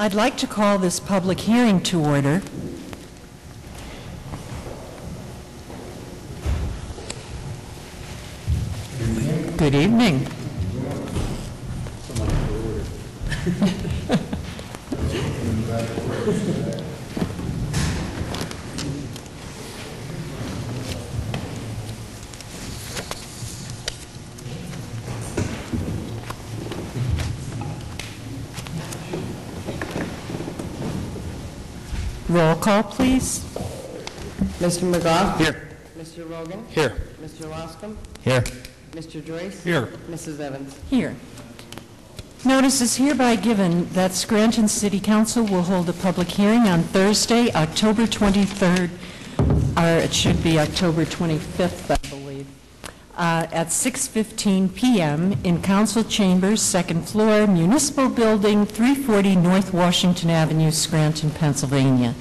I'd like to call this public hearing to order. Good evening. Roll call, please. Mr. McGoff? Here. Mr. Rogan? Here. Mr. Loscombe? Here. Mr. Joyce? Here. Mrs. Evans? Here. Notice is hereby given that Scranton City Council will hold a public hearing on Thursday, October 23rd, or it should be October 25th, I believe, uh, at 6:15 PM in Council Chambers, second floor, Municipal Building, 340 North Washington Avenue, Scranton, Pennsylvania.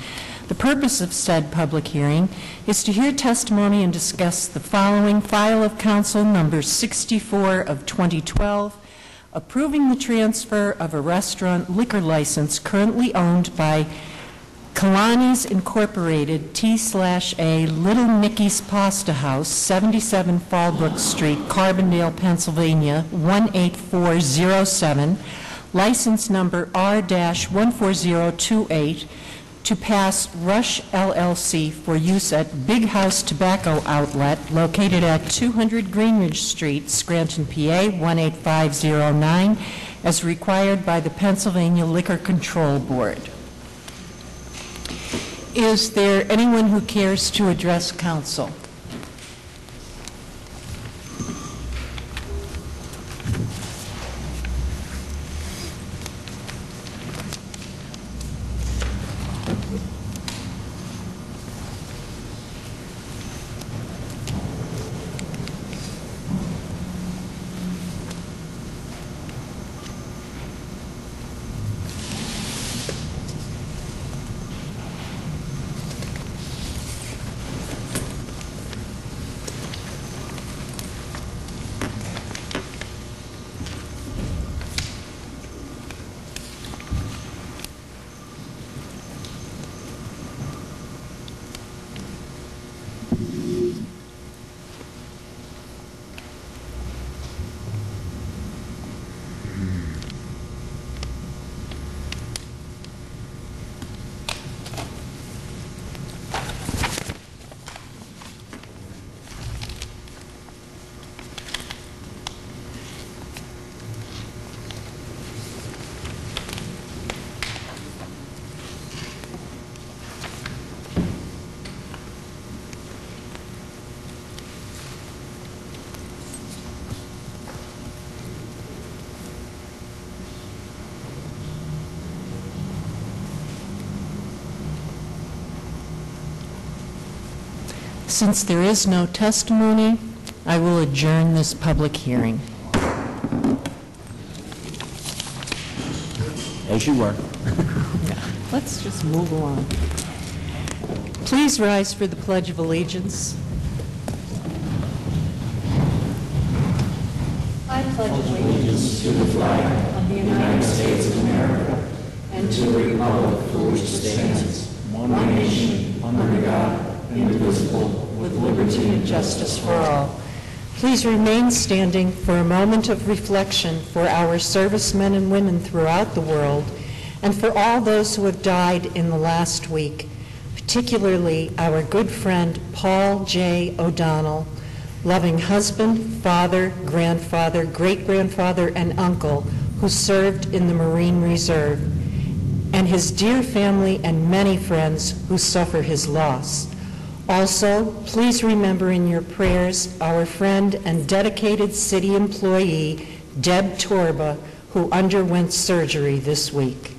The purpose of said public hearing is to hear testimony and discuss the following file of council number 64 of 2012, approving the transfer of a restaurant liquor license currently owned by Kalani's Incorporated T/A Little Mickey's Pasta House, 77 Fallbrook Street, Carbondale, Pennsylvania, 18407, license number R-14028, to pass Rush LLC for use at Big House Tobacco Outlet located at 200 Greenridge Street, Scranton, PA 18509, as required by the Pennsylvania Liquor Control Board. Is there anyone who cares to address council? Since there is no testimony, I will adjourn this public hearing. As you were. Let's just move along. Please rise for the Pledge of Allegiance. I pledge allegiance to the flag of the United States of America and to the republic for which it stands, one nation, under God, indivisible, with liberty and justice for all. Please remain standing for a moment of reflection for our servicemen and women throughout the world and for all those who have died in the last week, particularly our good friend Paul J. O'Donnell, loving husband, father, grandfather, great-grandfather, and uncle who served in the Marine Reserve, and his dear family and many friends who suffer his loss. Also, please remember in your prayers our friend and dedicated city employee, Deb Torba, who underwent surgery this week.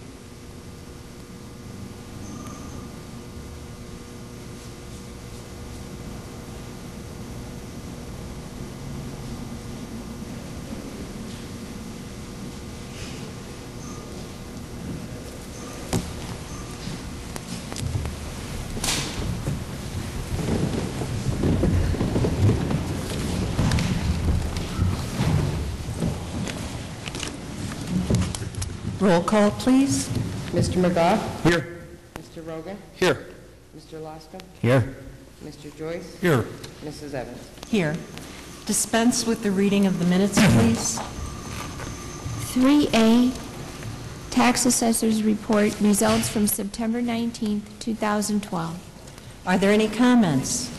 Roll call, please. Mr. McGoff? Here. Mr. Rogan? Here. Mr. Loscombe? Here. Mr. Joyce? Here. Mrs. Evans? Here. Dispense with the reading of the minutes, please. 3A, Tax Assessor's Report, Results from September 19, 2012. Are there any comments?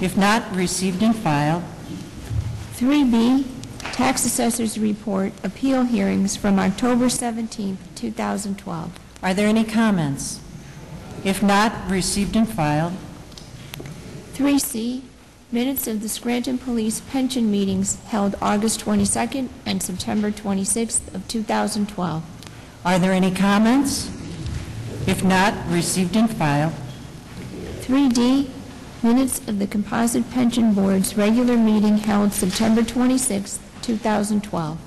If not, received and filed. 3B, Tax Assessor's Report, Appeal Hearings from October 17th, 2012. Are there any comments? If not, received and filed. 3C, Minutes of the Scranton Police Pension Meetings held August 22nd and September 26th of 2012. Are there any comments? If not, received and filed. 3D, Minutes of the Composite Pension Board's regular meeting held September 26th, 2012.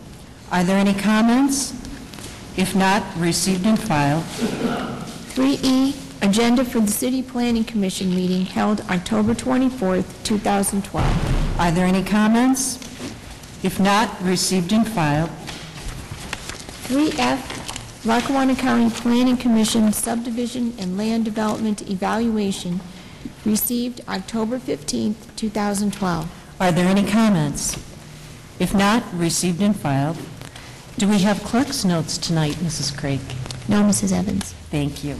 Are there any comments? If not, received and filed. 3E, Agenda for the City Planning Commission meeting held October 24th, 2012. Are there any comments? If not, received and filed. 3F, Lackawanna County Planning Commission Subdivision and Land Development Evaluation received October 15th, 2012. Are there any comments? If not, received and filed. Do we have clerk's notes tonight, Mrs. Craig? No, Mrs. Evans. Thank you.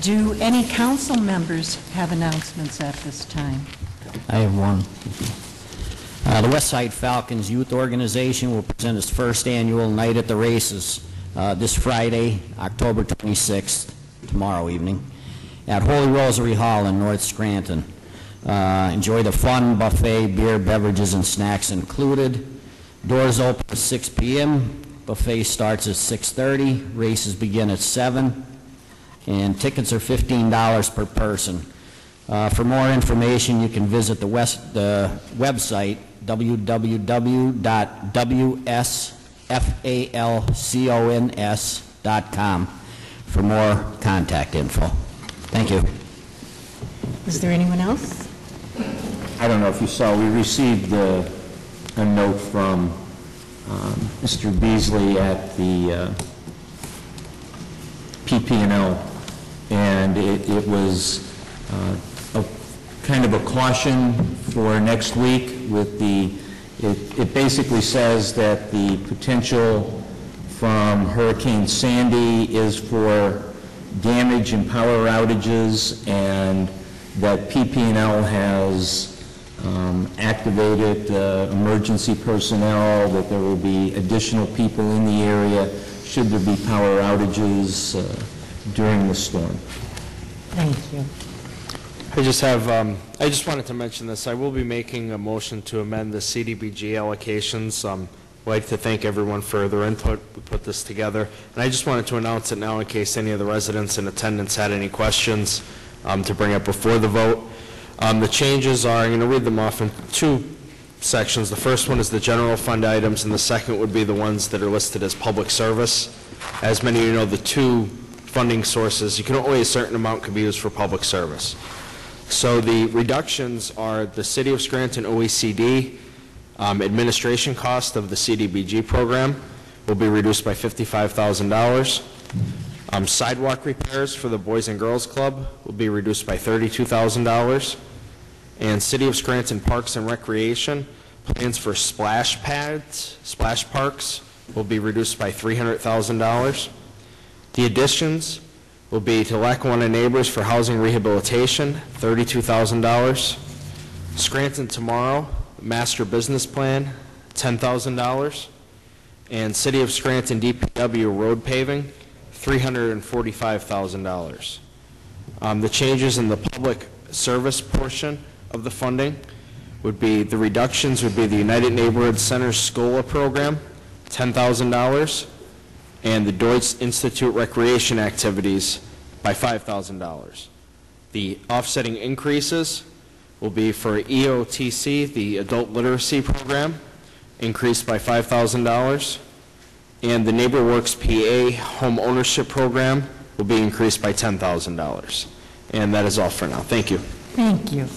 Do any council members have announcements at this time? I have one. Uh, The West Side Falcons Youth Organization will present its first annual Night at the Races uh, this Friday, October 26th, tomorrow evening, at Holy Rosary Hall in North Scranton. Uh, Enjoy the fun buffet, beer, beverages, and snacks included. Doors open at 6 p.m., buffet starts at 6:30, races begin at 7, and tickets are $15 per person. Uh, For more information, you can visit the west, the website, www.wsfalcons.com for more contact info. Thank you. Is there anyone else? I don't know if you saw, we received uh, a note from um, Mr. Beasley at the uh, PP&L, and it it was uh, a kind of a caution for next week with the, it it basically says that the potential from Hurricane Sandy is for damage and power outages, and that PP&L has um, activated uh, emergency personnel, that there will be additional people in the area should there be power outages uh, during the storm. Thank you. I just have, um, I just wanted to mention this. I will be making a motion to amend the CDBG allocations. Um, I'd like to thank everyone for their input. We put this together. And I just wanted to announce it now in case any of the residents in attendance had any questions um, to bring up before the vote. Um, The changes are, I'm going to read them off in two sections. The first one is the general fund items, and the second would be the ones that are listed as public service. As many of you know, the two funding sources, you can only a certain amount can be used for public service. So the reductions are the City of Scranton OECD um, administration cost of the CDBG program will be reduced by $55,000. Um, Sidewalk repairs for the Boys and Girls Club will be reduced by $32,000. And City of Scranton Parks and Recreation, plans for splash pads, splash parks, will be reduced by $300,000. The additions will be to Lackawanna Neighbors for housing rehabilitation, $32,000. Scranton Tomorrow, master business plan, $10,000. And City of Scranton DPW road paving, $345,000. Um, The changes in the public service portion of the funding would be, the reductions would be the United Neighborhood Center SCOLA program, $10,000, and the Deutsch Institute recreation activities by $5,000. The offsetting increases will be for EOTC, the Adult Literacy Program, increased by $5,000, and the NeighborWorks PA Home Ownership Program will be increased by $10,000. And that is all for now. Thank you. Thank you.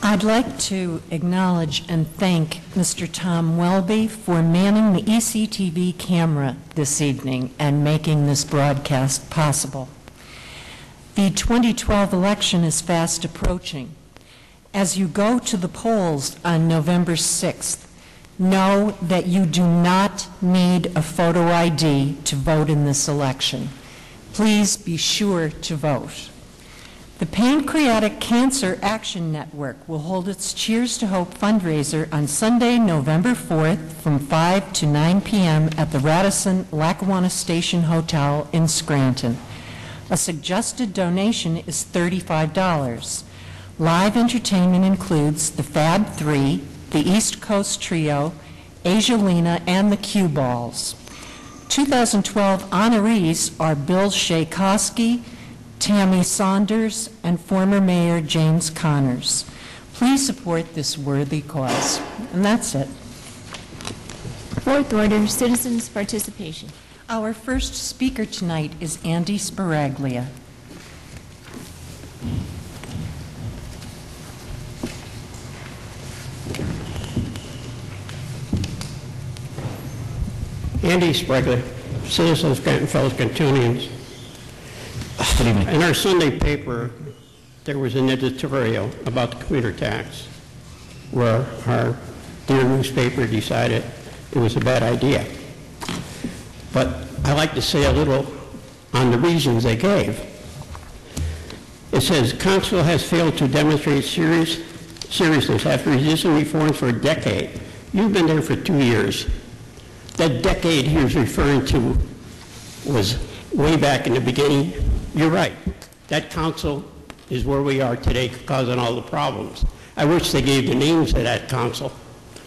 I'd like to acknowledge and thank Mr. Tom Welby for manning the ECTV camera this evening and making this broadcast possible. The 2012 election is fast approaching. As you go to the polls on November 6th, know that you do not need a photo ID to vote in this election. Please be sure to vote. The Pancreatic Cancer Action Network will hold its Cheers to Hope fundraiser on Sunday, November 4th, from 5 to 9 p.m. at the Radisson Lackawanna Station Hotel in Scranton. A suggested donation is $35. Live entertainment includes the Fab Three, the East Coast Trio, Angelina, and the Cue Balls. 2012 honorees are Bill Shaykowski, Tammy Saunders, and former Mayor James Connors. Please support this worthy cause. And that's it. Fourth order, citizens' participation. Our first speaker tonight is Andy Sbaraglia. Andy Sbaraglia, Citizens Grant and Fellows Cantonians. Good evening. In our Sunday paper, there was an editorial about the commuter tax, where our dear newspaper decided it was a bad idea. But I'd like to say a little on the reasons they gave. It says, "Council has failed to demonstrate serious seriousness after resisting reform for a decade." You've been there for two years. That decade he was referring to was way back in the beginning. You're right. That council is where we are today, causing all the problems. I wish they gave the names of that council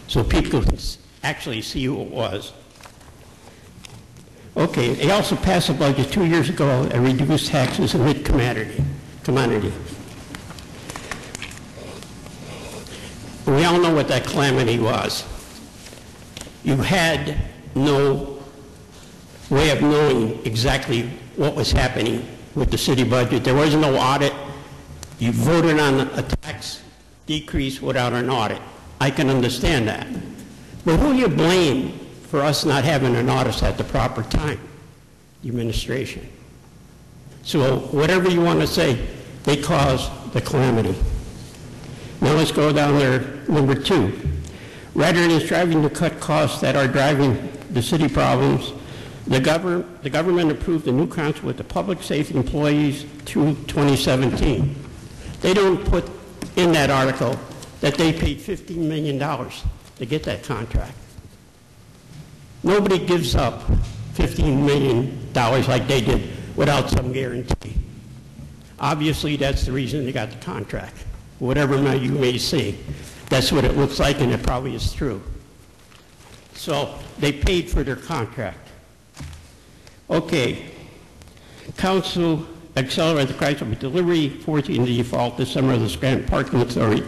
so people can actually see who it was. Okay, they also passed a budget two years ago that reduced taxes in mid-commodity. Commodity. We all know what that calamity was. You had no way of knowing exactly what was happening with the city budget. There was no audit. You voted on a tax decrease without an audit. I can understand that. But who do you blame for us not having an audit at the proper time? The administration. So whatever you want to say, they caused the calamity. Now let's go down there, number two. Rather than striving to cut costs that are driving the city problems, the the government approved a new contract with the public safety employees through 2017. They don't put in that article that they paid $15 million to get that contract. Nobody gives up $15 million like they did without some guarantee. Obviously, that's the reason they got the contract. Whatever you may see, that's what it looks like, and it probably is true. So they paid for their contract. Okay. Council accelerate the crisis of delivery, forcing the default this summer of the Scranton Parking Authority.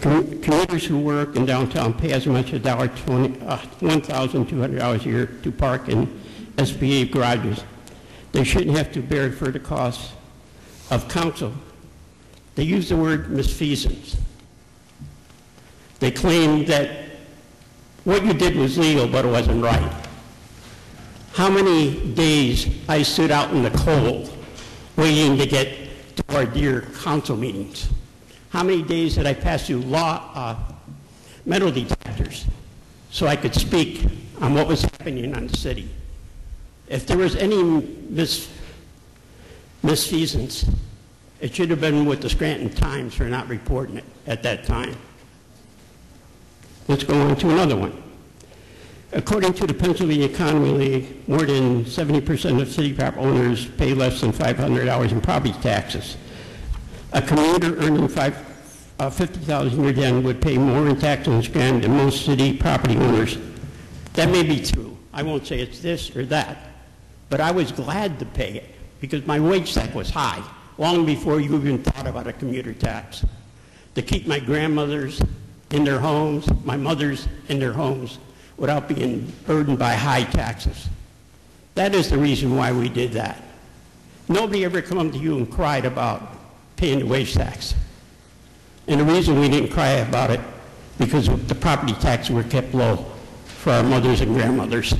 Com- Commuters who work in downtown pay as much as dollar twenty, uh, $1,200 a year to park in SPA garages. They shouldn't have to bear further costs of council. They use the word misfeasance. They claim that what you did was legal, but it wasn't right. How many days I stood out in the cold waiting to get to our dear council meetings? How many days did I pass through law, uh, metal detectors so I could speak on what was happening on the city? If there was any mis, misfeasance, it should have been with the Scranton Times for not reporting it at that time. Let's go on to another one. According to the Pennsylvania Economy League, more than 70% of city property owners pay less than $500 in property taxes. A commuter earning five, uh, 50000 a year then would pay more in taxes than most city property owners. That may be true. I won't say it's this or that, but I was glad to pay it because my wage stack was high, long before you even thought about a commuter tax. To keep my grandmothers in their homes, my mothers in their homes, without being burdened by high taxes. That is the reason why we did that. Nobody ever come to you and cried about paying the wage tax. And the reason we didn't cry about it, because the property taxes were kept low for our mothers and grandmothers.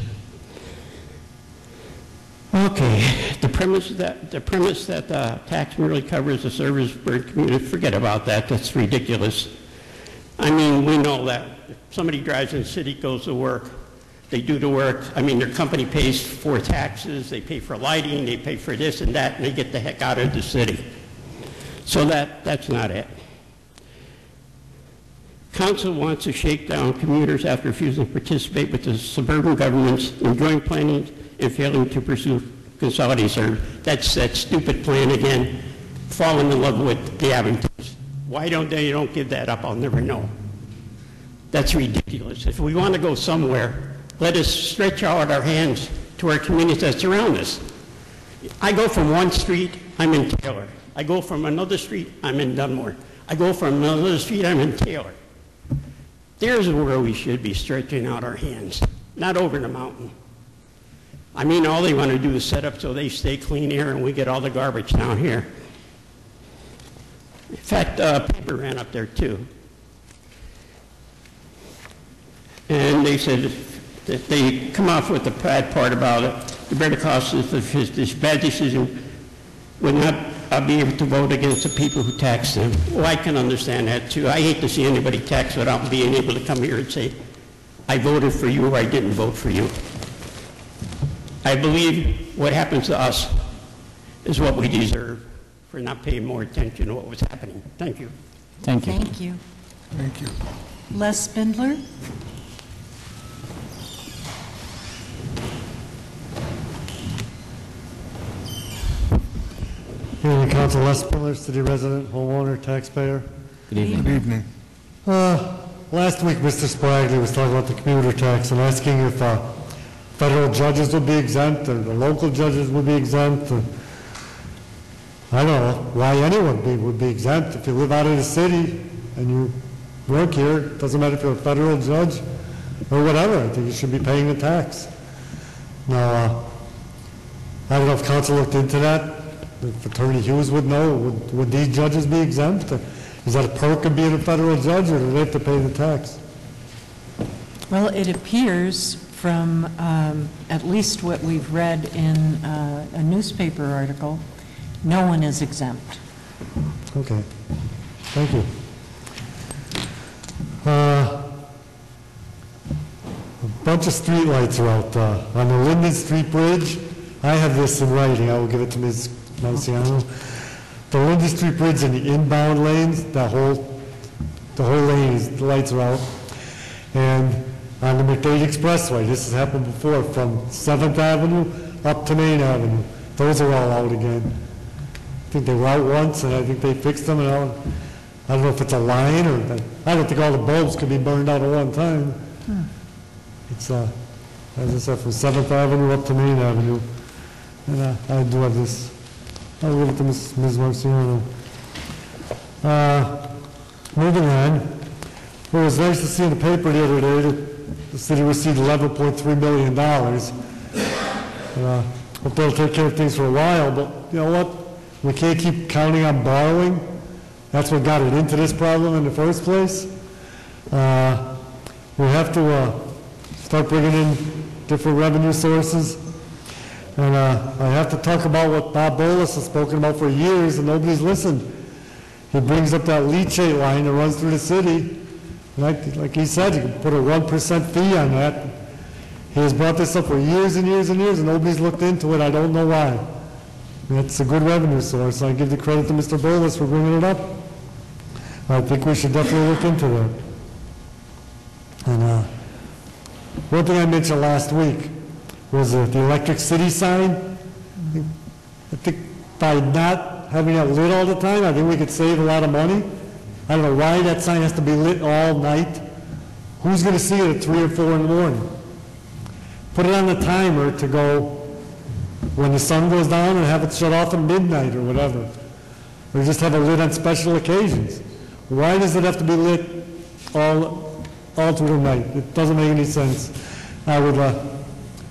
Okay, the premise that, the premise that the tax merely covers the service for community, forget about that, that's ridiculous. I mean, we know that somebody drives in the city, goes to work, they do the work, I mean, their company pays for taxes, they pay for lighting, they pay for this and that, and they get the heck out of the city. So that, that's not it. Council wants to shake down commuters after refusing to participate with the suburban governments in joint planning and failing to pursue consolidated service. That's that stupid plan again, falling in love with the Abingtons. Why don't they, don't give that up, I'll never know. That's ridiculous. If we want to go somewhere, let us stretch out our hands to our communities that surround us. I go from one street, I'm in Taylor. I go from another street, I'm in Dunmore. I go from another street, I'm in Taylor. There's where we should be stretching out our hands, not over the mountain. I mean, all they want to do is set up so they stay clean air and we get all the garbage down here. In fact, uh, paper ran up there too. And they said that they come off with the bad part about it. The better cost is if his- this bad decision would not uh, be able to vote against the people who tax them. Well, I can understand that too. I hate to see anybody tax without being able to come here and say, I voted for you or I didn't vote for you. I believe what happens to us is what we deserve for not paying more attention to what was happening. Thank you. Thank you. Thank you. Thank you. Les Spindler? Evening, Council. Les Spindler, city resident, homeowner, taxpayer. Good evening. Good evening. Uh, Last week, Mr. Sbaraglia was talking about the commuter tax and asking if uh, federal judges would be exempt or the local judges would be exempt. and I don't know why anyone be- would be exempt. If you live out of the city and you work here, it doesn't matter if you're a federal judge or whatever, I think you should be paying the tax. Now, uh, I don't know if council looked into that, if Attorney Hughes would know, would, would these judges be exempt? Is that a perk of being a federal judge, or do they have to pay the tax? Well, it appears from um, at least what we've read in uh, a newspaper article, no one is exempt. Okay, thank you. Uh, A bunch of streetlights are out, uh, on the Linden Street Bridge, I have this in writing, I will give it to Ms. Marciano. The Linden Street Bridge in the inbound lanes, the whole, the whole lane, is- the lights are out. And on the McDade Expressway, this has happened before, from 7th Avenue up to Main Avenue, those are all out again. I think they were out once, and I think they fixed them, and I don't, I don't know if it's a line, or, I don't think all the bulbs could be burned out at one time. It's, uh, as I said, from Seventh Avenue up to Main Avenue, and uh, I do have this, I'll give it to Ms. Ms. Marciano. Uh, Moving on, it was nice to see in the paper the other day that the city received $11.3 million. Uh, Hope they'll take care of things for a while, but you know what? We can't keep counting on borrowing. That's what got it into this problem in the first place. Uh, We have to uh, start bringing in different revenue sources. And uh, I have to talk about what Bob Bolus has spoken about for years, and nobody's listened. He brings up that leachate line that runs through the city. Like, like he said, you can put a 1% fee on that. He has brought this up for years and years and years, and nobody's looked into it. I don't know why. It's a good revenue source. I give the credit to Mr. Bolus for bringing it up. I think we should definitely look into that. And uh, one thing I mentioned last week was uh, the electric city sign. I think by not having it lit all the time, I think we could save a lot of money. I don't know why that sign has to be lit all night. Who's going to see it at 3 or 4 in the morning? Put it on the timer to go when the sun goes down and have it shut off at midnight or whatever. Or just have it lit on special occasions. Why does it have to be lit all, all through the night? It doesn't make any sense. I would uh,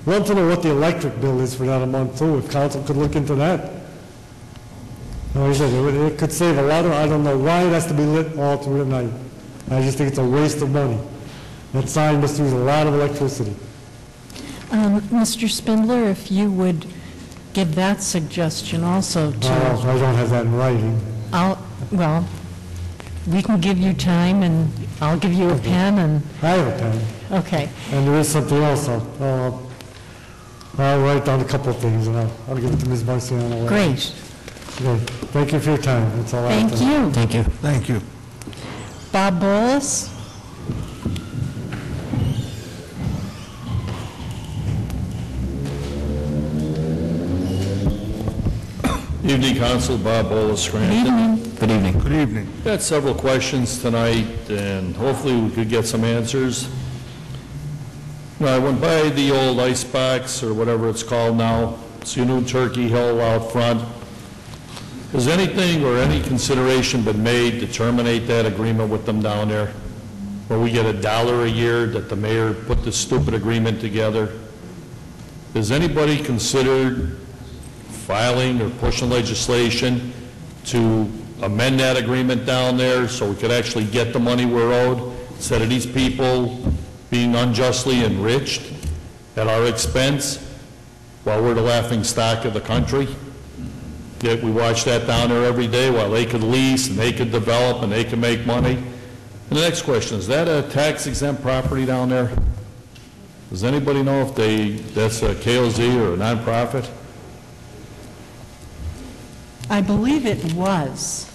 love to know what the electric bill is for that a month too, if council could look into that. Like I said, it it could save a lot of, I don't know why it has to be lit all through the night. I just think it's a waste of money. That sign must use a lot of electricity. Um, Mr. Spindler, if you would give that suggestion also to, Oh, I don't have that in writing. I'll, well, we can give you time, and I'll give you a pen, and, I have a pen. okay. And there is something else, I'll, I'll- I'll write down a couple of things, and I'll, I'll give it to Ms. Marciano. Great. Okay, Thank you for your time, that's all I have. Thank to- you. Thank you. Thank you. Bob Bolus? Evening, Council, Bob Bolus, Good Scranton. evening. Good evening. Good evening. Got several questions tonight, and hopefully we could get some answers. I went by the old ice box, or whatever it's called now, it's your new Turkey Hill out front. Has anything or any consideration been made to terminate that agreement with them down there? Where we get a dollar a year that the mayor put this stupid agreement together? Has anybody considered filing or pushing legislation to amend that agreement down there so we could actually get the money we're owed, instead of these people being unjustly enriched at our expense while we're the laughing stock of the country? Yet we watch that down there every day while they could lease and they could develop and they could make money. And the next question, is that a tax exempt property down there? Does anybody know if they, that's a KOZ or a nonprofit? I believe it was.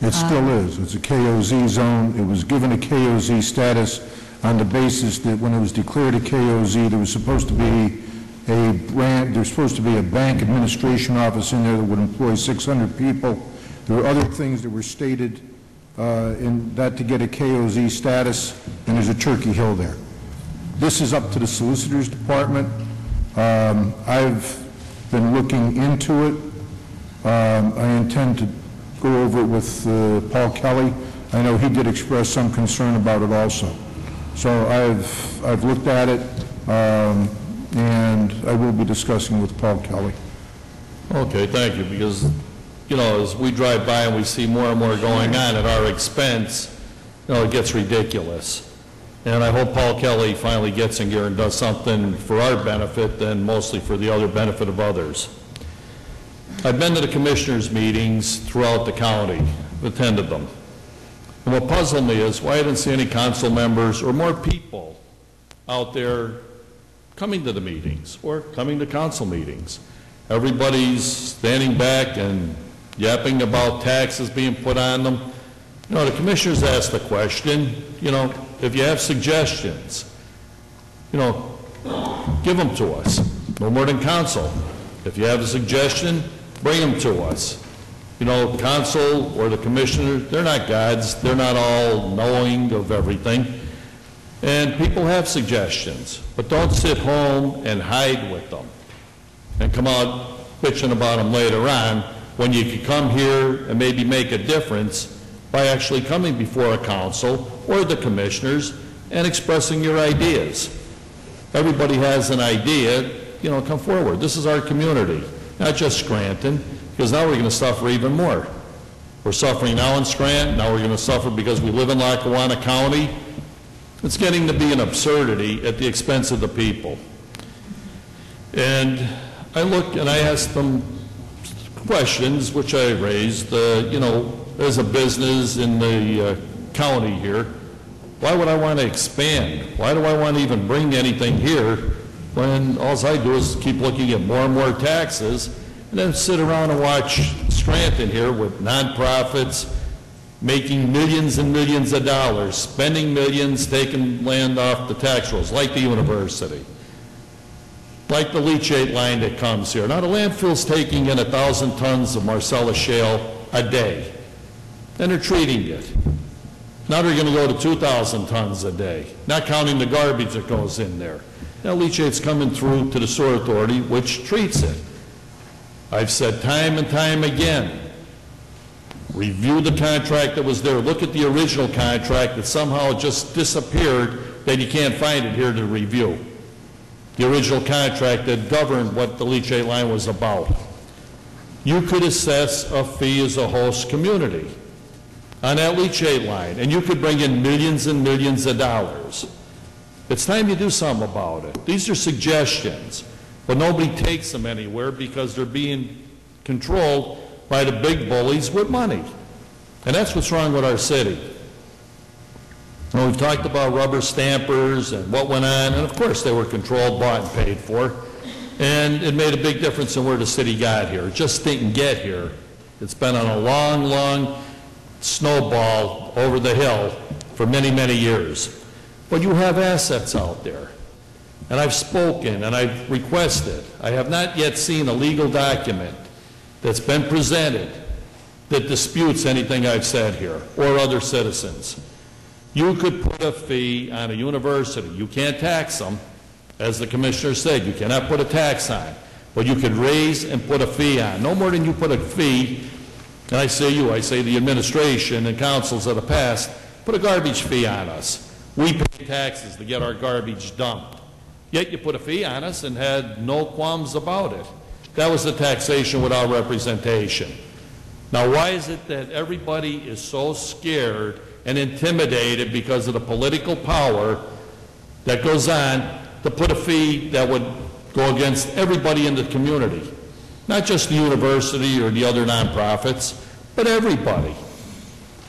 It still uh, is. It's a KOZ zone. It was given a KOZ status on the basis that when it was declared a KOZ, there was supposed to be a brand, there's supposed to be a bank administration office in there that would employ 600 people. There were other things that were stated uh, in that to get a KOZ status, and there's a Turkey Hill there. This is up to the Solicitor's Department. Um, I've been looking into it. Um, I intend to go over it with uh, Paul Kelly. I know he did express some concern about it also. So I've, I've looked at it, um, and I will be discussing with Paul Kelly. Okay, thank you, because, you know, as we drive by and we see more and more going on at our expense, you know, it gets ridiculous. And I hope Paul Kelly finally gets in here and does something for our benefit and mostly for the other benefit of others. I've been to the commissioners' meetings throughout the county, attended them. And what puzzled me is why I didn't see any council members or more people out there coming to the meetings or coming to council meetings. Everybody's standing back and yapping about taxes being put on them. You know, the commissioners asked the question, you know, if you have suggestions, you know, give them to us, no more than council. If you have a suggestion, bring them to us. You know, council or the commissioners, they're not gods, they're not all knowing of everything. And people have suggestions, but don't sit home and hide with them and come out bitching about them later on, when you could come here and maybe make a difference by actually coming before a council or the commissioners and expressing your ideas. Everybody has an idea, you know, come forward. This is our community, not just Scranton, because now we're going to suffer even more. We're suffering now in Scranton, now we're going to suffer because we live in Lackawanna County. It's getting to be an absurdity at the expense of the people. And I look and I ask them questions, which I raised, uh, you know, as a business in the uh, county here, why would I want to expand? Why do I want to even bring anything here when all I do is keep looking at more and more taxes and then sit around and watch Scranton here with nonprofits making millions and millions of dollars, spending millions, taking land off the tax rolls, like the university like the leachate line that comes here. Now, the landfill's taking in a 1,000 tons of Marcellus shale a day, and they're treating it. Now they're going to go to 2,000 tons a day, not counting the garbage that goes in there. Now, leachate's coming through to the sewer authority, which treats it. I've said time and time again, review the contract that was there. Look at the original contract that somehow just disappeared, that you can't find it here to review the original contract that governed what the leachate line was about. you could assess a fee as a host community on that leachate line, and you could bring in millions and millions of dollars. It's time you do something about it. These are suggestions, but nobody takes them anywhere because they're being controlled by the big bullies with money. And that's what's wrong with our city. And we've talked about rubber stampers and what went on, and of course, they were controlled, bought, and paid for. And it made a big difference in where the city got here. It just didn't get here. It's been on a long, long snowball over the hill for many, many years. But you have assets out there. And I've spoken and I've requested. I have not yet seen a legal document that's been presented that disputes anything I've said here or other citizens. You could put a fee on a university. You can't tax them, as the commissioner said. You cannot put a tax on. But you could raise and put a fee on. No more than you put a fee, and I say you, I say the administration and councils of the past, put a garbage fee on us. We pay taxes to get our garbage dumped. Yet you put a fee on us and had no qualms about it. That was the taxation without representation. Now, why is it that everybody is so scared and intimidated because of the political power that goes on to put a fee that would go against everybody in the community? Not just the university or the other nonprofits, but everybody.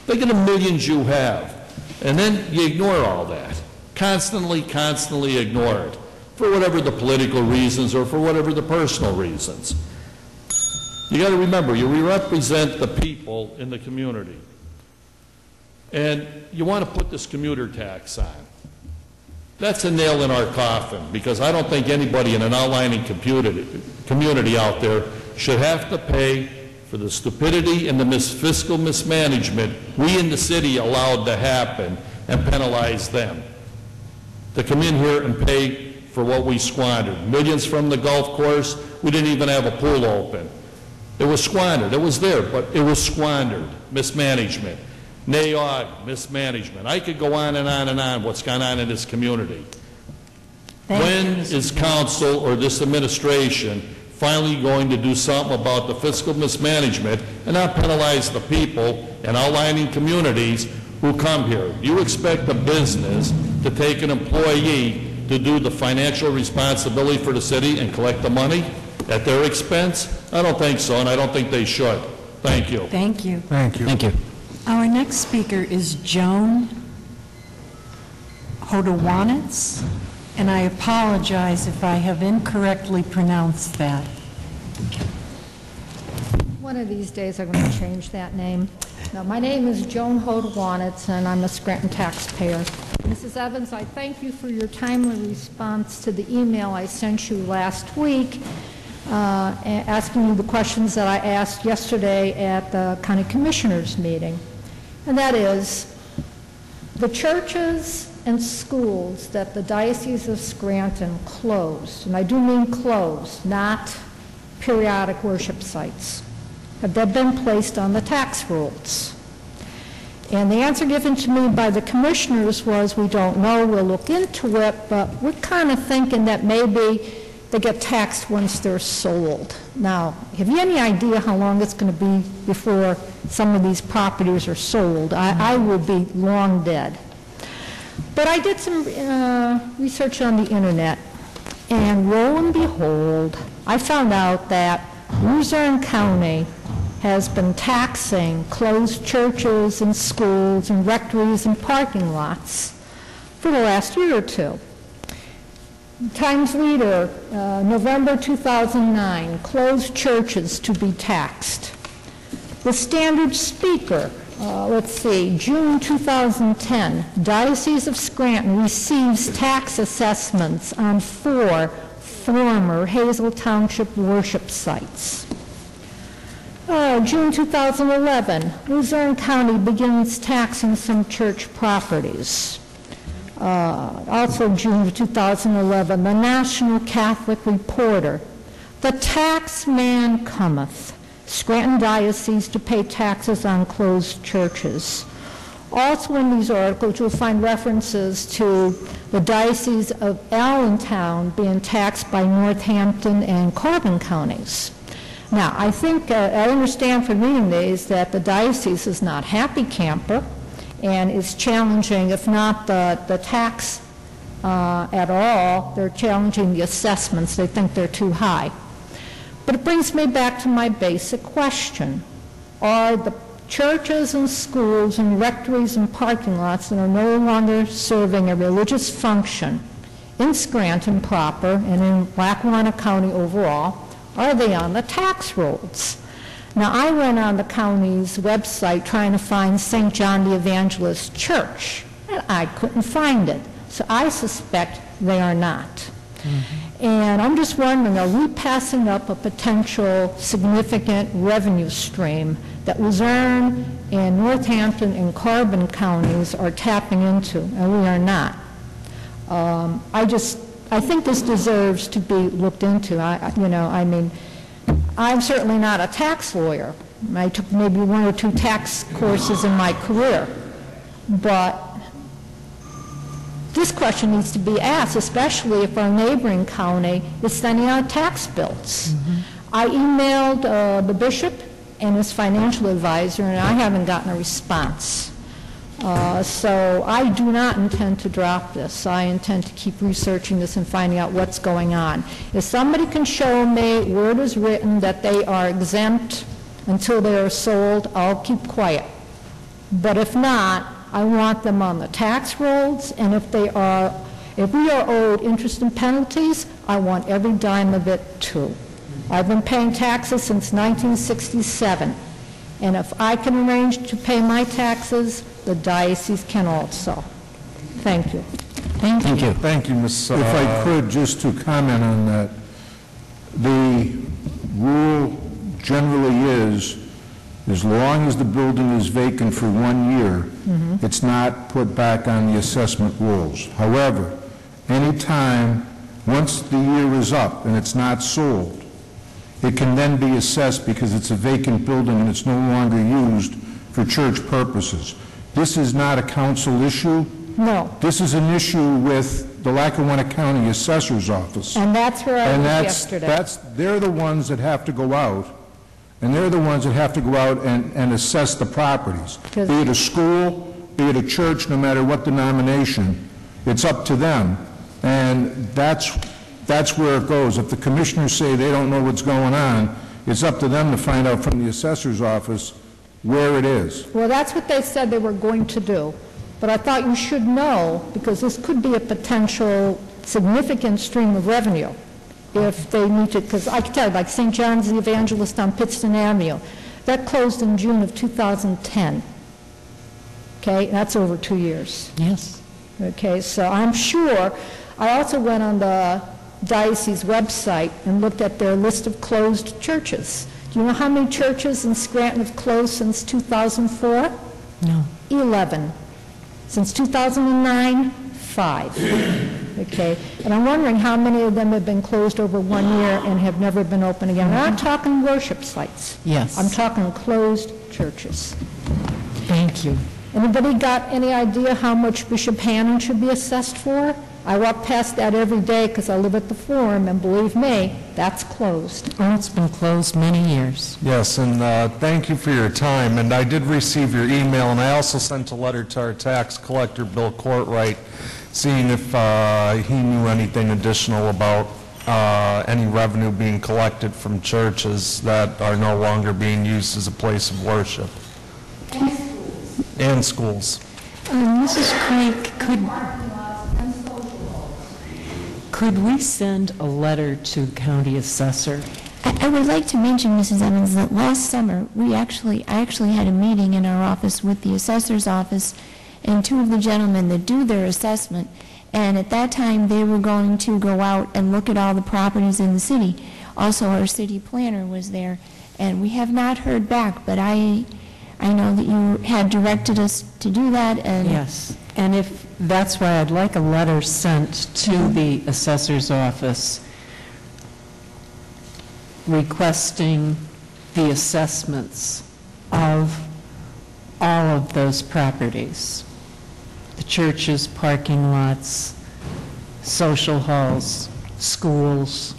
Think of the millions you have. And then you ignore all that. Constantly, constantly ignore it for whatever the political reasons or for whatever the personal reasons. You got to remember, you represent the people in the community. And you want to put this commuter tax on. That's a nail in our coffin, because I don't think anybody in an community, community out there should have to pay for the stupidity and the mis- fiscal mismanagement we in the city allowed to happen and penalize them. To come in here and pay for what we squandered. Millions from the golf course, we didn't even have a pool open. It was squandered. It was there, but it was squandered. Mismanagement. NAOG, mismanagement. I could go on and on and on what's gone on in this community. Thank When Mr. is council or this administration finally going to do something about the fiscal mismanagement and not penalize the people and outlining communities who come here? Do you expect a business to take an employee to do the financial responsibility for the city and collect the money at their expense? I don't think so, and I don't think they should. Thank you. Thank you. Thank you. Thank you. Our next speaker is Joan Hodowanitz, and I apologize if I have incorrectly pronounced that. One of these days, I'm going to change that name. No, my name is Joan Hodewanitz, and I'm a Scranton taxpayer. Mrs. Evans, I thank you for your timely response to the email I sent you last week, uh, asking you the questions that I asked yesterday at the county commissioners meeting. And that is, the churches and schools that the Diocese of Scranton closed, and I do mean closed, not periodic worship sites, have they been placed on the tax rolls? And the answer given to me by the commissioners was, we don't know, we'll look into it, but we're kind of thinking that maybe they get taxed once they're sold. Now, have you any idea how long it's going to be before some of these properties are sold? I, I will be long dead. But I did some uh, research on the internet, and lo and behold, I found out that Luzerne County has been taxing closed churches and schools and rectories and parking lots for the last year or two. Times Leader, uh, November 2009, closed churches to be taxed. The Standard Speaker, uh, let's see, June 2010, Diocese of Scranton receives tax assessments on four former Hazle Township worship sites. Uh, June 2011, Luzerne County begins taxing some church properties. Uh, Also June of 2011, the National Catholic Reporter, "The tax man cometh, Scranton Diocese to pay taxes on closed churches." Also in these articles, you'll find references to the Diocese of Allentown being taxed by Northampton and Carbon counties. Now, I think, uh, I understand from reading these that the diocese is not happy camper and is challenging, if not the, the tax uh, at all, they're challenging the assessments. They think they're too high. But it brings me back to my basic question. Are the churches and schools and rectories and parking lots that are no longer serving a religious function in Scranton proper and in Lackawanna County overall, are they on the tax rolls? Now, I went on the county's website trying to find St. John the Evangelist Church, and I couldn't find it. So I suspect they are not. And I'm just wondering, are we passing up a potential significant revenue stream that Luzerne and Northampton and Carbon counties are tapping into, and we are not? Um, I just, I think this deserves to be looked into. I, you know, I mean, I'm certainly not a tax lawyer. I took maybe one or two tax courses in my career. But this question needs to be asked, especially if our neighboring county is sending out tax bills. I emailed uh, the bishop and his financial advisor, and I haven't gotten a response. Uh, So I do not intend to drop this. I intend to keep researching this and finding out what's going on. If somebody can show me it is written that they are exempt until they are sold, I'll keep quiet. But if not, I want them on the tax rolls, and if they are, if we are owed interest and penalties, I want every dime of it too. I've been paying taxes since 1967, and if I can arrange to pay my taxes, the diocese can also. Thank you. Thank you. Thank you, Ms. Uh, if I could, just to comment on that, the rule generally is, as long as the building is vacant for one year, mm-hmm. it's not put back on the assessment rolls. However, anytime, once the year is up and it's not sold, it can then be assessed because it's a vacant building and it's no longer used for church purposes. This is not a council issue. No, This is an issue with the Lackawanna County Assessor's Office. and that's where I And was that's, yesterday. that's, they're the ones that have to go out, and they're the ones that have to go out and, and assess the properties. 'Cause- Be it a school, be it a church, no matter what denomination, it's up to them. And that's, that's where it goes. If the commissioners say they don't know what's going on, it's up to them to find out from the assessor's office where it is. Well, that's what they said they were going to do, but I thought you should know, because this could be a potential significant stream of revenue if they need to, because I can tell you, like St. John's the Evangelist on Pittston Avenue, that closed in June of 2010. Okay, that's over two years. Yes. Okay, so I'm sure, I also went on the diocese website and looked at their list of closed churches. Do you know how many churches in Scranton have closed since 2004? No. 11. Since 2009, five. Okay, and I'm wondering how many of them have been closed over one year and have never been open again. I'm not talking worship sites. Yes. I'm talking closed churches. Thank you. Anybody got any idea how much Bishop Hannan should be assessed for? I walk past that every day because I live at the Forum, and believe me, that's closed. Oh, it's been closed many years. Yes, and uh, thank you for your time. And I did receive your email, and I also sent a letter to our tax collector, Bill Courtright, seeing if uh, he knew anything additional about uh, any revenue being collected from churches that are no longer being used as a place of worship. And schools. Uh, Mrs. Crank, could, could we send a letter to county assessor? I I would like to mention, Mrs. Evans, that last summer, we actually, I actually had a meeting in our office with the assessor's office and two of the gentlemen that do their assessment, and at that time, they were going to go out and look at all the properties in the city. Also, our city planner was there, and we have not heard back, but I, I know that you had directed us to do that, and... Yes, and if, that's why I'd like a letter sent to the assessor's office requesting the assessments of all of those properties, the churches, parking lots, social halls, schools.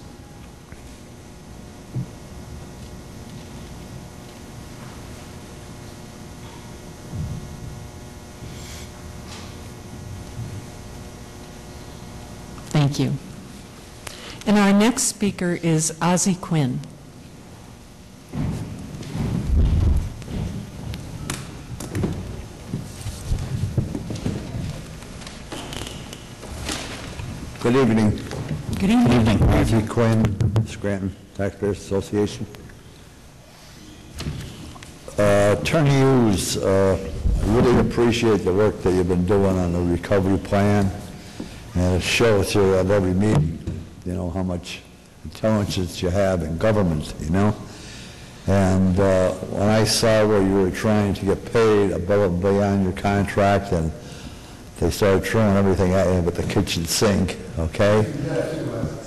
You. And our next speaker is Ozzie Quinn. Good evening. Good evening. Ozzie Quinn, Scranton Taxpayers Association. Uh, Attorney Hughes, uh, I really appreciate the work that you've been doing on the recovery plan, and it shows here at every meeting, you know, how much intelligence you have in government, you know? And uh, when I saw where you were trying to get paid above and beyond your contract, and they started throwing everything at you but the kitchen sink, okay?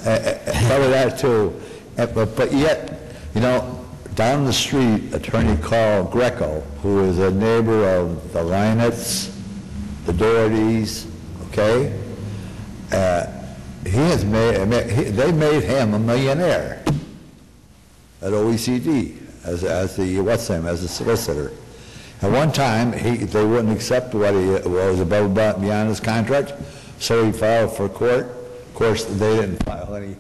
Uh, uh, Probably that too. Uh, But but yet, you know, down the street, Attorney Carl Greco, who is a neighbor of the Linets, the Dohertys, okay? Uh, He has made, they made him a millionaire at OECD as, as the, what's name, as a solicitor. At one time, he, they wouldn't accept what he, what was above beyond his contract, so he filed for court. Of course, they didn't file any,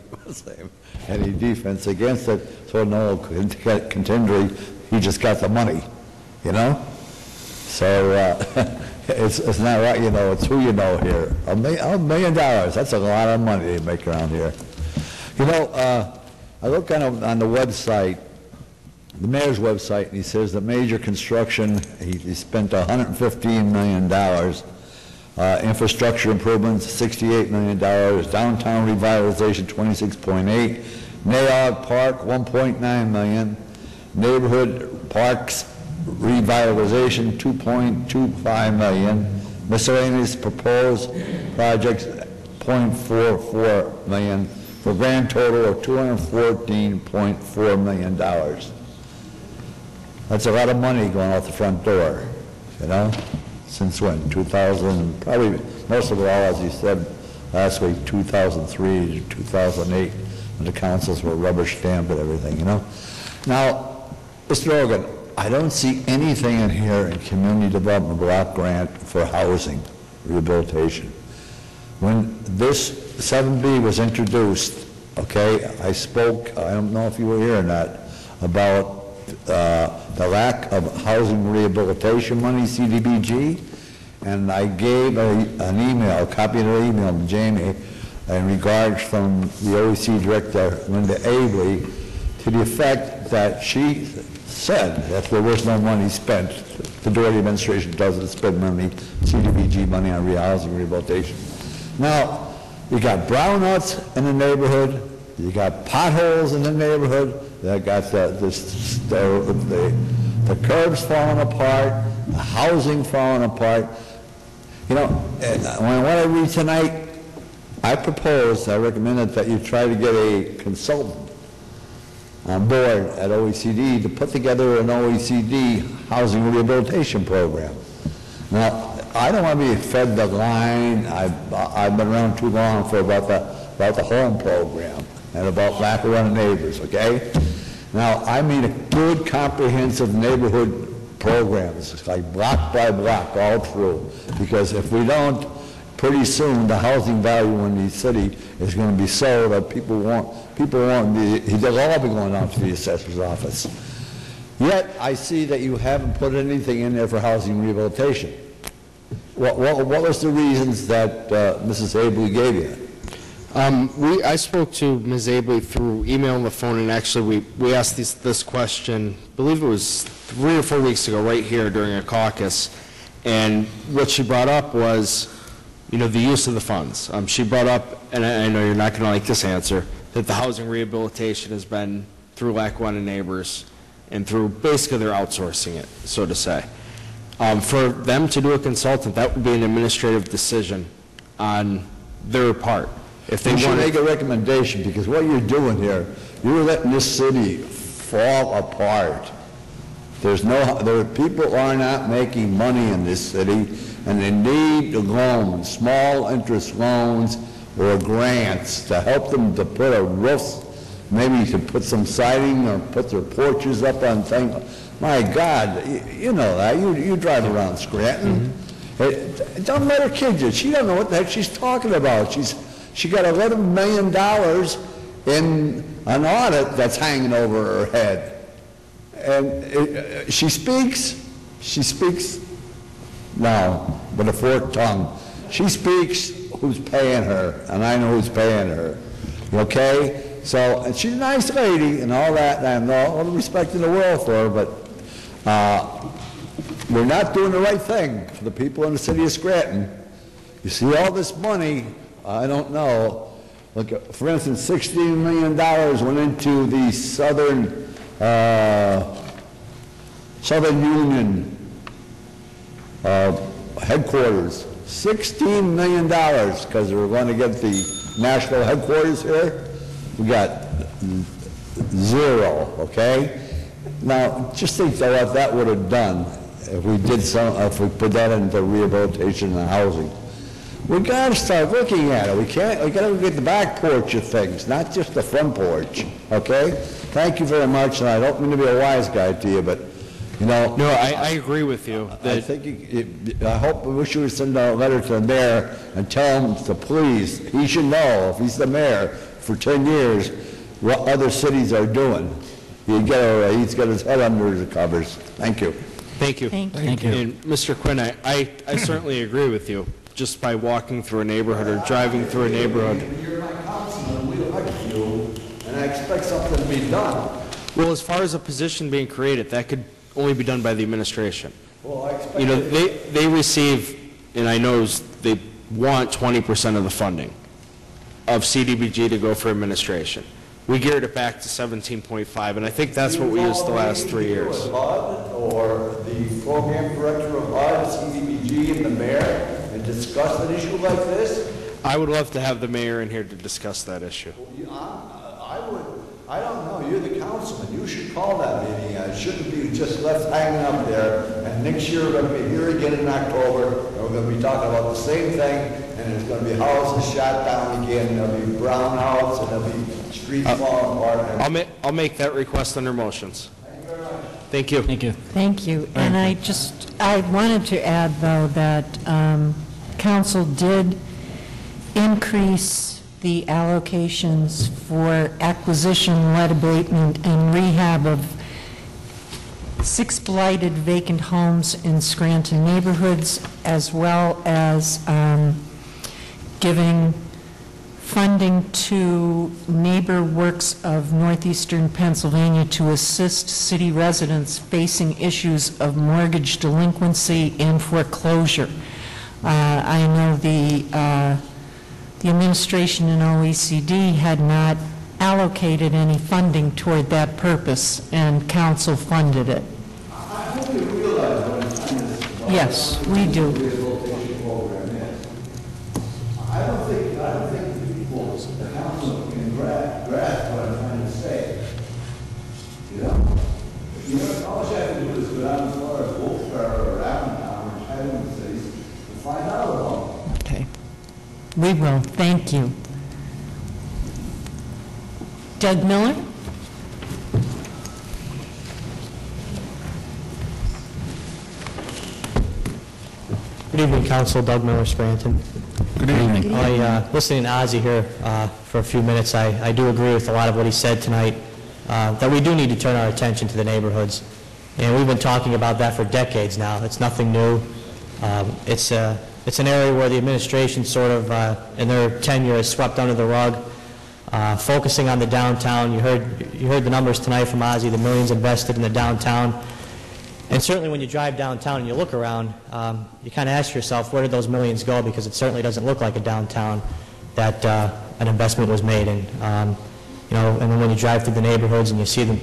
any defense against it, so no cont- contendere, he just got the money, you know? So, uh, it's, it's not right, you know, it's who you know here. A million, a million dollars, that's a lot of money to make around here. You know, uh, I look on, a- on the website, the mayor's website, and he says the major construction, he, he spent $115 million. Uh, infrastructure improvements, $68 million. Downtown revitalization, 26.8. Nay Aug Park, 1.9 million. Neighborhood parks revitalization, 2.25 million. Miscellaneous proposed projects, 0.44 million, for a grand total of $214.4 million. That's a lot of money going out the front door, you know? Since when? 2000, probably, most of it all, as you said last week, 2003 to 2008, when the councils were rubber stamped and everything, you know? Now, Mr. Rogan, I don't see anything in here in community development block grant for housing rehabilitation. When this 7B was introduced, okay, I spoke, I don't know if you were here or not, about uh, the lack of housing rehabilitation money, CDBG, and I gave a- an email, a copy of the email to Jamie in regards from the OEC Director, Linda Aebli, to the effect that she said that there was no money spent, the Doherty administration doesn't spend money, CDBG money on rehousing rehabilitation. Now, you got brownouts in the neighborhood, you got potholes in the neighborhood, you got the, this- the, the the curbs falling apart, the housing falling apart. You know, uh, when what I read tonight, I propose, I recommended that you try to get a consultant on board at OECD to put together an OECD housing rehabilitation program. Now, I don't want to be fed the line, I've, I've been around too long for about the, about the home program and about lack around neighbors, okay? Now, I mean a good comprehensive neighborhood programs, it's like block by block all through, because if we don't, pretty soon, the housing value in the city is going to be so that people won't, people won't be, they'll all be going out to the assessor's office. Yet, I see that you haven't put anything in there for housing rehabilitation. What, what, what was the reasons that uh, Mrs. Aebli gave you? Um, we, I spoke to Ms. Aebli through email and the phone, and actually, we, we asked this, this question, I believe it was three or four weeks ago, right here during a caucus, and what she brought up was, you know, the use of the funds. Um, she brought up, and I, I know you're not gonna like this answer, that the housing rehabilitation has been through Lackawanna Neighbors, and through, basically, they're outsourcing it, so to say. Um, for them to do a consultant, that would be an administrative decision on their part. If they You should make a recommendation, because what you're doing here, you're letting this city fall apart. There's no, there, people are not making money in this city, and they need loans, small interest loans or grants to help them to put a roof, maybe to put some siding or put their porches up on things. My God, you, you know that, you, you drive around Scranton. It- Don't let her kid you, she don't know what the heck she's talking about. She's, She got $11 million in an audit that's hanging over her head. And it- uh, she speaks, she speaks now with a forked tongue. She speaks who's paying her, and I know who's paying her, okay? So, and she's a nice lady and all that, and I have all the respect in the world for her, but uh, we're not doing the right thing for the people in the city of Scranton. You see all this money, I don't know, look, for instance, $16 million went into the Southern, uh, Southern Union uh, headquarters, $16 million, because were going to get the national headquarters here. We got zero, okay? Now, just think though what that would have done if we did some, if we put that into rehabilitation and housing. We gotta start looking at it. We can't, we gotta look at the back porch of things, not just the front porch, okay? Thank you very much, and I don't mean to be a wise guy to you, but, you know. No, I, I agree with you. I that- think, you- you- I hope, I wish you would send out a letter to the mayor and tell him to please, he should know, if he's the mayor for 10 years, what other cities are doing. He'd get, a- he's got his head under the covers. Thank you. Thank you. Thank you. Thank you. And Mr. Quinn, I, I I certainly agree with you, just by walking through a neighborhood or driving through a neighborhood. You're my councilman, we elect you, and I expect something to be done. Well, as far as a position being created, that could only be done by the administration. Well, I expect. You know, they, they receive, and I know they want 20% of the funding of CDBG to go for administration. We geared it back to 17.5, and I think that's what we used the last three years. Or the program director of HUD, CDBG, and the mayor, and discuss an issue like this? I would love to have the mayor in here to discuss that issue. I would, I don't know, you're the councilman, you should call that meeting. Uh, It shouldn't be just left hanging up there. And next year, we're gonna be here again in October, and we're gonna be talking about the same thing, and there's gonna be houses shot down again, and there'll be brownouts, and there'll be streets falling apart. and- I'll ma, I'll make that request under motions. Thank you. Thank you. Thank you. And I just, I wanted to add, though, that um, council did increase the allocations for acquisition, lead abatement, and rehab of six blighted vacant homes in Scranton neighborhoods, as well as um, giving funding to Neighbor Works of Northeastern Pennsylvania to assist city residents facing issues of mortgage delinquency and foreclosure. Uh, I know the, uh, the administration and OECD had not allocated any funding toward that purpose, and council funded it. I hope you realize what I'm trying. Yes, we do. rehabilitation program is. I don't think, I don't think the people, the council can grasp, grasp what I'm trying to say. You know? You know, all you have to do is go down as far as Wolf or Allentown or Highland cities and find out about them. Okay. We will, thank you. Doug Miller? Good evening, Council. Doug Miller, Scranton. Good evening. I, uh, listening to Ozzy here uh, for a few minutes, I I do agree with a lot of what he said tonight, uh, that we do need to turn our attention to the neighborhoods. And we've been talking about that for decades now. It's nothing new. Um, It's a- it's an area where the administration sort of, uh, in their tenure, has swept under the rug, uh, focusing on the downtown. You heard you heard the numbers tonight from Ozzy, the millions invested in the downtown. And certainly when you drive downtown and you look around, um, you kind of ask yourself, where did those millions go? Because it certainly doesn't look like a downtown that uh, an investment was made in. Um, You know, and then when you drive through the neighborhoods and you see the,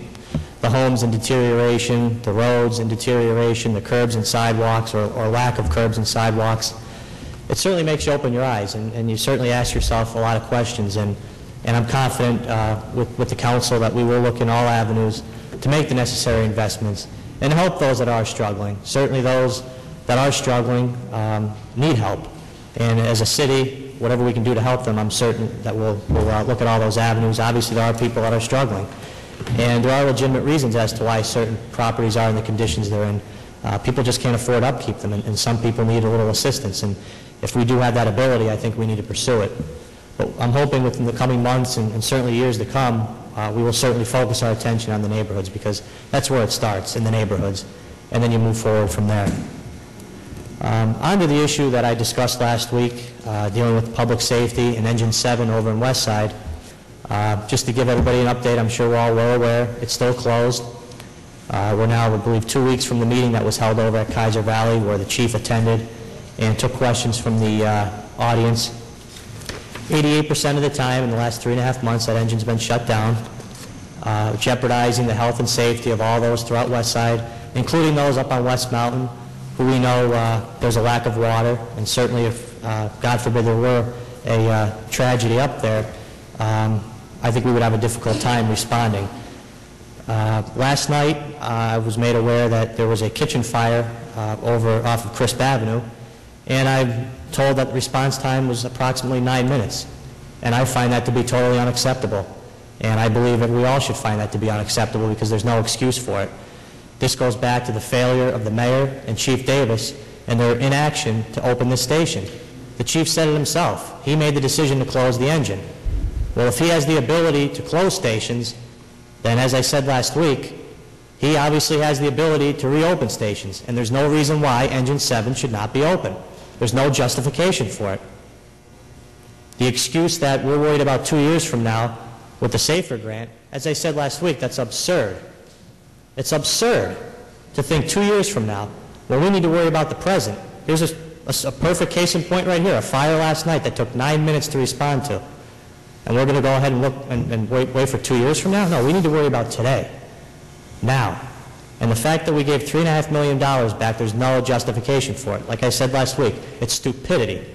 the homes in deterioration, the roads in deterioration, the curbs and sidewalks, or, or lack of curbs and sidewalks, it certainly makes you open your eyes, and, and you certainly ask yourself a lot of questions, and, and I'm confident uh, with, with the council that we will look in all avenues to make the necessary investments and help those that are struggling. Certainly those that are struggling um, need help, and as a city, whatever we can do to help them, I'm certain that we'll, we'll uh, look at all those avenues. Obviously, there are people that are struggling, and there are legitimate reasons as to why certain properties are in the conditions they're in. Uh, People just can't afford to upkeep them, and and some people need a little assistance, and if we do have that ability, I think we need to pursue it. But I'm hoping within the coming months and and certainly years to come, uh, we will certainly focus our attention on the neighborhoods because that's where it starts, in the neighborhoods, and then you move forward from there. Um, On to the issue that I discussed last week, uh, dealing with public safety and Engine 7 over in West Side. Uh, Just to give everybody an update, I'm sure we're all well aware, it's still closed. Uh, We're now, I believe, two weeks from the meeting that was held over at Keyser Valley where the chief attended and took questions from the uh, audience. 88% of the time in the last three and a half months, that engine's been shut down, uh, jeopardizing the health and safety of all those throughout West Side, including those up on West Mountain, who we know uh, there's a lack of water, and certainly if, uh, God forbid, there were a uh, tragedy up there, um, I think we would have a difficult time responding. Uh, Last night, uh, I was made aware that there was a kitchen fire uh, over off of Crisp Avenue, and I'm told that the response time was approximately nine minutes. And I find that to be totally unacceptable. And I believe that we all should find that to be unacceptable because there's no excuse for it. This goes back to the failure of the mayor and Chief Davis and their inaction to open this station. The chief said it himself. He made the decision to close the engine. Well, if he has the ability to close stations, then as I said last week, he obviously has the ability to reopen stations, and there's no reason why Engine 7 should not be open. There's no justification for it. The excuse that we're worried about two years from now with the SAFER grant, as I said last week, that's absurd. It's absurd to think two years from now, when we need to worry about the present. Here's a, a- a perfect case in point right here, a fire last night that took nine minutes to respond to. And we're going to go ahead and look and, and wait, wait for two years from now? No, we need to worry about today, now. And the fact that we gave three and a half million dollars back, there's no justification for it. Like I said last week, it's stupidity.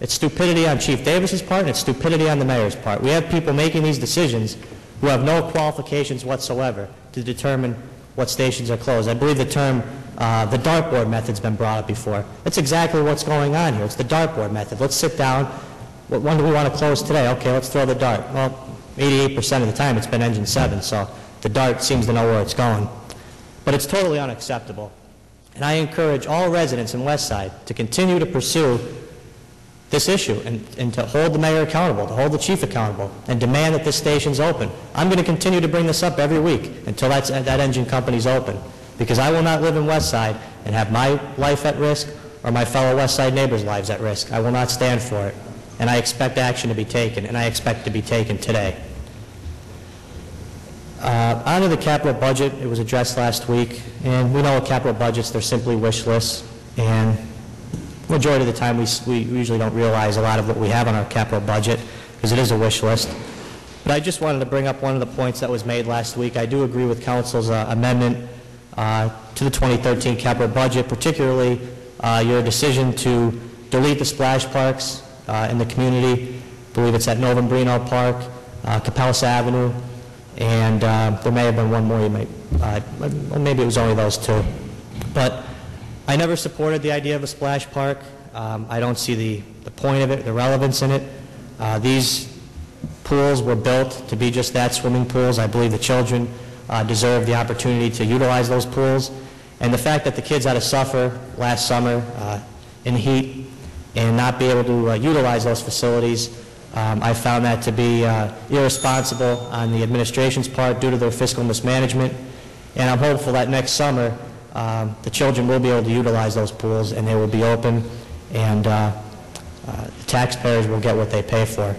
It's stupidity on Chief Davis's part, and it's stupidity on the mayor's part. We have people making these decisions who have no qualifications whatsoever to determine what stations are closed. I believe the term, uh, the dartboard method's been brought up before. That's exactly what's going on here. It's the dartboard method. Let's sit down. What one do we want to close today? Okay, let's throw the dart. Well, 88% of the time, it's been engine seven, so the dart seems to know where it's going. But it's totally unacceptable. And I encourage all residents in West Side to continue to pursue this issue and, and to hold the mayor accountable, to hold the chief accountable, and demand that this station's open. I'm going to continue to bring this up every week until that's, that engine company's open, because I will not live in West Side and have my life at risk or my fellow West Side neighbors' lives at risk. I will not stand for it, and I expect action to be taken, and I expect to be taken today. Uh, the capital budget, it was addressed last week, and we know with capital budgets, they're simply wish lists, and majority of the time, we we usually don't realize a lot of what we have on our capital budget, because it is a wish list. But I just wanted to bring up one of the points that was made last week. I do agree with council's uh, amendment uh, to the 2013 capital budget, particularly uh, your decision to delete the splash parks uh, in the community. I believe it's at Novembrino Park, uh, Capellas Avenue, and uh, there may have been one more, you might, uh, maybe it was only those two. But I never supported the idea of a splash park. Um, I don't see the, the point of it, the relevance in it. Uh, These pools were built to be just that, swimming pools. I believe the children uh, deserve the opportunity to utilize those pools. And the fact that the kids had to suffer last summer uh, in heat and not be able to uh, utilize those facilities, um, I found that to be uh, irresponsible on the administration's part due to their fiscal mismanagement. And I'm hopeful that next summer, um, the children will be able to utilize those pools, and they will be open, and uh, uh, the taxpayers will get what they pay for.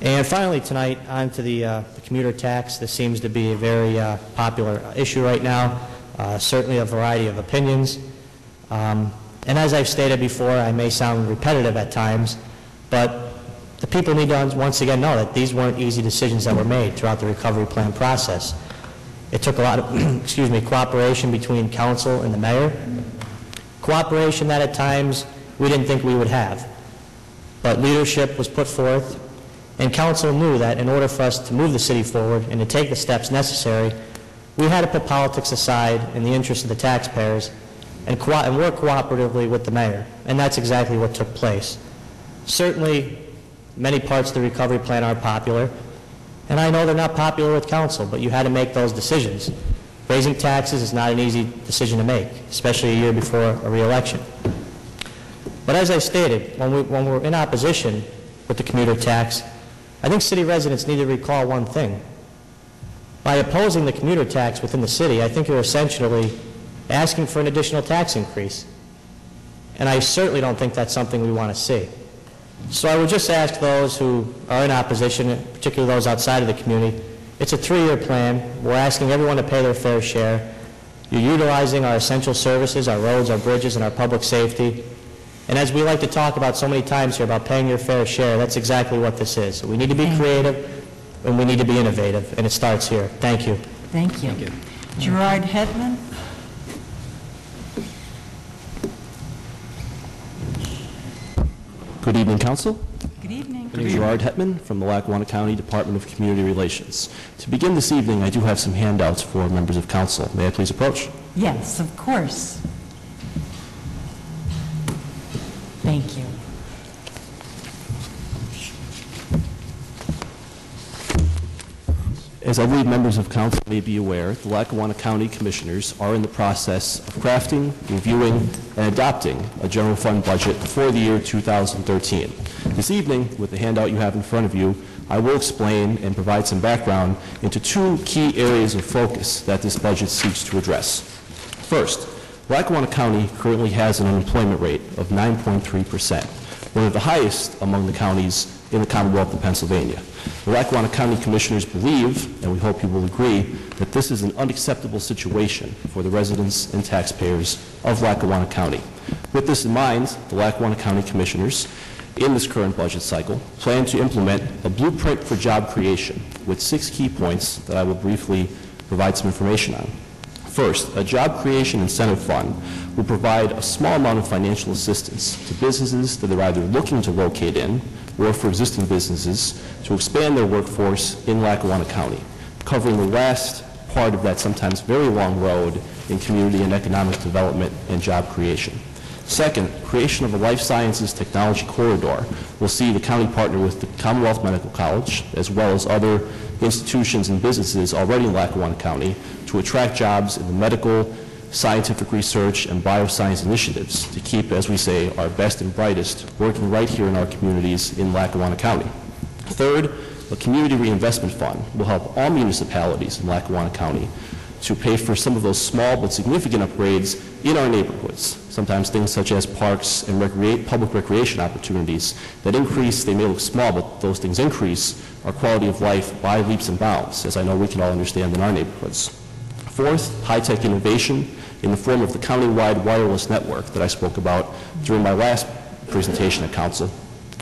And finally, tonight, on to the uh, the commuter tax. This seems to be a very uh, popular issue right now, uh, certainly a variety of opinions. Um, And as I've stated before, I may sound repetitive at times, but the people need to once again know that these weren't easy decisions that were made throughout the recovery plan process. It took a lot of, excuse me, cooperation between council and the mayor, cooperation that at times we didn't think we would have. But leadership was put forth, and council knew that in order for us to move the city forward and to take the steps necessary, we had to put politics aside in the interest of the taxpayers and co- and work cooperatively with the mayor. And that's exactly what took place. Certainly, many parts of the recovery plan are popular, and I know they're not popular with council, but you had to make those decisions. Raising taxes is not an easy decision to make, especially a year before a reelection. But as I stated, when we, when we're in opposition, with the commuter tax, I think city residents need to recall one thing. By opposing the commuter tax within the city, I think you're essentially asking for an additional tax increase. And I certainly don't think that's something we want to see. So I would just ask those who are in opposition, particularly those outside of the community, it's a three-year plan. We're asking everyone to pay their fair share. You're utilizing our essential services, our roads, our bridges, and our public safety. And as we like to talk about so many times here about paying your fair share, that's exactly what this is. We need to be creative, and we need to be innovative, and it starts here. Thank you. Thank you. Gerard Hetman? Good evening, Council. Good evening. My name is Gerard Hetman from the Lackawanna County Department of Community Relations. To begin this evening, I do have some handouts for members of council. May I please approach? Yes, of course. Thank you. As I believe members of council may be aware, the Lackawanna County Commissioners are in the process of crafting, reviewing, and adopting a general fund budget for the year 2013. This evening, with the handout you have in front of you, I will explain and provide some background into two key areas of focus that this budget seeks to address. First, Lackawanna County currently has an unemployment rate of 9.3%, one of the highest among the counties in the Commonwealth of Pennsylvania. The Lackawanna County Commissioners believe, and we hope you will agree, that this is an unacceptable situation for the residents and taxpayers of Lackawanna County. With this in mind, the Lackawanna County Commissioners, in this current budget cycle, plan to implement a blueprint for job creation with six key points that I will briefly provide some information on. First, a job creation incentive fund will provide a small amount of financial assistance to businesses that are either looking to locate in or for existing businesses to expand their workforce in Lackawanna County, covering the last part of that sometimes very long road in community and economic development and job creation. Second, creation of a life sciences technology corridor will see the county partner with the Commonwealth Medical College, as well as other institutions and businesses already in Lackawanna County, to attract jobs in the medical, scientific research, and bioscience initiatives to keep, as we say, our best and brightest working right here in our communities in Lackawanna County. Third, a community reinvestment fund will help all municipalities in Lackawanna County to pay for some of those small but significant upgrades in our neighborhoods. Sometimes things such as parks and recrea- public recreation opportunities that increase, they may look small, but those things increase our quality of life by leaps and bounds, as I know we can all understand in our neighborhoods. Fourth, high-tech innovation in the form of the countywide wireless network that I spoke about during my last presentation at council,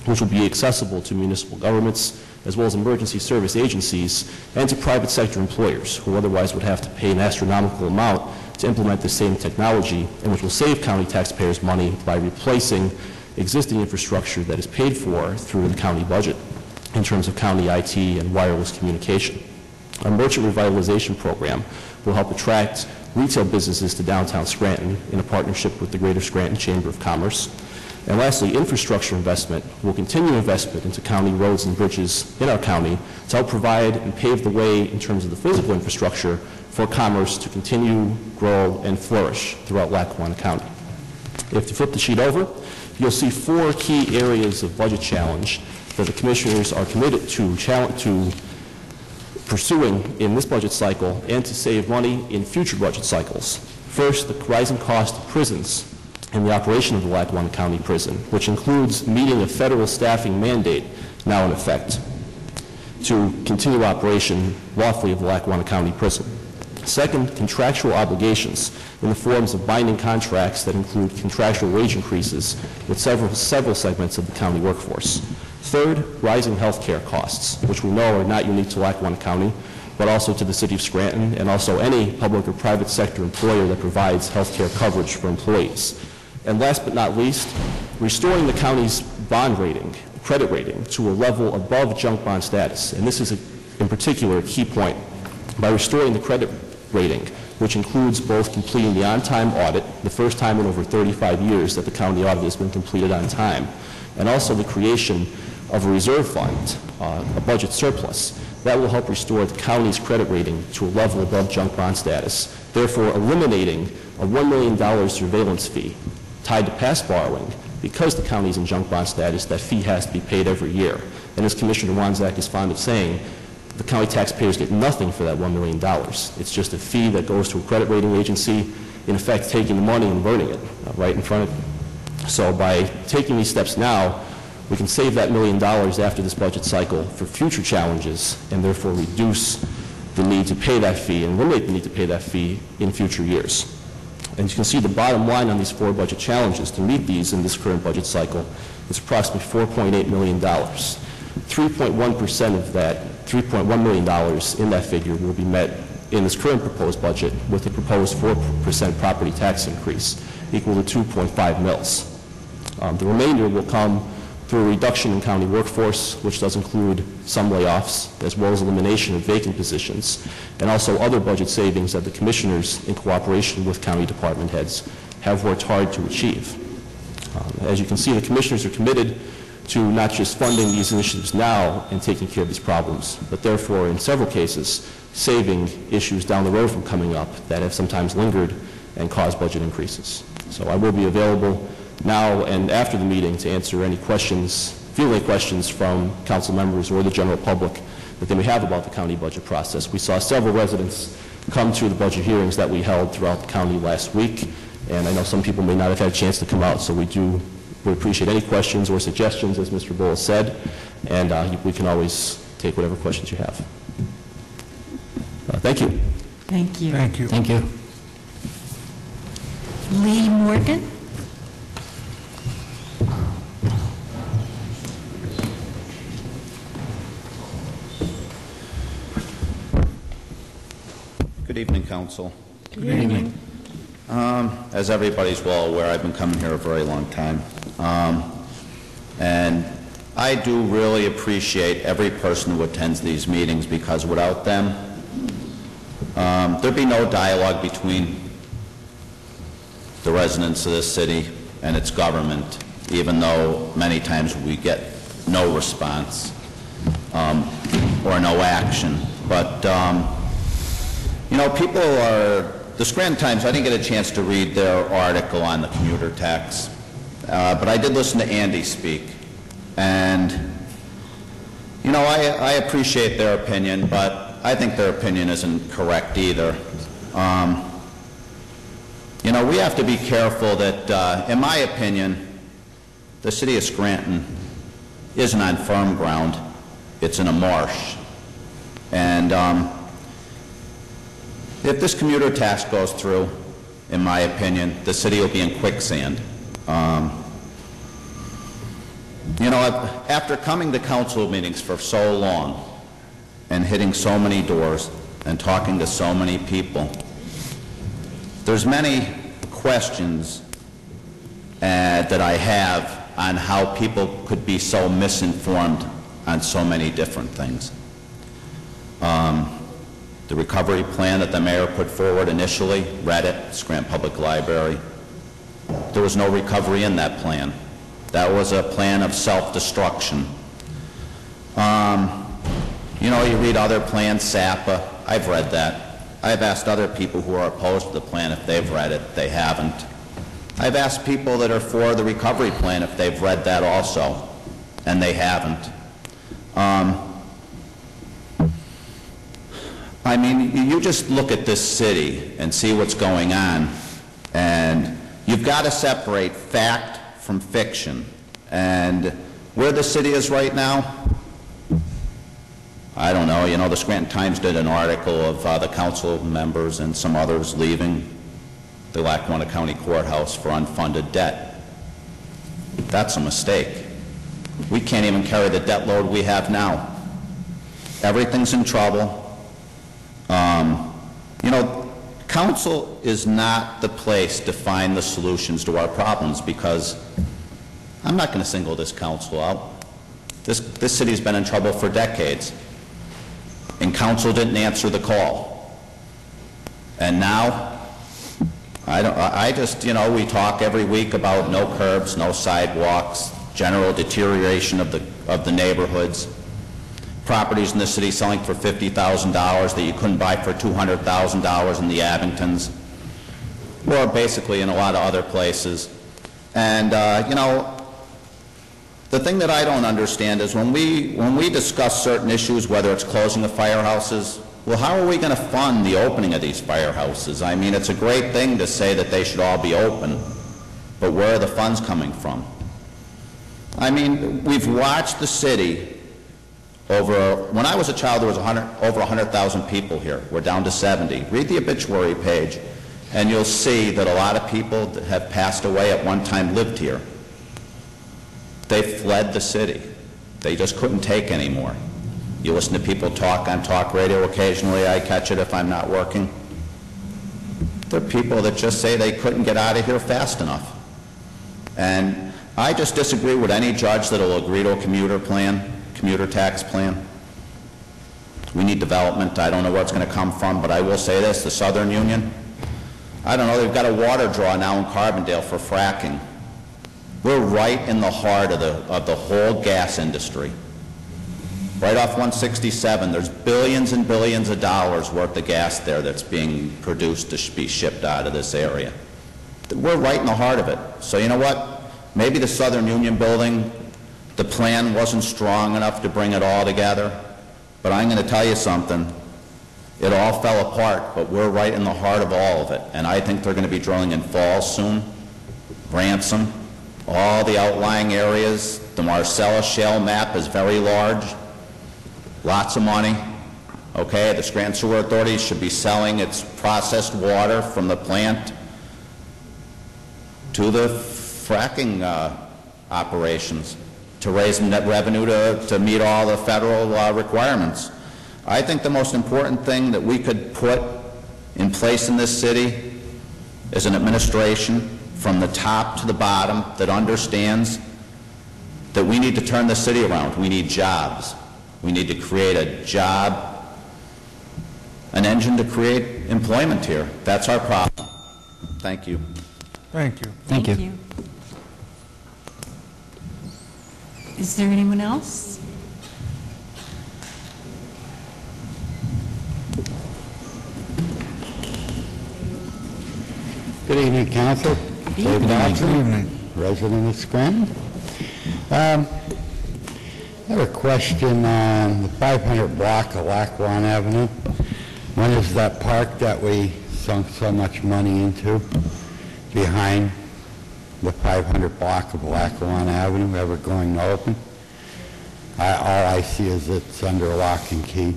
which will be accessible to municipal governments as well as emergency service agencies and to private sector employers who otherwise would have to pay an astronomical amount to implement the same technology and which will save county taxpayers money by replacing existing infrastructure that is paid for through the county budget in terms of county IT and wireless communication. Our merchant revitalization program will help attract retail businesses to downtown Scranton in a partnership with the Greater Scranton Chamber of Commerce. And lastly, infrastructure investment will continue investment into county roads and bridges in our county to help provide and pave the way in terms of the physical infrastructure for commerce to continue, grow, and flourish throughout Lackawanna County. If you flip the sheet over, you'll see four key areas of budget challenge that the commissioners are committed to, to pursuing in this budget cycle and to save money in future budget cycles. First, the rising cost of prisons and the operation of the Lackawanna County Prison, which includes meeting a federal staffing mandate now in effect to continue operation lawfully of the Lackawanna County Prison. Second, contractual obligations in the forms of binding contracts that include contractual wage increases with several, several segments of the county workforce. Third, rising health care costs, which we know are not unique to Lackawanna County, but also to the city of Scranton and also any public or private sector employer that provides health care coverage for employees. And last but not least, restoring the county's bond rating, credit rating, to a level above junk bond status. And this is, a, in particular, a key point. By restoring the credit rating, which includes both completing the on-time audit, the first time in over 35 years that the county audit has been completed on time, and also the creation of a reserve fund, uh, a budget surplus. That will help restore the county's credit rating to a level above junk bond status, therefore eliminating a $1 million surveillance fee tied to past borrowing because the county's in junk bond status, that fee has to be paid every year. And as Commissioner Wansacz is fond of saying, the county taxpayers get nothing for that $1 million. It's just a fee that goes to a credit rating agency, in effect taking the money and burning it uh, right in front of you. So by taking these steps now, we can save that million dollars after this budget cycle for future challenges and therefore reduce the need to pay that fee and eliminate the need to pay that fee in future years. And you can see the bottom line on these four budget challenges to meet these in this current budget cycle is approximately $4.8 million. 3.1% of that, $3.1 million in that figure will be met in this current proposed budget with a proposed 4% property tax increase equal to 2.5 mils. Um, The remainder will come through a reduction in county workforce, which does include some layoffs, as well as elimination of vacant positions, and also other budget savings that the commissioners, in cooperation with county department heads, have worked hard to achieve. Um, As you can see, the commissioners are committed to not just funding these initiatives now and taking care of these problems, but therefore, in several cases, saving issues down the road from coming up that have sometimes lingered and caused budget increases. So I will be available now and after the meeting to answer any questions, field any questions from council members or the general public that they may have about the county budget process. We saw several residents come to the budget hearings that we held throughout the county last week, and I know some people may not have had a chance to come out, so we do, we appreciate any questions or suggestions, as Mr. Bowles said, and uh, we can always take whatever questions you have. Uh, Thank you. Thank you. Thank you. Thank you. Lee Morgan? Good evening, council. Good evening. Um, As everybody's well aware, I've been coming here a very long time. Um, And I do really appreciate every person who attends these meetings because without them, um, there'd be no dialogue between the residents of this city and its government, even though many times we get no response um, or no action. But, um, you know, people are, the Scranton Times, I didn't get a chance to read their article on the commuter tax, uh, but I did listen to Andy speak. And, you know, I, I appreciate their opinion, but I think their opinion isn't correct either. Um, you know, we have to be careful that, uh, in my opinion, the city of Scranton isn't on firm ground. It's in a marsh. And um, if this commuter tax goes through, in my opinion, the city will be in quicksand. Um, You know, after coming to council meetings for so long and hitting so many doors and talking to so many people, there's many questions uh, that I have on how people could be so misinformed on so many different things. Um, The recovery plan that the mayor put forward initially, read it, Scranton Public Library. There was no recovery in that plan. That was a plan of self-destruction. Um, You know, you read other plans, SAPA, I've read that. I've asked other people who are opposed to the plan if they've read it, they haven't. I've asked people that are for the recovery plan if they've read that also, and they haven't. Um, I mean, you- just look at this city and see what's going on, and you've got to separate fact from fiction. And where the city is right now, I don't know, you know, the Scranton Times did an article of uh, the council members and some others leaving the Lackawanna County Courthouse for unfunded debt. That's a mistake. We can't even carry the debt load we have now. Everything's in trouble. Um, You know, council is not the place to find the solutions to our problems, because I'm not going to single this council out. This, this city's been in trouble for decades, and council didn't answer the call. And now, I don't, I I just, you know, we talk every week about no curbs, no sidewalks, general deterioration of the, of the neighborhoods, properties in the city selling for $50,000 that you couldn't buy for $200,000 in the Abingtons, or basically in a lot of other places. And, uh, you know, the thing that I don't understand is when we, when we discuss certain issues, whether it's closing the firehouses, well, how are we going to fund the opening of these firehouses? I mean, it's a great thing to say that they should all be open, but where are the funds coming from? I mean, we've watched the city over, when I was a child, there was 100, over 100,000 people here. We're down to 70. Read the obituary page, and you'll see that a lot of people that have passed away at one time lived here. They fled the city. They just couldn't take anymore. You listen to people talk on talk radio occasionally, I catch it if I'm not working. There are people that just say they couldn't get out of here fast enough. And I just disagree with any judge that'll agree to a commuter plan, commuter tax plan. We need development. I don't know where it's going to come from, but I will say this, the Southern Union, I don't know, they've got a water draw now in Carbondale for fracking. We're right in the heart of the, of the whole gas industry. Right off 167, there's billions and billions of dollars worth of gas there that's being produced to be shipped out of this area. We're right in the heart of it. So you know what? Maybe the Southern Union building, the plan wasn't strong enough to bring it all together, but I'm going to tell you something. It all fell apart, but we're right in the heart of all of it. And I think they're going to be drilling in Falls soon, Ransom, all the outlying areas. The Marcellus Shale map is very large, lots of money. Okay, the Scranton Sewer Authority should be selling its processed water from the plant to the fracking uh, operations to raise net revenue to, to meet all the federal uh, requirements. I think the most important thing that we could put in place in this city is an administration from the top to the bottom that understands that we need to turn the city around. We need jobs. We need to create a job, an engine to create employment here. That's our problem. Thank you. Thank you. Thank you. Is there anyone else? Good evening, Council. Good evening. Dodson, resident of Scranton. Um, I have a question on the 500 block of Lackawanna Avenue. When is that park that we sunk so much money into behind the 500 block of Lackawanna Avenue ever going to open? I- All I see is it's under lock and key.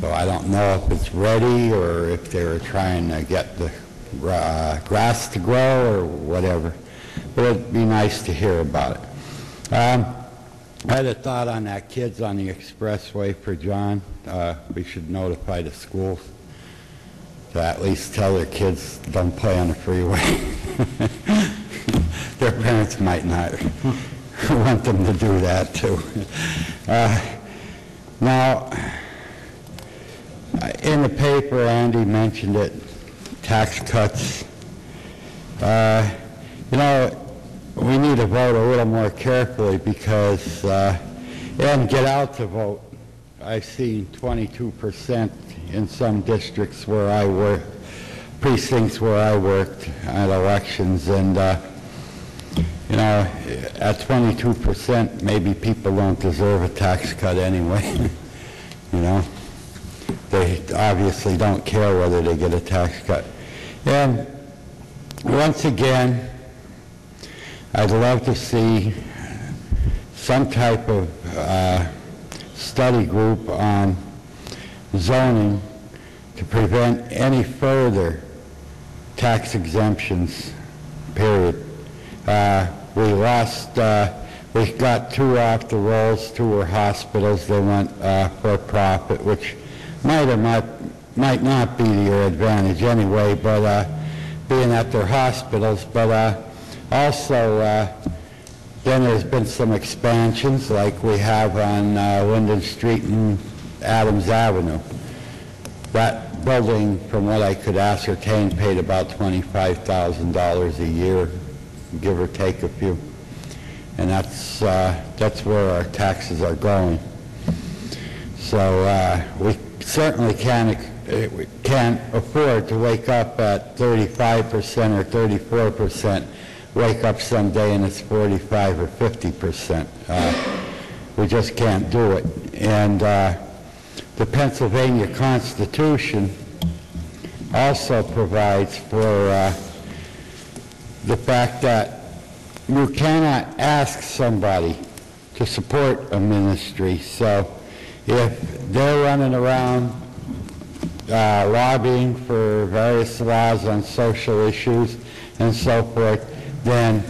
So I don't know if it's ready or if they're trying to get the uh, grass to grow or whatever. But it'd be nice to hear about it. Um, I had a thought on that kids on the expressway for John. Uh, We should notify the schools to at least tell their kids, don't play on the freeway. Their parents might not want them to do that too. Uh, Now, in the paper, Andy mentioned it, tax cuts. Uh, You know, we need to vote a little more carefully because, uh, and get out to vote. I've seen 22% in some districts where I work, precincts where I worked at elections, and, uh, you know, at 22%, maybe people don't deserve a tax cut anyway, you know? They obviously don't care whether they get a tax cut. And once again, I'd love to see some type of uh, study group on zoning to prevent any further tax exemptions, period. Uh, We lost, uh, we got two off the rolls, two were hospitals, they went uh, for profit, which might or might, might not be to your advantage anyway, but uh, being at their hospitals, but uh, also, uh, then there's been some expansions like we have on Linden Street and Adams Avenue. That building, from what I could ascertain, paid about $25,000 a year, give or take a few. And that's, uh, that's where our taxes are going. So uh, we certainly can't, eh, can't afford to wake up at 35% or 34% wake up someday and it's 45 or 50 percent. Uh, We just can't do it. And uh, the Pennsylvania Constitution also provides for uh, the fact that you cannot ask somebody to support a ministry. So if they're running around uh, lobbying for various laws on social issues and so forth, then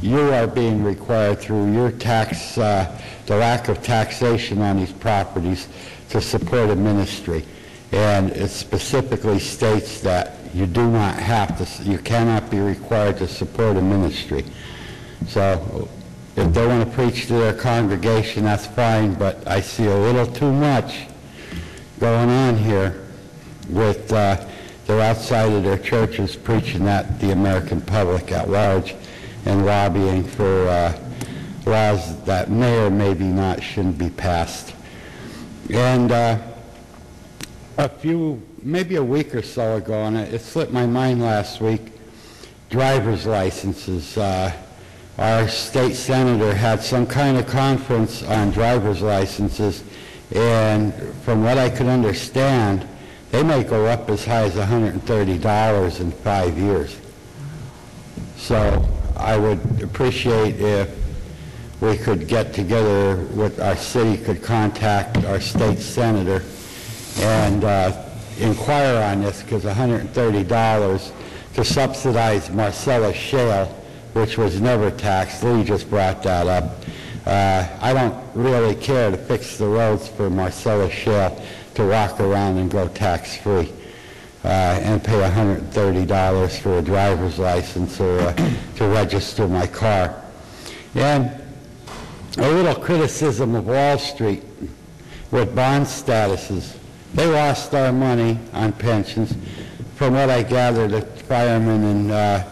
you are being required through your tax, uh, the lack of taxation on these properties to support a ministry. And it specifically states that you do not have to, you cannot be required to support a ministry. So if they want to preach to their congregation, that's fine, but I see a little too much going on here with, uh, they're outside of their churches preaching at the American public at large and lobbying for uh, laws that may or maybe not shouldn't be passed. And uh, a few, maybe a week or so ago, and it slipped my mind last week, driver's licenses. Uh, Our state senator had some kind of conference on driver's licenses, and from what I could understand, they may go up as high as $130 in five years. So I would appreciate if we could get together with, our city could contact our state senator and uh, inquire on this, because $130 to subsidize Marcellus Shale, which was never taxed, Lee just brought that up. Uh, I don't really care to fix the roads for Marcellus Shale to walk around and go tax-free uh, and pay $130 for a driver's license or uh, to register my car. And a little criticism of Wall Street with bond statuses. They lost our money on pensions. From what I gather, the firemen and uh,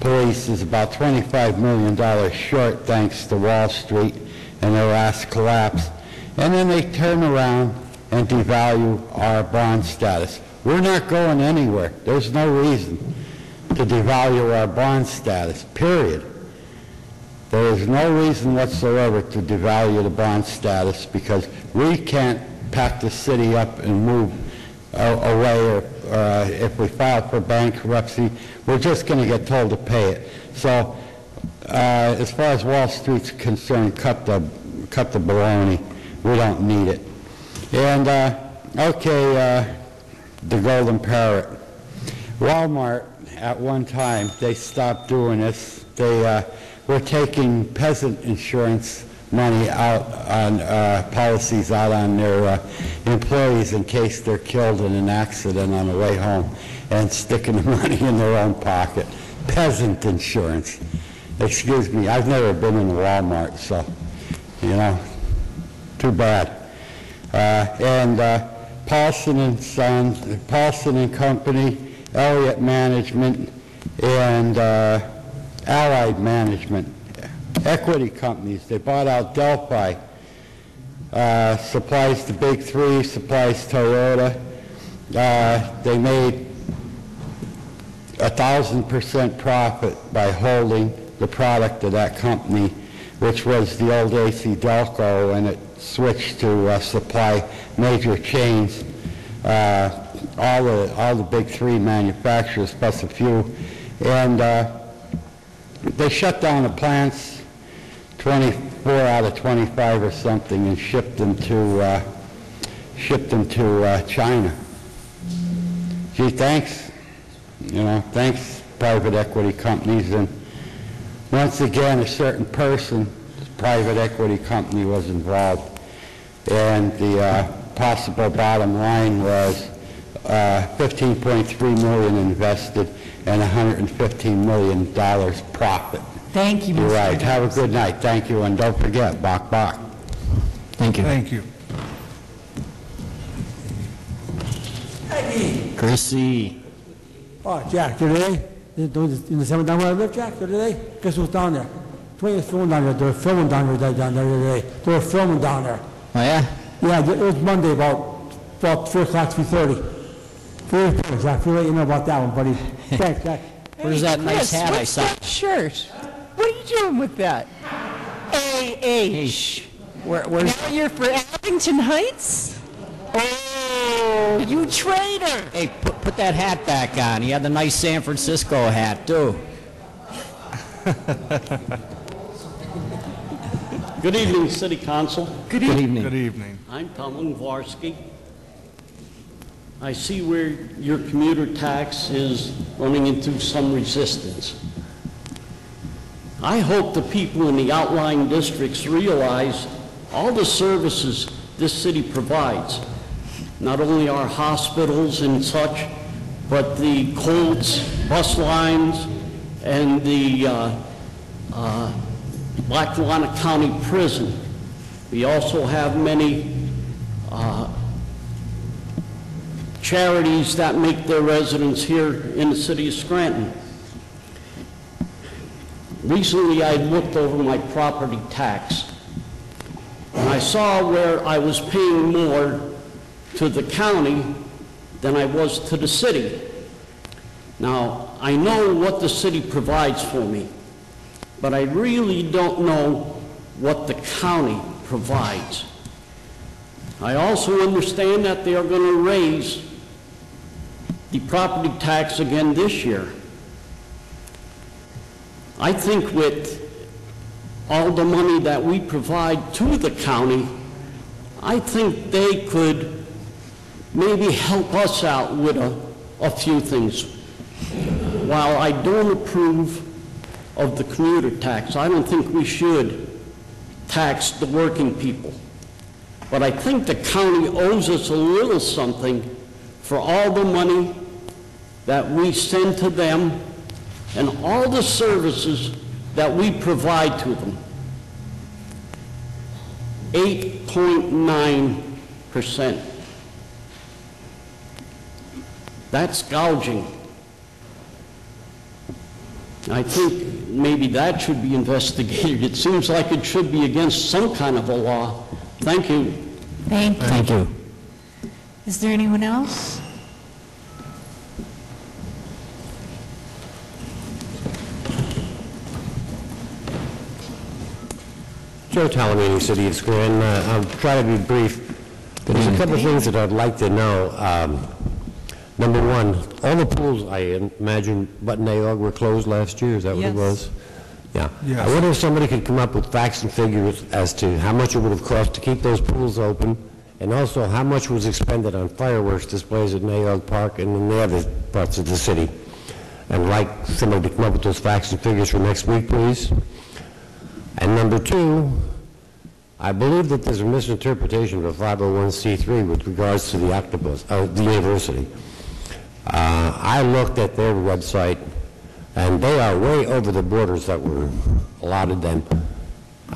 police is about $25 million short thanks to Wall Street and their last collapse. And then they turn around and devalue our bond status. We're not going anywhere. There's no reason to devalue our bond status, period. There is no reason whatsoever to devalue the bond status because we can't pack the city up and move a- away or uh, if we file for bankruptcy, we're just going to get told to pay it. So uh, as far as Wall Street's concerned, cut the, cut the baloney. We don't need it. And, uh, okay, uh, the Golden Parrot. Walmart, at one time, they stopped doing this. They uh, were taking peasant insurance money out on, uh, policies out on their uh, employees in case they're killed in an accident on the way home and sticking the money in their own pocket. Peasant insurance. Excuse me, I've never been in Walmart, so, you know, too bad. Uh, And uh, Paulson and Sons, Paulson and Company, Elliott Management, and uh, Allied Management, equity companies. They bought out Delphi, uh, supplies the big three, supplies Toyota. Uh, They made a thousand percent profit by holding the product of that company, which was the old AC Delco, and it switched to uh, supply major chains, uh, all the, all the big three manufacturers plus a few. And uh, they shut down the plants, 24 out of 25 or something, and shipped them to, uh, shipped them to uh, China. Gee, thanks, you know, thanks, private equity companies. And once again, a certain person, private equity company was involved. And the uh, possible bottom line was uh, 15.3 million invested and 115 million dollars profit. Thank you, You're Mr. right. Have a good night. Thank you, and don't forget, bok bok. Thank you. Thank you. Chrissy. Oh, Jack, today, in the same town where I live, Jack, today, guess who's down there? Twentieth filming down there, they're filming down there, down there today. They were filming down there. Oh, yeah? Yeah, it was Monday about, about three o'clock, three thirty. Three thirty, Jack, we'll let you know about that one, buddy. Thanks, Jack. Where's that nice hat I saw? Shirt. What are you doing with that? A-H. Now you're for Abington Heights? Oh, you traitor! Hey, put, put that hat back on. He had the nice San Francisco hat, too. Good evening, City Council. Good evening. Good evening. I'm Tom Varsky. I see where your commuter tax is running into some resistance. I hope the people in the outlying districts realize all the services this city provides, not only our hospitals and such, but the Colts bus lines and the uh, uh, Lackawanna County Prison. We also have many uh, charities that make their residence here in the city of Scranton. Recently, I looked over my property tax, and I saw where I was paying more to the county than I was to the city. Now, I know what the city provides for me, but I really don't know what the county provides. I also understand that they are going to raise the property tax again this year. I think with all the money that we provide to the county, I think they could maybe help us out with a, a few things. While I don't approve of the commuter tax, I don't think we should tax the working people. But I think the county owes us a little something for all the money that we send to them and all the services that we provide to them. 8.9%. That's gouging. I think maybe that should be investigated. It seems like it should be against some kind of a law. Thank you. Thank you. Thank you. Is there anyone else? Joe Talamini, City of Scranton. Uh, I'll try to be brief. There's a couple of things that I'd like to know. Um, Number one, all the pools, I imagine, but Nay Aug were closed last year, is that what Yes. it was? Yeah. Yes. I wonder if somebody could come up with facts and figures as to how much it would have cost to keep those pools open, and also how much was expended on fireworks displays at Nay Aug Park and in the other parts of the city. And like somebody to come up with those facts and figures for next week, please. And number two, I believe that there's a misinterpretation of a 501c3 with regards to the octopus, uh, the university. Uh, I looked at their website, and they are way over the borders that were allotted them.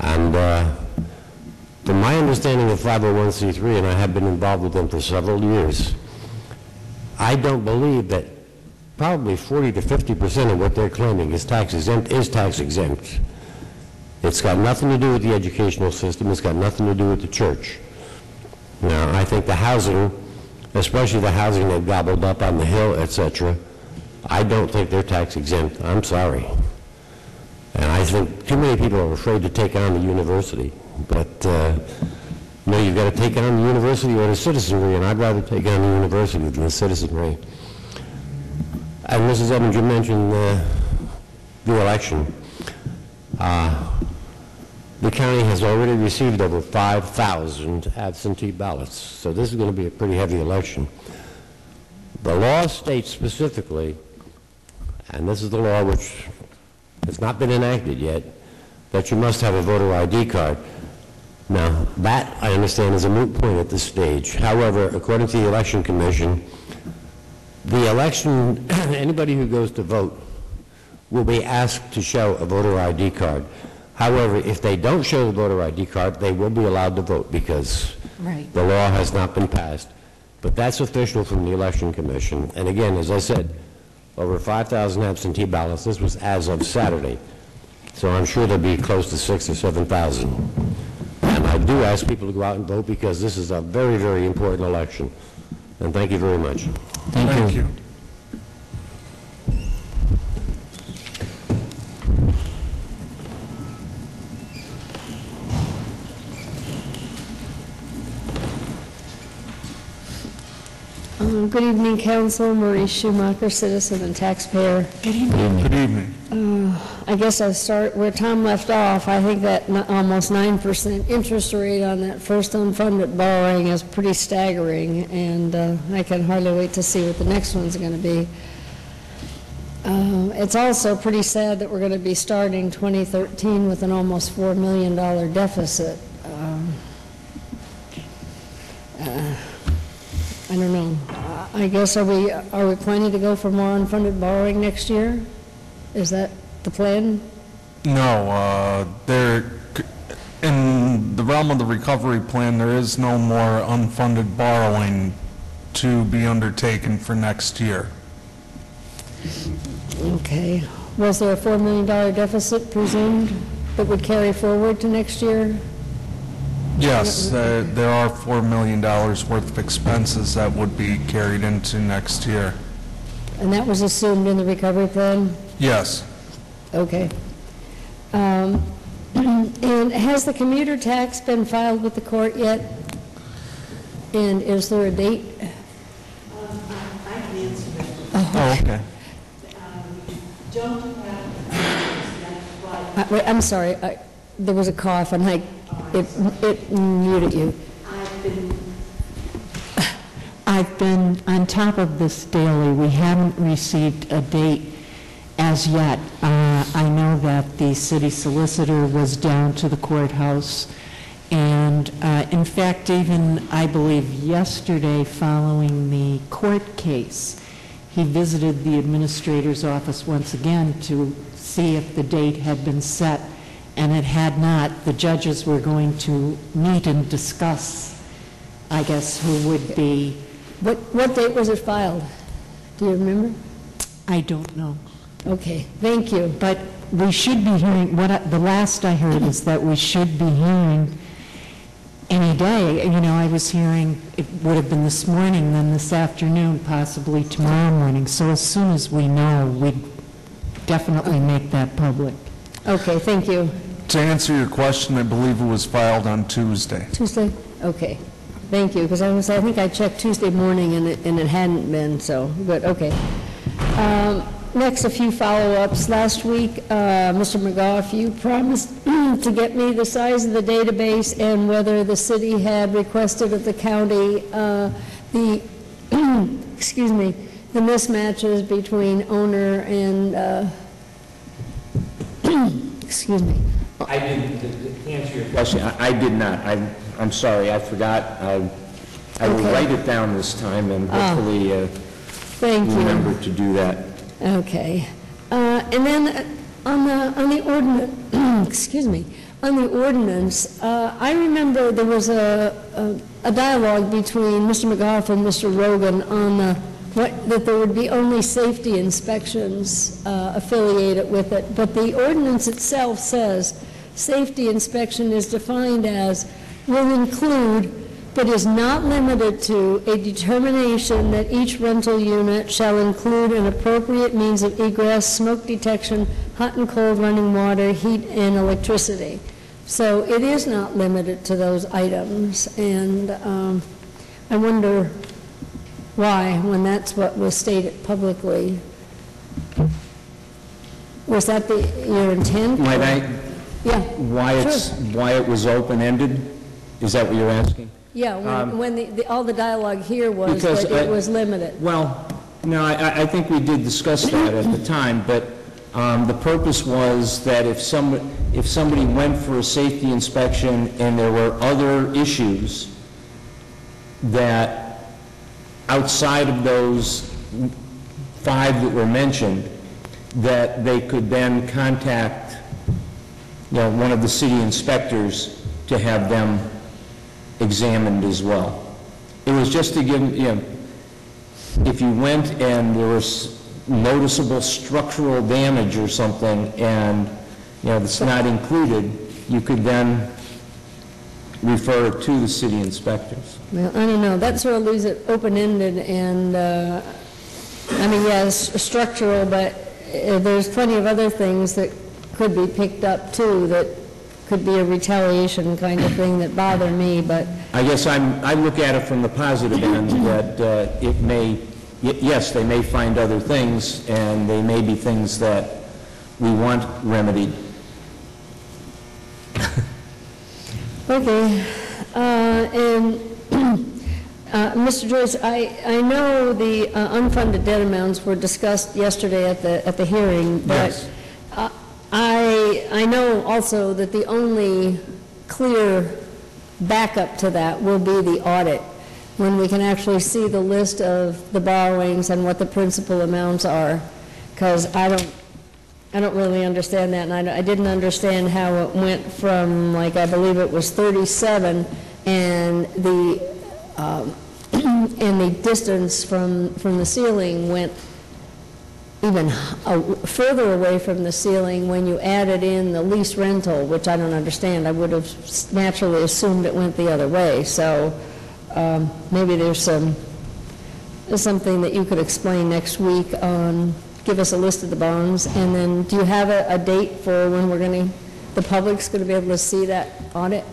And uh, from my understanding of 501c3, and I have been involved with them for several years, I don't believe that probably 40 to 50 percent of what they're claiming is tax exempt, is tax exempt. It's got nothing to do with the educational system, it's got nothing to do with the church. Now, I think the housing, especially the housing they've gobbled up on the Hill, etc., I don't think they're tax exempt, I'm sorry. And I think too many people are afraid to take on the university, but, uh, no, you've got to take on the university or the citizenry, and I'd rather take on the university than the citizenry. And Mrs. Evans, you mentioned uh, the election. Uh, The county has already received over 5,000 absentee ballots, so this is going to be a pretty heavy election. The law states specifically, and this is the law which has not been enacted yet, that you must have a voter ID card. Now, that, I understand, is a moot point at this stage. However, according to the Election Commission, the election, anybody who goes to vote will be asked to show a voter ID card. However, if they don't show the voter ID card, they will be allowed to vote because Right. the law has not been passed. But that's official from the Election Commission. And again, as I said, over 5,000 absentee ballots. This was as of Saturday. So I'm sure there'll be close to 6 or 7,000. And I do ask people to go out and vote because this is a very, very important election. And thank you very much. Thank you. Um, Good evening, council. Marie Schumacher, citizen and taxpayer. Good evening. Good Uh, I guess I'll start where Tom left off. I think that n- almost 9% interest rate on that first unfunded borrowing is pretty staggering, and uh, I can hardly wait to see what the next one's going to be. Uh, It's also pretty sad that we're going to be starting 2013 with an almost $4 million deficit. Um, uh, I don't know. I guess, are we, are we planning to go for more unfunded borrowing next year? Is that the plan? No, uh, there, in the realm of the recovery plan, there is no more unfunded borrowing to be undertaken for next year. Okay. Was there a $4 million deficit presumed that would carry forward to next year? Yes, uh, there are $4 million worth of expenses that would be carried into next year. And that was assumed in the recovery plan? Yes. Okay. Um, And has the commuter tax been filed with the court yet? And is there a date? Um, I can answer that. Oh, okay. Uh, Wait, I'm sorry, I- there was a cough and I, it it muted you. I've been on top of this daily. We haven't received a date as yet. Uh, I know that the city solicitor was down to the courthouse, and uh, in fact, even, I believe, yesterday, following the court case, he visited the administrator's office once again to see if the date had been set, and it had not. The judges were going to meet and discuss, I guess, who would be... What, what date was it filed? Do you remember? I don't know. Okay, thank you. But we should be hearing, what, I- the last I heard is that we should be hearing any day. You know, I was hearing, it would have been this morning, then this afternoon, possibly tomorrow morning. So as soon as we know, we'd definitely make that public. Okay, thank you. To answer your question, I believe it was filed on Tuesday. Tuesday? Okay, thank you, because I was, I think I checked Tuesday morning and it, and it hadn't been, so, good, okay. Um, Next, a few follow-ups. Last week, uh, Mr. McGoff, you promised to get me the size of the database and whether the city had requested of the county uh, the, excuse me, the mismatches between owner and, uh, excuse me, I didn't, to answer your question, I I did not. I'm, I'm sorry, I forgot. I I will Okay. write it down this time and Ah. hopefully uh, thank you. remember to do that. Okay. Uh, And then uh, on the, on the ordinance, excuse me, on the ordinance, uh, I remember there was a, a- a dialogue between Mr. McGoff and Mr. Rogan on the, what, that there would be only safety inspections uh, affiliated with it. But the ordinance itself says, safety inspection is defined as, will include but is not limited to a determination that each rental unit shall include an appropriate means of egress, smoke detection, hot and cold running water, heat, and electricity. So it is not limited to those items, and um, I wonder why, when that's what was stated publicly. Was that the, your intent? Might I, Yeah. why it's, why it was open-ended? Is that what you're asking? Yeah, when, Um, when the, the- all the dialogue here was Because that it I- was limited. Well, no, I- I, I think we did discuss that at the time, but um, the purpose was that if some, if somebody went for a safety inspection and there were other issues that outside of those five that were mentioned, that they could then contact, you know, one of the city inspectors to have them examined as well. It was just to give, you know, if you went and there was noticeable structural damage or something, and, you know, it's not included, you could then refer to the city inspectors. Well, I don't know, that sort of leaves it open-ended, and, uh, I mean, yes, structural, but uh, there's plenty of other things that could be picked up, too, that could be a retaliation kind of thing that bother me, but, I guess I'm, I look at it from the positive end, that uh, it may, y- yes, they may find other things, and they may be things that we want remedied. okay. Uh, And, uh, Mr. Joyce, I, I know the uh, unfunded debt amounts were discussed yesterday at the, at the hearing, but Yes. I, I know also that the only clear backup to that will be the audit, when we can actually see the list of the borrowings and what the principal amounts are, because I don't, I don't really understand that, and I, I didn't understand how it went from, like, I believe it was 37, and the, um, and the distance from, from the ceiling went even further away from the ceiling when you added in the lease rental, which I don't understand. I would have naturally assumed it went the other way, so um, maybe there's some, something that you could explain next week on, give us a list of the bonds, and then, do you have a, a date for when we're going to, the public's going to be able to see that audit?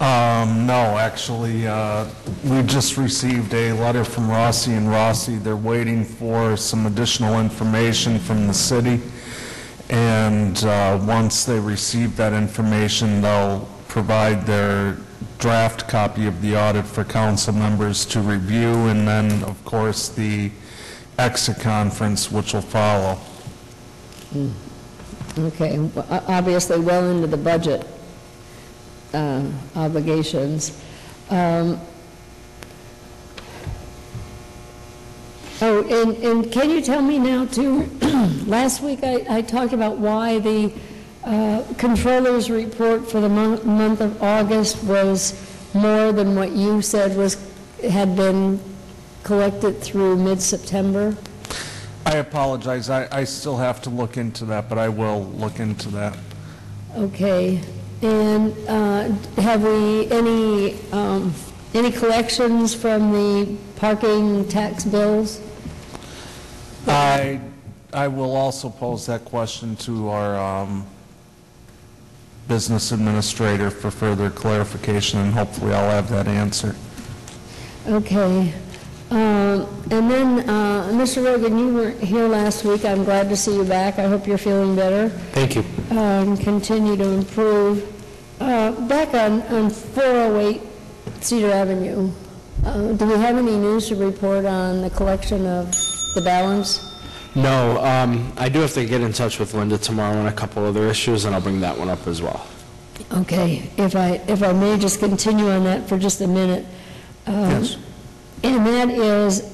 Um, no, actually, uh, we just received a letter from Rossi and Rossi. They're waiting for some additional information from the city. And, uh, once they receive that information, they'll provide their draft copy of the audit for council members to review. And then, of course, the exit conference, which will follow. Okay, well, obviously well into the budget uh, obligations. Um, Oh, and, and can you tell me now, too, last week I, I talked about why the uh, controller's report for the mon- month of August was more than what you said was, had been collected through mid-September? I apologize, I, I still have to look into that, but I will look into that. Okay, and uh, have we, any, um, any collections from the parking tax bills? I, I will also pose that question to our um, business administrator for further clarification, and hopefully I'll have that answer. Okay. Um, And then, uh, Mr. Rogan, you weren't here last week. I'm glad to see you back. I hope you're feeling better. Thank you. Um, Continue to improve. Uh, Back on on 408 Cedar Avenue, uh, do we have any news to report on the collection of the balance? No, um, I do have to get in touch with Linda tomorrow on a couple other issues, and I'll bring that one up as well. Okay, if I, if I may just continue on that for just a minute. Yes. And that is,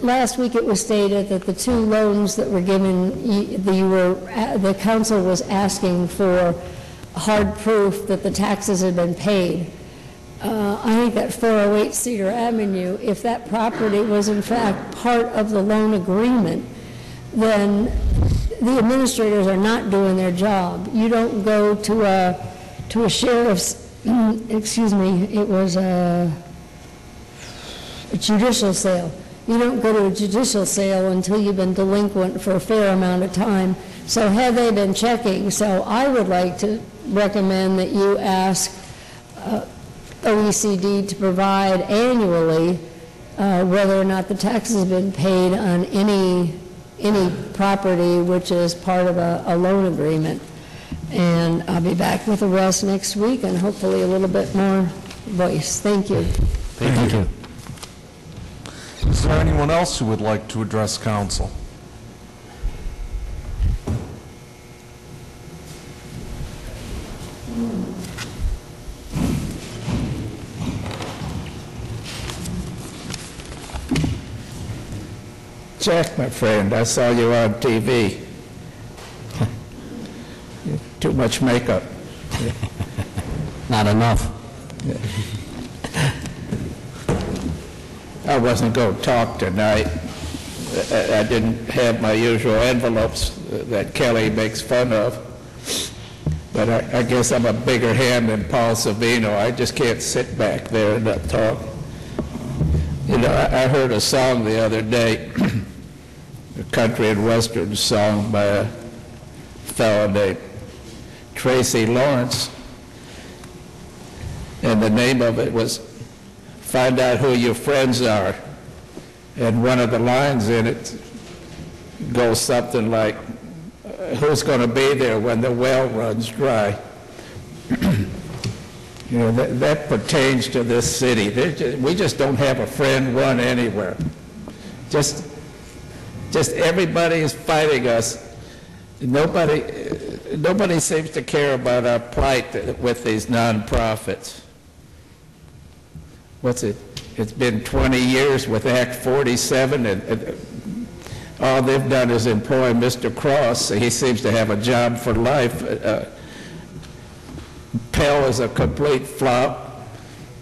last week it was stated that the two loans that were given, you the- were, uh, the council was asking for hard proof that the taxes had been paid. Uh, I think that 408 Cedar Avenue, if that property was in fact part of the loan agreement, then the administrators are not doing their job. You don't go to a, to a sheriff's, excuse me, it was a a judicial sale. You don't go to a judicial sale until you've been delinquent for a fair amount of time. So have they been checking? So I would like to recommend that you ask uh, OECD to provide annually uh, whether or not the taxes have been paid on any, any property which is part of a, a loan agreement. And I'll be back with the rest next week and hopefully a little bit more voice. Thank you. Thank you. Is there anyone else who would like to address council? Jack, my friend, I saw you on TV. Too much makeup. Not enough. I wasn't going to talk tonight. I didn't have my usual envelopes that Kelly makes fun of. But I I guess I'm a bigger hand than Paul Savino. I just can't sit back there and not talk. You know, I I heard a song the other day, a country and western song by a fellow named Tracy Lawrence, and the name of it was Find Out Who Your Friends Are. And one of the lines in it goes something like, uh, who's going to be there when the well runs dry? You know, that, that pertains to this city. There ju- We just don't have a friend one anywhere. Just, just everybody is fighting us. Nobody, uh, nobody seems to care about our plight with these nonprofits. What's it? It's been 20 years with Act 47, and, and all they've done is employ Mr. Cross. He seems to have a job for life. Uh, PEL is a complete flop,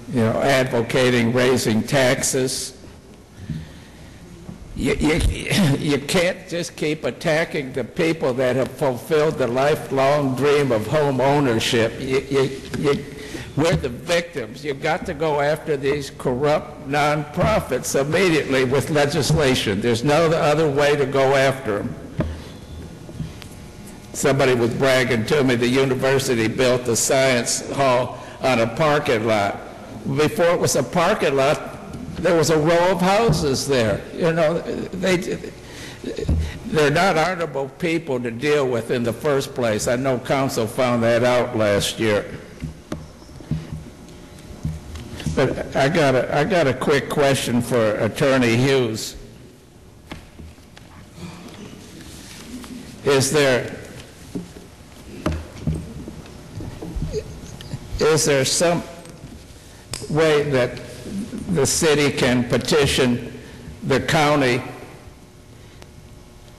you know, advocating raising taxes. You, you, you can't just keep attacking the people that have fulfilled the lifelong dream of home ownership. You, you, you, we're the victims. You've got to go after these corrupt nonprofits immediately with legislation. There's no other way to go after them. Somebody was bragging to me the university built the science hall on a parking lot. Before it was a parking lot, there was a row of houses there. You know, they, they're not honorable people to deal with in the first place. I know council found that out last year. But I got a, I got a quick question for Attorney Hughes. Is there, is there some way that the city can petition the county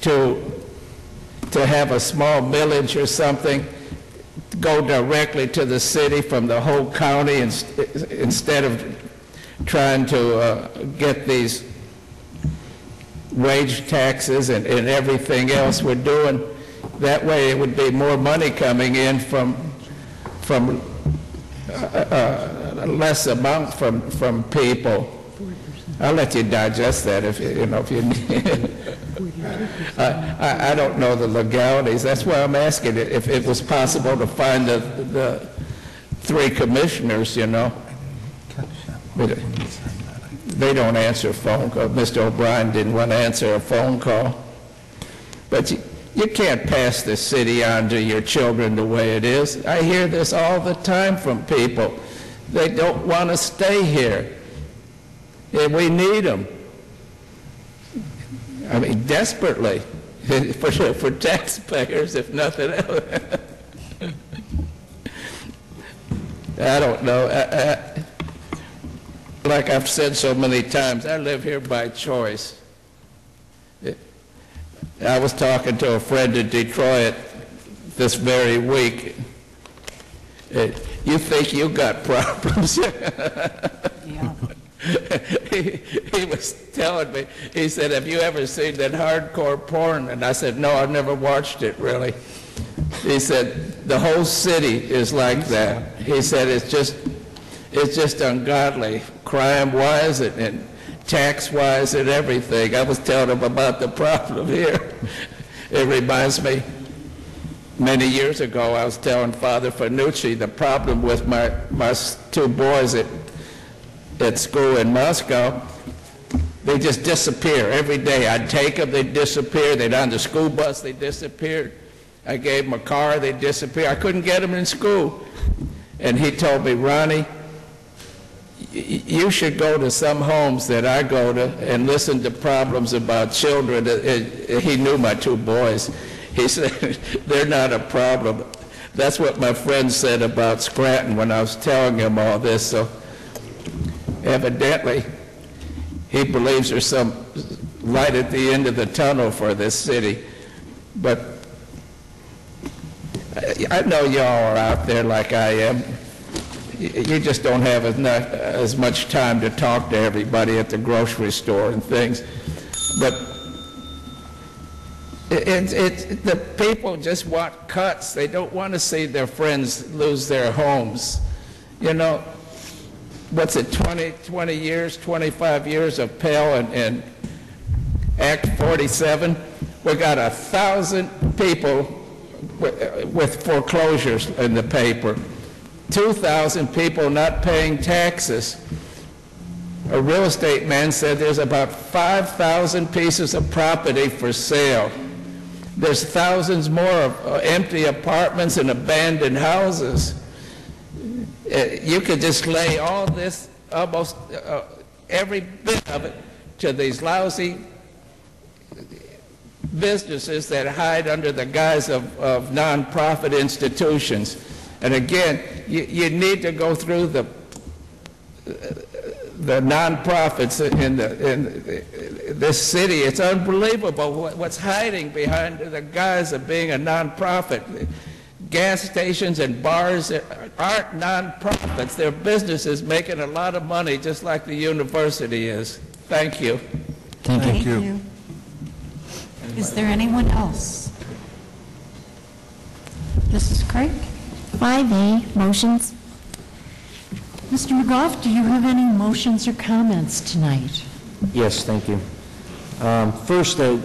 to, to have a small village or something go directly to the city from the whole county ins- instead of trying to uh, get these wage taxes and, and everything else we're doing. That way it would be more money coming in from, from uh, uh, less amount from, from people. I'll let you digest that if, you you know, if you need. I, I- don't know the legalities, that's why I'm asking it, if it was possible to find the, the three commissioners, you know. But They don't answer phone call, Mr. O'Brien didn't want to answer a phone call. But you, you can't pass the city on to your children the way it is. I hear this all the time from people. They don't want to stay here. And we need them. I mean, desperately, for, for taxpayers, if nothing else. I don't know. I- I- Like I've said so many times, I live here by choice. I was talking to a friend in Detroit this very week. You think you've got problems? He he was telling me, he said, "Have you ever seen that hardcore porn?" And I said, "No, I've never watched it, really." He said, "The whole city is like that." He said, "It's just, it's just ungodly, crime-wise and- and tax-wise and everything." I was telling him about the problem here. It reminds me, many years ago, I was telling Father Fanucci the problem with my, my two boys at, at school in Moscow. They just disappear every day. I'd take them, they'd disappear. They'd on the school bus, they disappeared. I gave them a car, they'd disappear. I couldn't get them in school. And he told me, Ronnie, you should go to some homes that I go to and listen to problems about children. Uh, uh, He knew my two boys. He said, they're not a problem. That's what my friend said about Scranton when I was telling him all this. So evidently, he believes there's some light at the end of the tunnel for this city. But I- know y'all are out there like I am. You just don't have enough, as much time to talk to everybody at the grocery store and things. But it- it's, it's, the people just want cuts. They don't want to see their friends lose their homes. You know, what's it, 20, 20 years, 25 years of PEL and, and Act 47? We got a thousand people wi- with foreclosures in the paper. 2,000 people not paying taxes. A real estate man said there's about 5,000 pieces of property for sale. There's thousands more of uh, empty apartments and abandoned houses. Uh, You could just lay all this, almost uh, every bit of it, to these lousy businesses that hide under the guise of, of nonprofit institutions. And again, you, you need to go through the, the nonprofits in the, in this city. It's unbelievable what- what's hiding behind the guise of being a nonprofit. Gas stations and bars aren't nonprofits. They're businesses making a lot of money, just like the university is. Thank you. Thank you. Is there anyone else? Mrs. Craig? 5A, motions. Mr. McGoff, do you have any motions or comments tonight? Yes, thank you. Um, First, uh,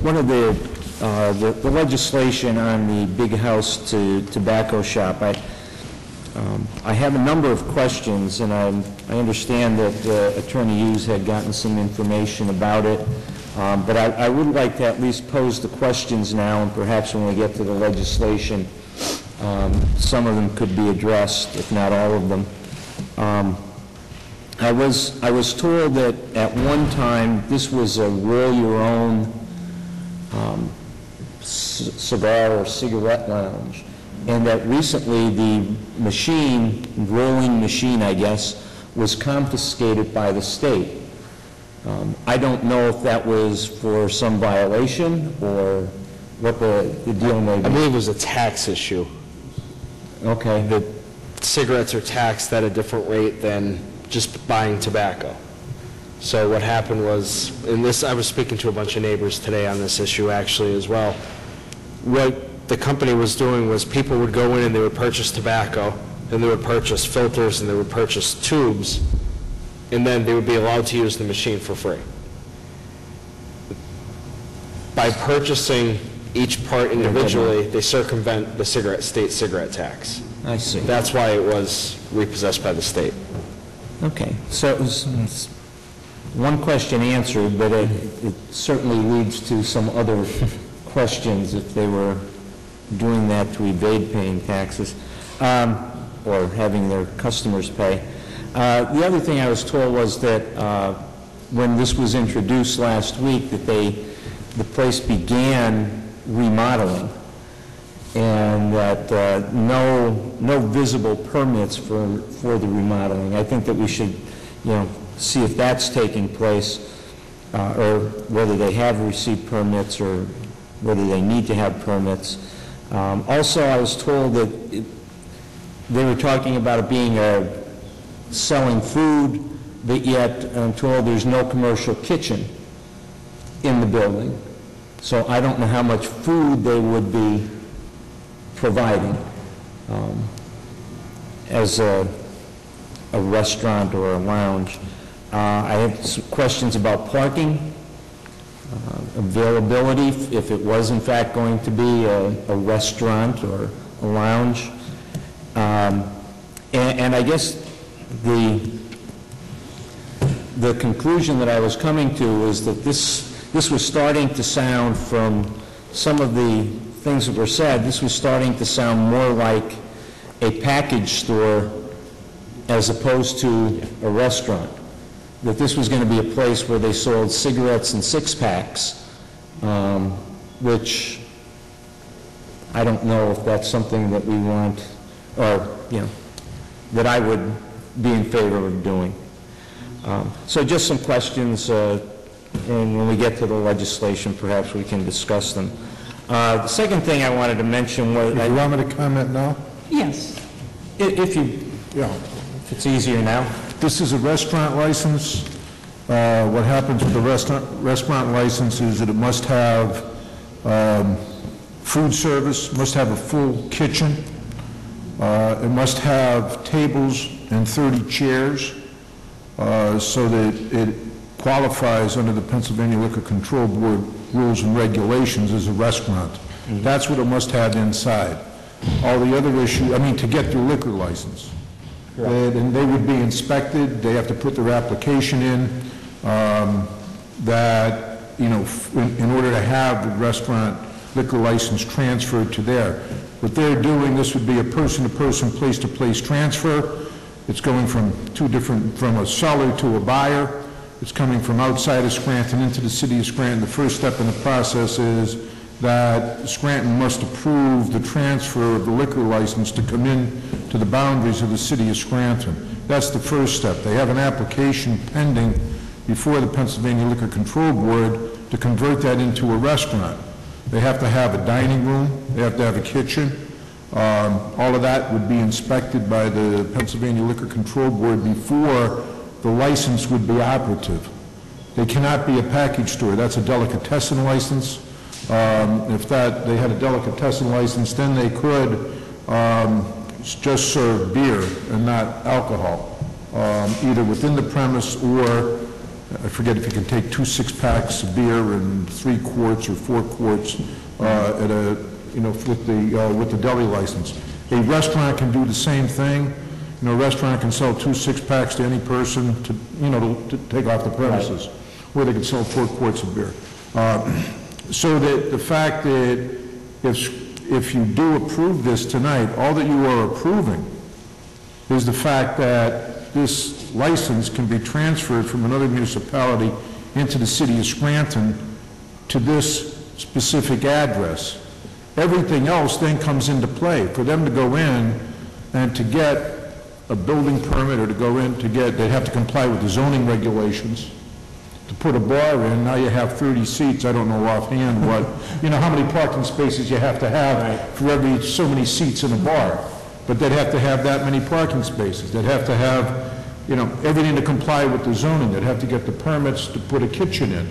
one of the uh, the the legislation on the big house to tobacco shop, I um, I have a number of questions, and I'm- I understand that uh, Attorney Hughes had gotten some information about it, um, but I I would like to at least pose the questions now, and perhaps when we get to the legislation, um, some of them could be addressed, if not all of them. Um, I was, I was told that at one time, this was a roll-your-own um, c- cigar or cigarette lounge, and that recently the machine, rolling machine, I guess, was confiscated by the state. Um, I don't know if that was for some violation or what the the deal may be. I believe it was a tax issue. Okay. The cigarettes are taxed at a different rate than just buying tobacco. So what happened was, and this, I was speaking to a bunch of neighbors today on this issue actually as well. What the company was doing was people would go in and they would purchase tobacco, and they would purchase filters, and they would purchase tubes, and then they would be allowed to use the machine for free. By purchasing each part individually, they circumvent the cigarette, state cigarette tax. I see. That's why it was repossessed by the state. Okay, so it was- it's one question answered, but it it certainly leads to some other questions if they were doing that to evade paying taxes, um, or having their customers pay. Uh, The other thing I was told was that uh, when this was introduced last week, that they, the place began remodeling, and that uh, no, no visible permits for, for the remodeling. I think that we should, you know, see if that's taking place, uh, or whether they have received permits, or whether they need to have permits. Um, Also, I was told that it- they were talking about it being a, selling food, but yet I'm told there's no commercial kitchen in the building. So I don't know how much food they would be providing um, as a a restaurant or a lounge. Uh, I have some questions about parking, uh, availability, if- it was in fact going to be a a restaurant or a lounge. Um, And and I guess the, the conclusion that I was coming to is that this, this was starting to sound from some of the things that were said, this was starting to sound more like a package store as opposed to a restaurant. That this was going to be a place where they sold cigarettes and six-packs, um, which I don't know if that's something that we want, or, you know, that I would be in favor of doing. Um, So just some questions, uh, and when we get to the legislation, perhaps we can discuss them. Uh, The second thing I wanted to mention was... You want me to comment now? Yes. I- If you, Yeah. if it's easier now. This is a restaurant license. Uh, What happens with the restaurant, restaurant license is that it must have um, food service, must have a full kitchen, uh, it must have tables and 30 chairs, uh, so that it qualifies under the Pennsylvania Liquor Control Board rules and regulations as a restaurant. That's what it must have inside. All the other issue, I mean, to get your liquor license. And they would be inspected, they have to put their application in, um, that, you know, in in order to have the restaurant liquor license transferred to there. What they're doing, this would be a person-to-person, place-to-place transfer. It's going from two different, from a seller to a buyer. It's coming from outside of Scranton into the city of Scranton. The first step in the process is that Scranton must approve the transfer of the liquor license to come in to the boundaries of the city of Scranton. That's the first step. They have an application pending before the Pennsylvania Liquor Control Board to convert that into a restaurant. They have to have a dining room, they have to have a kitchen. Um, All of that would be inspected by the Pennsylvania Liquor Control Board before the license would be operative. They cannot be a package store, that's a delicatessen license. Um, If that, they had a delicatessen license, then they could um, just serve beer and not alcohol, um, either within the premise or, I forget if you can take two six-packs of beer and three quarts or four quarts uh, at a, you know, with the, uh, with the deli license. A restaurant can do the same thing. You know, a restaurant can sell two six-packs to any person to, you know, to to take off the premises, or they can sell four quarts of beer. Uh, So that the fact that if, if you do approve this tonight, all that you are approving is the fact that this license can be transferred from another municipality into the city of Scranton to this specific address. Everything else then comes into play. For them to go in and to get a building permit or to go in to get, they'd have to comply with the zoning regulations. To put a bar in, now you have 30 seats, I don't know offhand what, you know, how many parking spaces you have to have for every so many seats in a bar. But they'd have to have that many parking spaces. They'd have to have, you know, everything to comply with the zoning. They'd have to get the permits to put a kitchen in.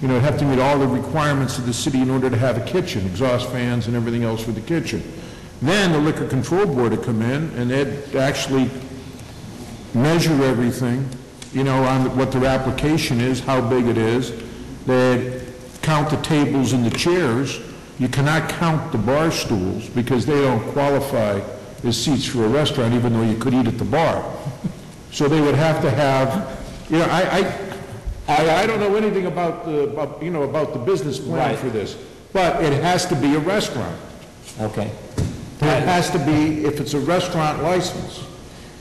You know, it'd have to meet all the requirements of the city in order to have a kitchen, exhaust fans and everything else for the kitchen. Then the liquor control board would come in and they'd actually measure everything, you know, on what their application is, how big it is. They'd count the tables and the chairs. You cannot count the bar stools because they don't qualify as seats for a restaurant, even though you could eat at the bar. So they would have to have, you know, I, I, I I don't know anything about the, about, you know, about the business plan Right. for this, but it has to be a restaurant. Okay. It has to be, if it's a restaurant license.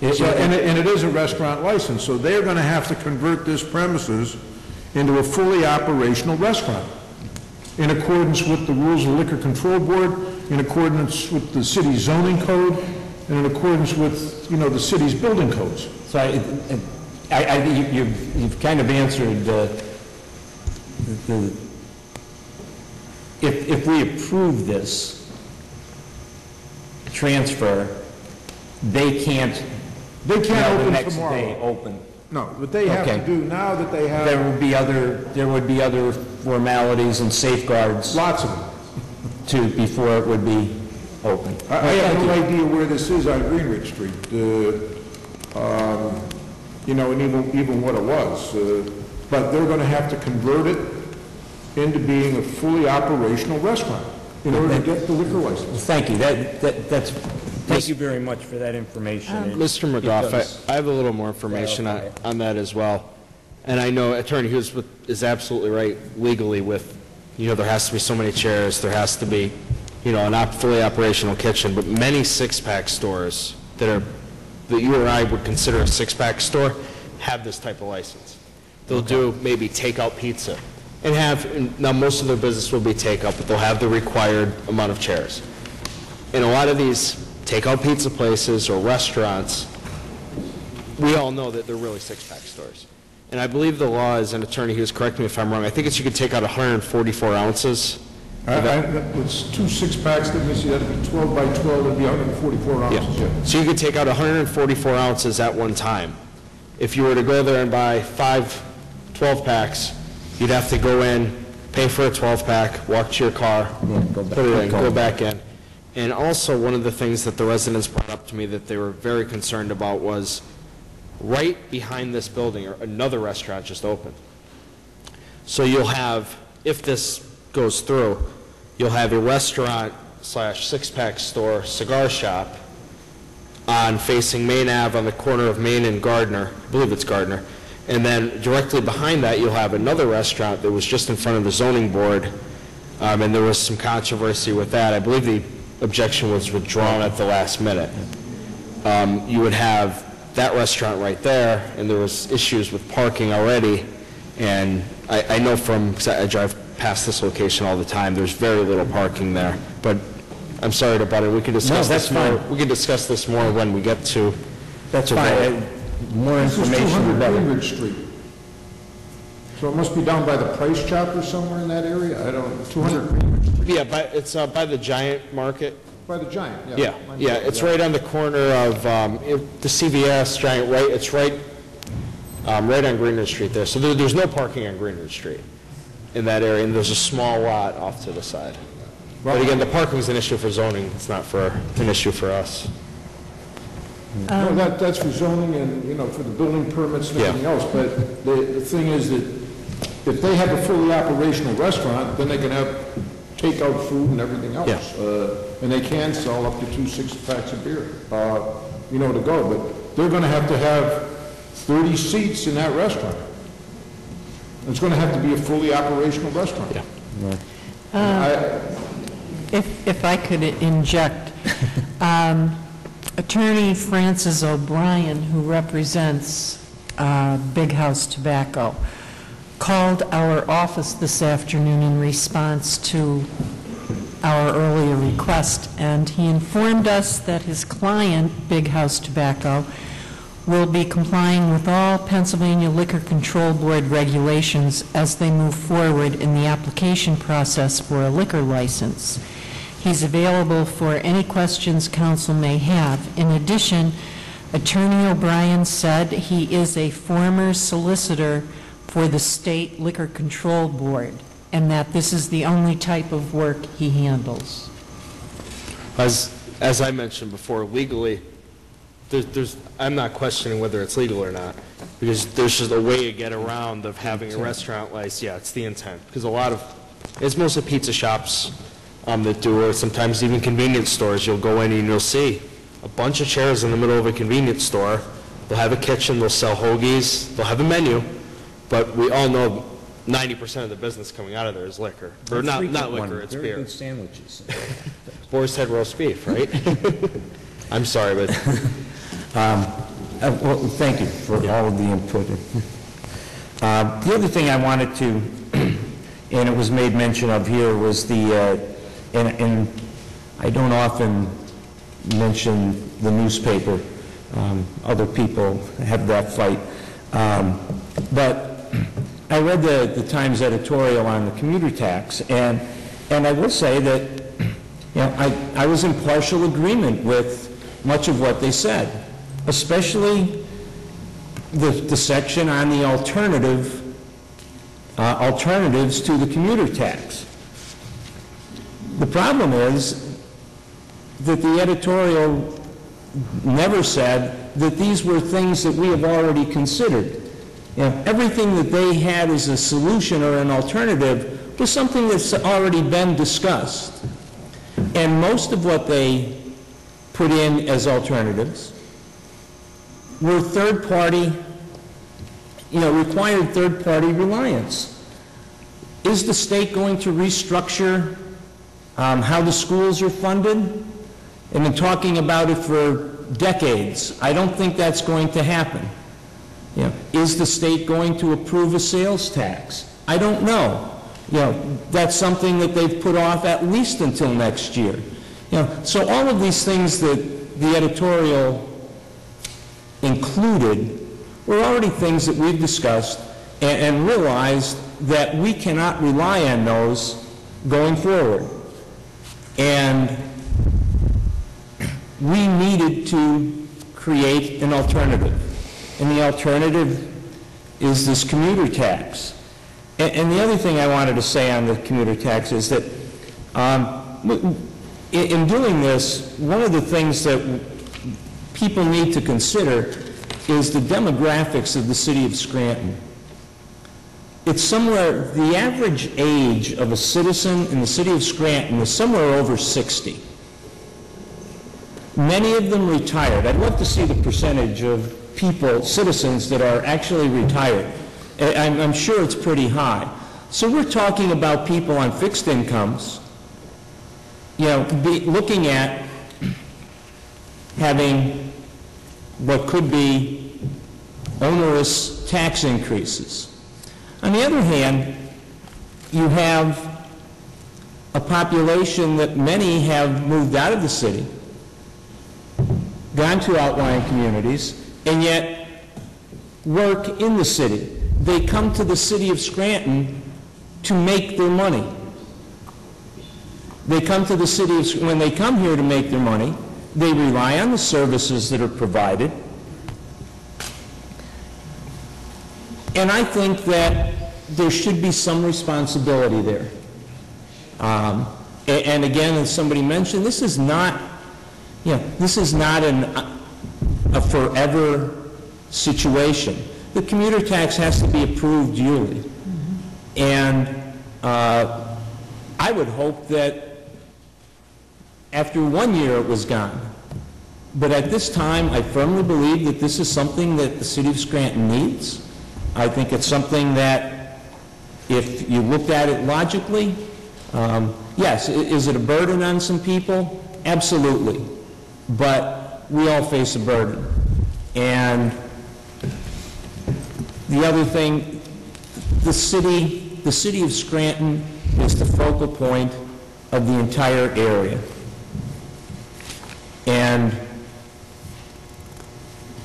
It- So, and it, and it is a restaurant license, so they're gonna have to convert this premises into a fully operational restaurant in accordance with the rules of the Liquor Control Board, in accordance with the city's zoning code, and in accordance with, you know, the city's building codes. So I, I, I you- you've, you've kind of answered the, the, if, if we approve this transfer, they can't. They can't now the open next tomorrow. day open. No, what they have to Okay. do now that they have... There would be other, there would be other formalities and safeguards. Lots of them. To, before it would be open. I I have no idea where this is on Greenridge Street, uh, um, you know, and even, even what it was. uh, But they're going to have to convert it into being a fully operational restaurant in order to get the liquor license. Thank you, that, that, that's, thank you very much for that information. Um, it- Mr. it McGoff, does. I- I have a little more information on clarify on that as well. And I know Attorney Hughes with- is absolutely right legally with, you know, there has to be so many chairs, there has to be, you know, an op- fully operational kitchen, but many six-pack stores that are, that you or I would consider a six-pack store have this type of license. They'll do maybe takeout pizza and have, and now most of their business will be takeout, but they'll have the required amount of chairs. In a lot of these takeout pizza places or restaurants, we all know that they're really six-pack stores. And I believe the law is, an Attorney Hughes, correct me if I'm wrong, I think it's you could take out 144 ounces. I- I- It's two six-packs, let me see, that'd be 12 by 12, that'd be 144 ounces, yeah. So you could take out 144 ounces at one time. If you were to go there and buy five 12-packs, you'd have to go in, pay for a 12-pack, walk to your car, put it in, go back in. And also, one of the things that the residents brought up to me that they were very concerned about was, right behind this building, or another restaurant just opened. So you'll have, if this goes through, you'll have a restaurant slash six-pack store, cigar shop, on facing Main Ave on the corner of Main and Gardner, I believe it's Gardner. And then directly behind that, you'll have another restaurant that was just in front of the zoning board, um, and there was some controversy with that. I believe the objection was withdrawn at the last minute. Um, You would have that restaurant right there, and there was issues with parking already, and I I know from, 'cause I I drive past this location all the time, there's very little parking there, but I'm sorry to butt in, we can discuss that's this more, fine. we can discuss this more when we get to... That's to fine. vote. Uh, More This is information, the 200 better. Greenridge Street. So it must be down by the Price Chopper somewhere in that area? I don't, 200 Greenridge Street, Yeah, by- it's uh, by the Giant Market. by the Giant, yeah. Yeah, I know, yeah, it's right on the corner of um, it- the CVS Giant, right, it's right, um, right on Greenwood Street there. So there- there's no parking on Greenwood Street in that area, and there's a small lot off to the side. But again, the parking's an issue for zoning, it's not for, an issue for us. No, that, that's for zoning and, you know, for the building permits and Yeah. everything else, but the, the thing is that if they have a fully operational restaurant, then they can have takeout food and everything else. Yeah. Uh, And they can sell up to two six-packs of beer, uh, you know, to go, but they're gonna have to have thirty seats in that restaurant. It's gonna have to be a fully operational restaurant. Yeah. Uh, If, if I could inject, um, Attorney Francis O'Brien, who represents uh, Big House Tobacco, called our office this afternoon in response to our earlier request, and he informed us that his client, Big House Tobacco, will be complying with all Pennsylvania Liquor Control Board regulations as they move forward in the application process for a liquor license. He's available for any questions council may have. In addition, Attorney O'Brien said he is a former solicitor for the State Liquor Control Board, and that this is the only type of work he handles. As, as I mentioned before, legally, there- there's, I'm not questioning whether it's legal or not, because there's just a way to get around of having a restaurant license, yeah, it's the intent, because a lot of, it's mostly pizza shops um, that do, or sometimes even convenience stores, you'll go in and you'll see a bunch of chairs in the middle of a convenience store, they'll have a kitchen, they'll sell hoagies, they'll have a menu, but we all know 90% of the business coming out of there is liquor, or not, not liquor, it's beer. Good sandwiches. Boar's Head roast beef, right? I'm sorry, but Um, uh, Well, thank you for all of the input. Uh, The other thing I wanted to, and it was made mention of here, was the, uh, and and I don't often mention the newspaper, Um, other people have that fight, Um, but I read the the Times editorial on the commuter tax, and, and I will say that, you know, I, I was in partial agreement with much of what they said, especially the, the section on the alternative, uh, alternatives to the commuter tax. The problem is that the editorial never said that these were things that we have already considered. You know, everything that they had as a solution or an alternative was something that's already been discussed. And most of what they put in as alternatives were third-party, you know, required third-party reliance. Is the state going to restructure um, how the schools are funded? And been talking about it for decades. I don't think that's going to happen. You know, is the state going to approve a sales tax? I don't know. You know, that's something that they've put off at least until next year. You know, so all of these things that the editorial included were already things that we've discussed and, and realized that we cannot rely on those going forward. And we needed to create an alternative. And the alternative is this commuter tax. And, and the other thing I wanted to say on the commuter tax is that um, in, in doing this, one of the things that people need to consider is the demographics of the city of Scranton. it's somewhere, the average age of a citizen in the city of Scranton is somewhere over 60. Many of them retired. I'd love to see the percentage of people, citizens that are actually retired. I'm, I'm sure it's pretty high. So we're talking about people on fixed incomes, you know, be, looking at having what could be onerous tax increases. On the other hand, you have a population that many have moved out of the city, gone to outlying communities, and yet work in the city. They come to the city of Scranton to make their money. They come to the city of, when they come here to make their money, they rely on the services that are provided. And I think that there should be some responsibility there. Um, And again, as somebody mentioned, this is not, you know, this is not an, a forever situation. The commuter tax has to be approved yearly. And uh, I would hope that after one year it was gone. But at this time, I firmly believe that this is something that the city of Scranton needs. I think it's something that, if you looked at it logically, um, yes, is it a burden on some people? Absolutely. But we all face a burden. And the other thing, the city, the city of Scranton is the focal point of the entire area. And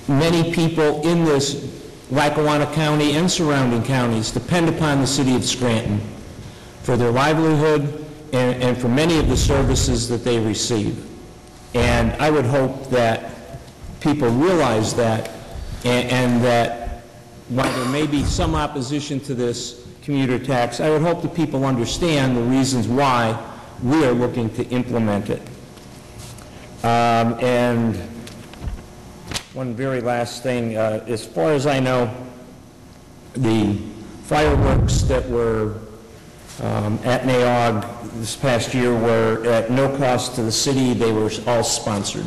many people in this Lackawanna County and surrounding counties depend upon the city of Scranton for their livelihood and, and for many of the services that they receive. And I would hope that people realize that and, and that while there may be some opposition to this commuter tax, I would hope that people understand the reasons why we are looking to implement it. Um, And one very last thing, uh, as far as I know, the fireworks that were um, at Nay Aug this past year were at no cost to the city, they were all sponsored.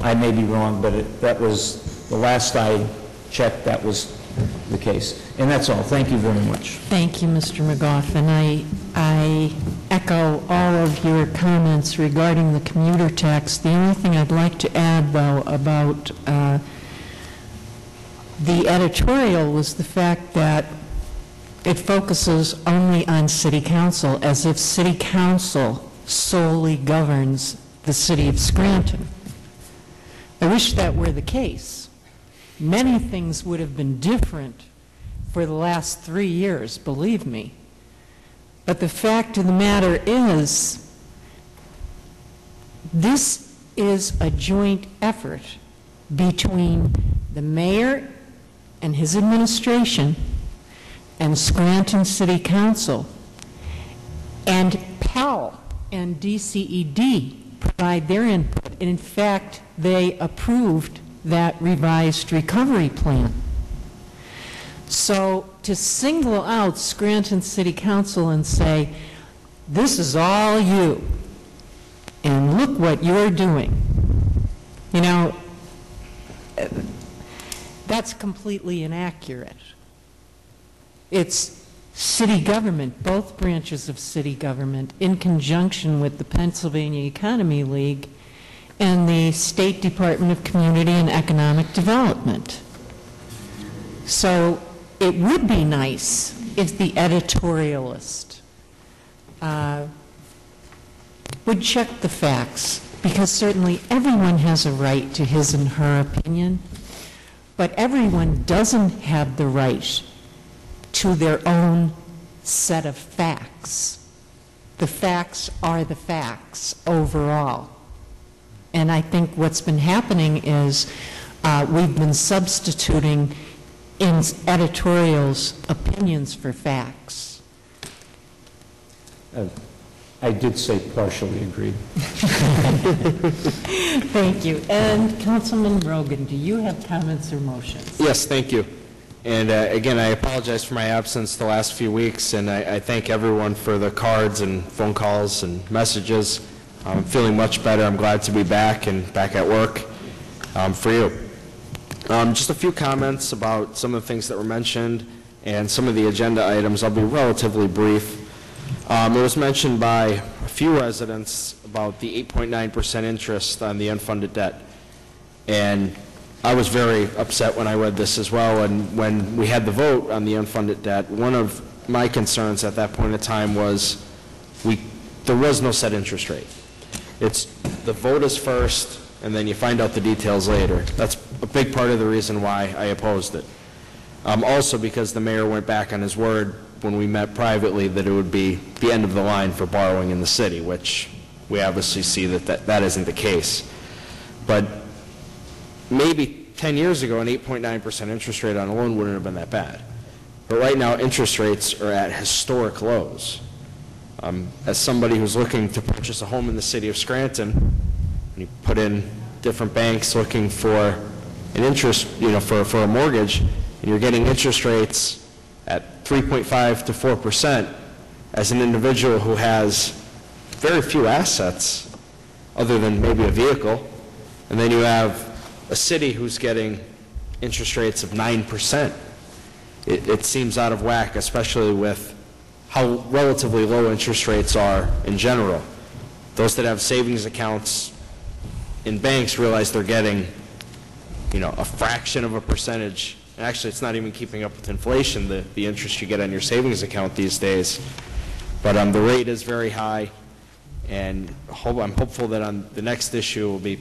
I may be wrong, but it- that was, the last I checked, that was the case. And that's all. Thank you very much. Thank you, Mr. McGoff, and I, I echo all of your comments regarding the commuter tax. The only thing I'd like to add, though, about uh, the editorial was the fact that it focuses only on city council, as if city council solely governs the city of Scranton. I wish that were the case. Many things would have been different for the last three years, believe me. But the fact of the matter is, this is a joint effort between the mayor and his administration and Scranton City Council. And PEL and DCED provide their input. And in fact, they approved that revised recovery plan. So to single out Scranton City Council and say, this is all you, and look what you're doing, you know, that's completely inaccurate. It's city government, both branches of city government, in conjunction with the Pennsylvania Economy League and the State Department of Community and Economic Development. So it would be nice if the editorialist uh, would check the facts, because certainly everyone has a right to his and her opinion, but everyone doesn't have the right to their own set of facts. The facts are the facts overall. And I think what's been happening is uh, we've been substituting in editorials opinions for facts. Uh, I did say partially agreed. Thank you. And Councilman Rogan, do you have comments or motions? Yes, thank you. And uh, again, I apologize for my absence the last few weeks, and I I thank everyone for the cards and phone calls and messages. I'm feeling much better. I'm glad to be back and back at work um, for you. Um, Just a few comments about some of the things that were mentioned and some of the agenda items. I'll be relatively brief. Um, It was mentioned by a few residents about the 8.9% interest on the unfunded debt. And I was very upset when I read this as well, and when we had the vote on the unfunded debt, one of my concerns at that point in time was, we, there was no set interest rate. It's, the vote is first, and then you find out the details later. That's a big part of the reason why I opposed it. Um, Also because the mayor went back on his word when we met privately that it would be the end of the line for borrowing in the city, which we obviously see that that, that isn't the case. But maybe 10 years ago, an 8.9% interest rate on a loan wouldn't have been that bad. But right now, interest rates are at historic lows. Um, As somebody who's looking to purchase a home in the city of Scranton, when you put in different banks looking for an interest, you know, for, for a mortgage, and you're getting interest rates at 3.5 to 4%, as an individual who has very few assets, other than maybe a vehicle, and then you have a city who's getting interest rates of 9%, it, it seems out of whack, especially with how relatively low interest rates are in general. Those that have savings accounts in banks realize they're getting, you know, a fraction of a percentage. Actually, it's not even keeping up with inflation, the, the interest you get on your savings account these days. But um, the rate is very high, and hope, I'm hopeful that on the next issue will be,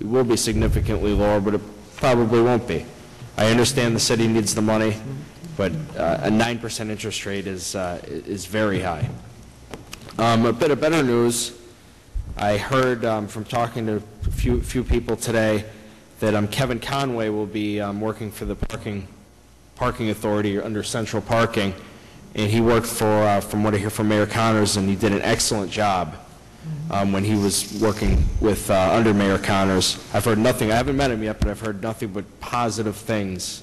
it will be significantly lower, but it probably won't be. I understand the city needs the money, but uh, a 9% interest rate is, uh, is very high. Um, A bit of better news, I heard um, from talking to a few, few people today that um, Kevin Conway will be um, working for the parking, parking authority under central parking, and he worked for, uh, from what I hear from Mayor Connors, and he did an excellent job um, when he was working with, uh, under Mayor Connors. I've heard nothing, I haven't met him yet, but I've heard nothing but positive things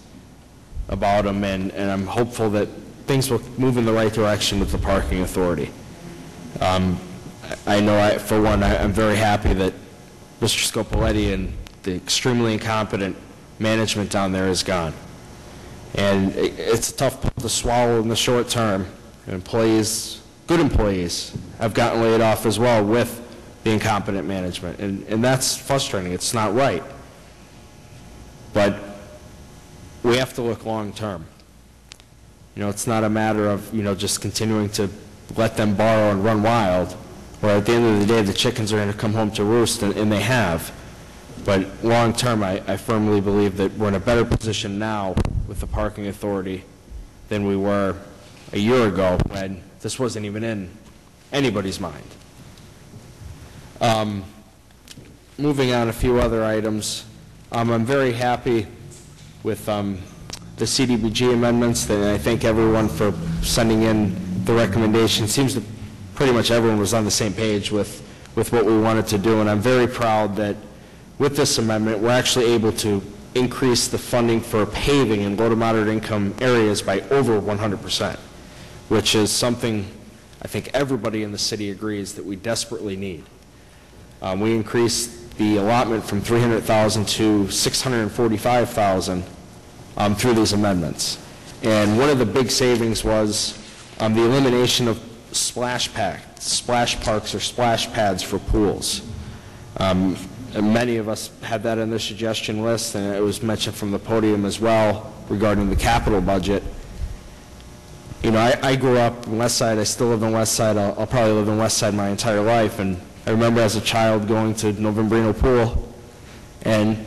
about him, and, and I'm hopeful that things will move in the right direction with the parking authority. Um, I know, I, for one, I- I'm very happy that Mr. Scopoletti and the extremely incompetent management down there is gone. And i- it's a tough pill to swallow in the short term. Employees, good employees, have gotten laid off as well with the incompetent management, and, and that's frustrating. It's not right. But we have to look long-term. You know, it's not a matter of, you know, just continuing to let them borrow and run wild, or at the end of the day, the chickens are going to come home to roost, and, and they have. But long-term, I, I firmly believe that we're in a better position now with the parking authority than we were a year ago when this wasn't even in anybody's mind. Um, Moving on, a few other items. Um, I'm very happy with um, the CDBG amendments, and I thank everyone for sending in the recommendation. Seems that pretty much everyone was on the same page with, with what we wanted to do, and I'm very proud that with this amendment, we're actually able to increase the funding for paving in low to moderate income areas by over 100%, which is something I think everybody in the city agrees that we desperately need. Um, We increased the allotment from 300,000 to 645,000 um, through these amendments. And one of the big savings was um, the elimination of splash pack, splash parks or splash pads for pools. Um, Many of us had that on the suggestion list, and it was mentioned from the podium as well regarding the capital budget. You know, I, I grew up in West Side, I still live in West Side, I'll, I'll probably live in West Side my entire life, and I remember as a child going to Novembrino Pool, and,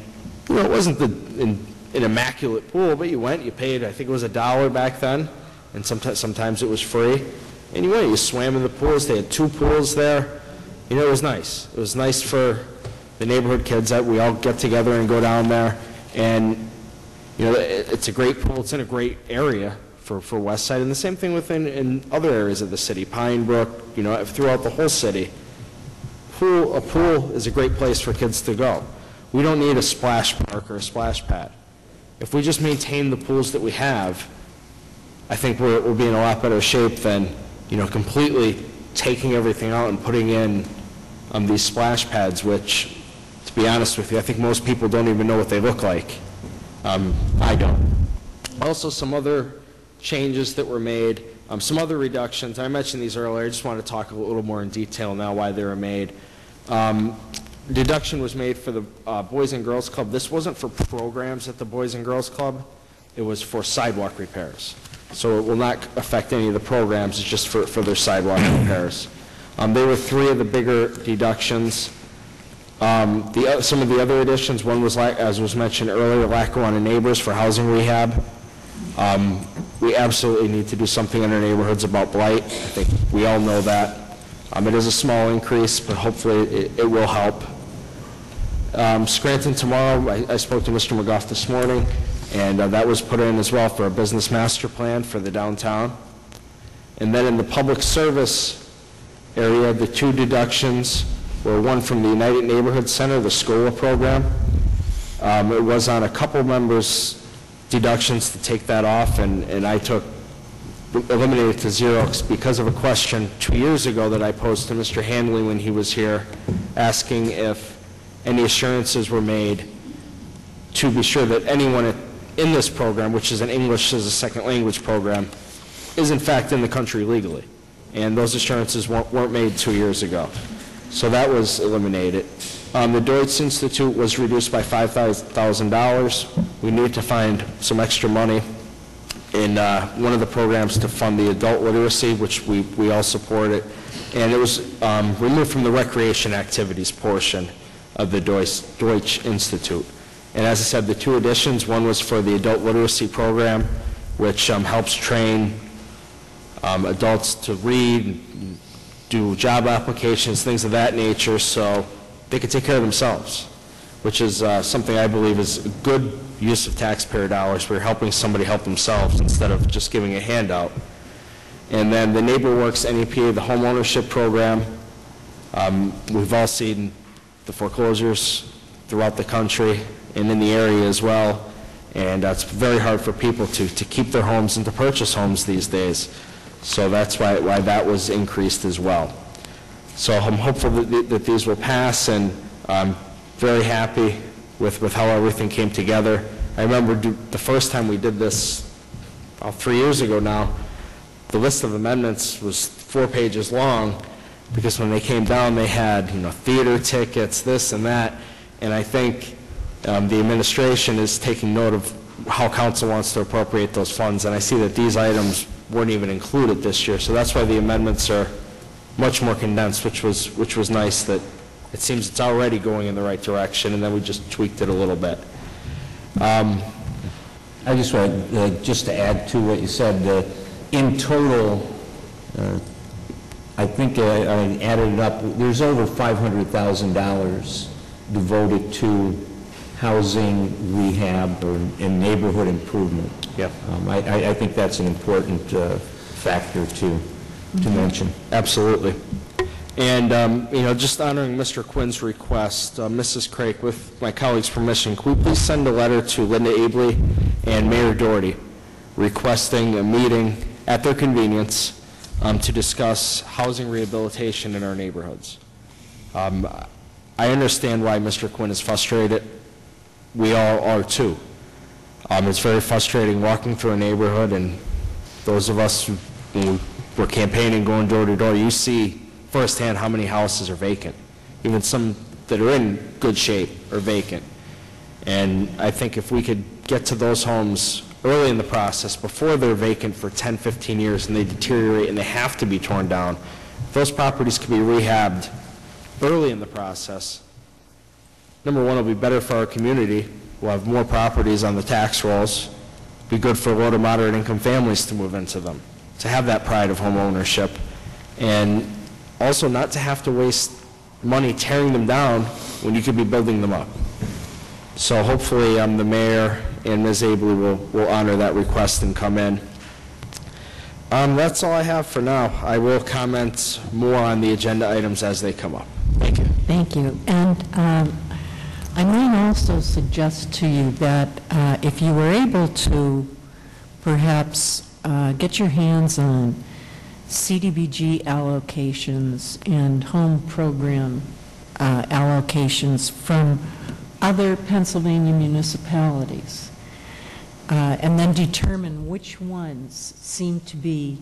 you know, it wasn't the, an an immaculate pool, but you went, you paid, I think it was a dollar back then, and sometimes, sometimes it was free, and you you swam in the pools, they had two pools there, you know, it was nice. It was nice for the neighborhood kids that we all get together and go down there, and, you know, it, it's a great pool, it's in a great area for, for West Side, and the same thing within, in other areas of the city, Pine Brook, you know, throughout the whole city. Pool, a pool is a great place for kids to go. We don't need a splash park or a splash pad. If we just maintain the pools that we have, I think we're, we'll be in a lot better shape than, you know, completely taking everything out and putting in um, these splash pads, which, to be honest with you, I think most people don't even know what they look like. Um, I don't. Also, some other changes that were made, um, some other reductions. I mentioned these earlier. I just want to talk a little more in detail now why they were made. Um, deduction was made for the uh, Boys and Girls Club. This wasn't for programs at the Boys and Girls Club. It was for sidewalk repairs. So it will not affect any of the programs. It's just for, for their sidewalk repairs. Um, there were three of the bigger deductions. Um, the, oth- some of the other additions, one was, as was mentioned earlier, Lackawanna Neighbors for housing rehab. Um, We absolutely need to do something in our neighborhoods about blight. I think we all know that. Um, It is a small increase, but hopefully it it will help. Um, Scranton tomorrow, I I spoke to Mr. McGoff this morning, and uh, that was put in as well for a business master plan for the downtown. And then in the public service area, the two deductions were one from the United Neighborhood Center, the SCOLA program. Um, It was on a couple members' deductions to take that off, and and I took, eliminated to zero because of a question two years ago that I posed to Mr. Hanley when he was here, asking if any assurances were made to be sure that anyone in this program, which is an English as a second language program, is in fact in the country legally. And those assurances weren't weren't made two years ago. So that was eliminated. Um, The Deutsch Institute was reduced by $5,000. We need to find some extra money in uh, one of the programs to fund the adult literacy, which we we all supported. And it was um, removed from the recreation activities portion of the Deutsch Deutsch Institute. And as I said, the two additions, one was for the adult literacy program, which um, helps train um, adults to read, do job applications, things of that nature, so they can take care of themselves, which is uh, something I believe is a good use of taxpayer dollars. We're helping somebody help themselves instead of just giving a handout. And then the NeighborWorks NEPA, the homeownership program, um, we've all seen the foreclosures throughout the country and in the area as well, and it's very hard for people to, to keep their homes and to purchase homes these days. So that's why, why that was increased as well. So I'm hopeful that, th- that these will pass, and I'm very happy with, with how everything came together. I remember do- the first time we did this, about three years ago now, the list of amendments was four pages long, because when they came down, they had, you know, theater tickets, this and that, and I think um, the administration is taking note of how council wants to appropriate those funds, and I see that these items weren't even included this year, so that's why the amendments are much more condensed, which was, which was nice, that it seems it's already going in the right direction, and then we just tweaked it a little bit. Um, I just want, uh, just to add to what you said, uh, in total, uh, I think uh, I added it up, there's over $500,000 devoted to housing rehab or in neighborhood improvement. Yep. Um, I, I I think that's an important uh, factor to, to mention. Absolutely. And, um, you know, just honoring Mr. Quinn's request, uh, Mrs. Craik, with my colleague's permission, could we please send a letter to Linda Aebli and Mayor Doherty requesting a meeting at their convenience um, to discuss housing rehabilitation in our neighborhoods? Um, I understand why Mr. Quinn is frustrated. We all are too. Um, It's very frustrating walking through a neighborhood, and those of us who we're campaigning, going door to door, you see firsthand how many houses are vacant. Even some that are in good shape are vacant. And I think if we could get to those homes early in the process, before they're vacant for 10, 15 years, and they deteriorate and they have to be torn down, those properties could be rehabbed early in the process, number one, it'll be better for our community. We'll have more properties on the tax rolls. Be good for low to moderate income families to move into them, to have that pride of home ownership. And also not to have to waste money tearing them down when you could be building them up. So hopefully, um, the mayor and Ms. Aebli will, will honor that request and come in. Um, that's all I have for now. I will comment more on the agenda items as they come up. Thank you. Thank you. And um, I might also suggest to you that uh, if you were able to perhaps uh, get your hands on CDBG allocations and home program uh, allocations from other Pennsylvania municipalities, uh, and then determine which ones seem to be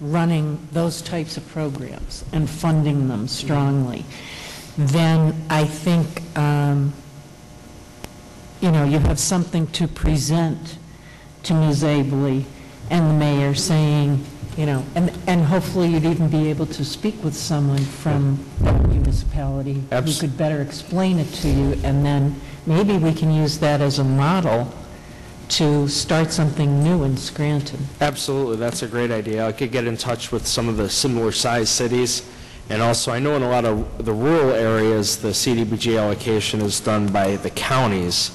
running those types of programs and funding them strongly, then I think, um, you know, you have something to present to Ms. Aebli and the mayor saying, you know, and, and hopefully you'd even be able to speak with someone from that municipality who Abs- could better explain it to you, and then maybe we can use that as a model to start something new in Scranton. Absolutely, that's a great idea. I could get in touch with some of the similar-sized cities, and also, I know in a lot of the rural areas, the CDBG allocation is done by the counties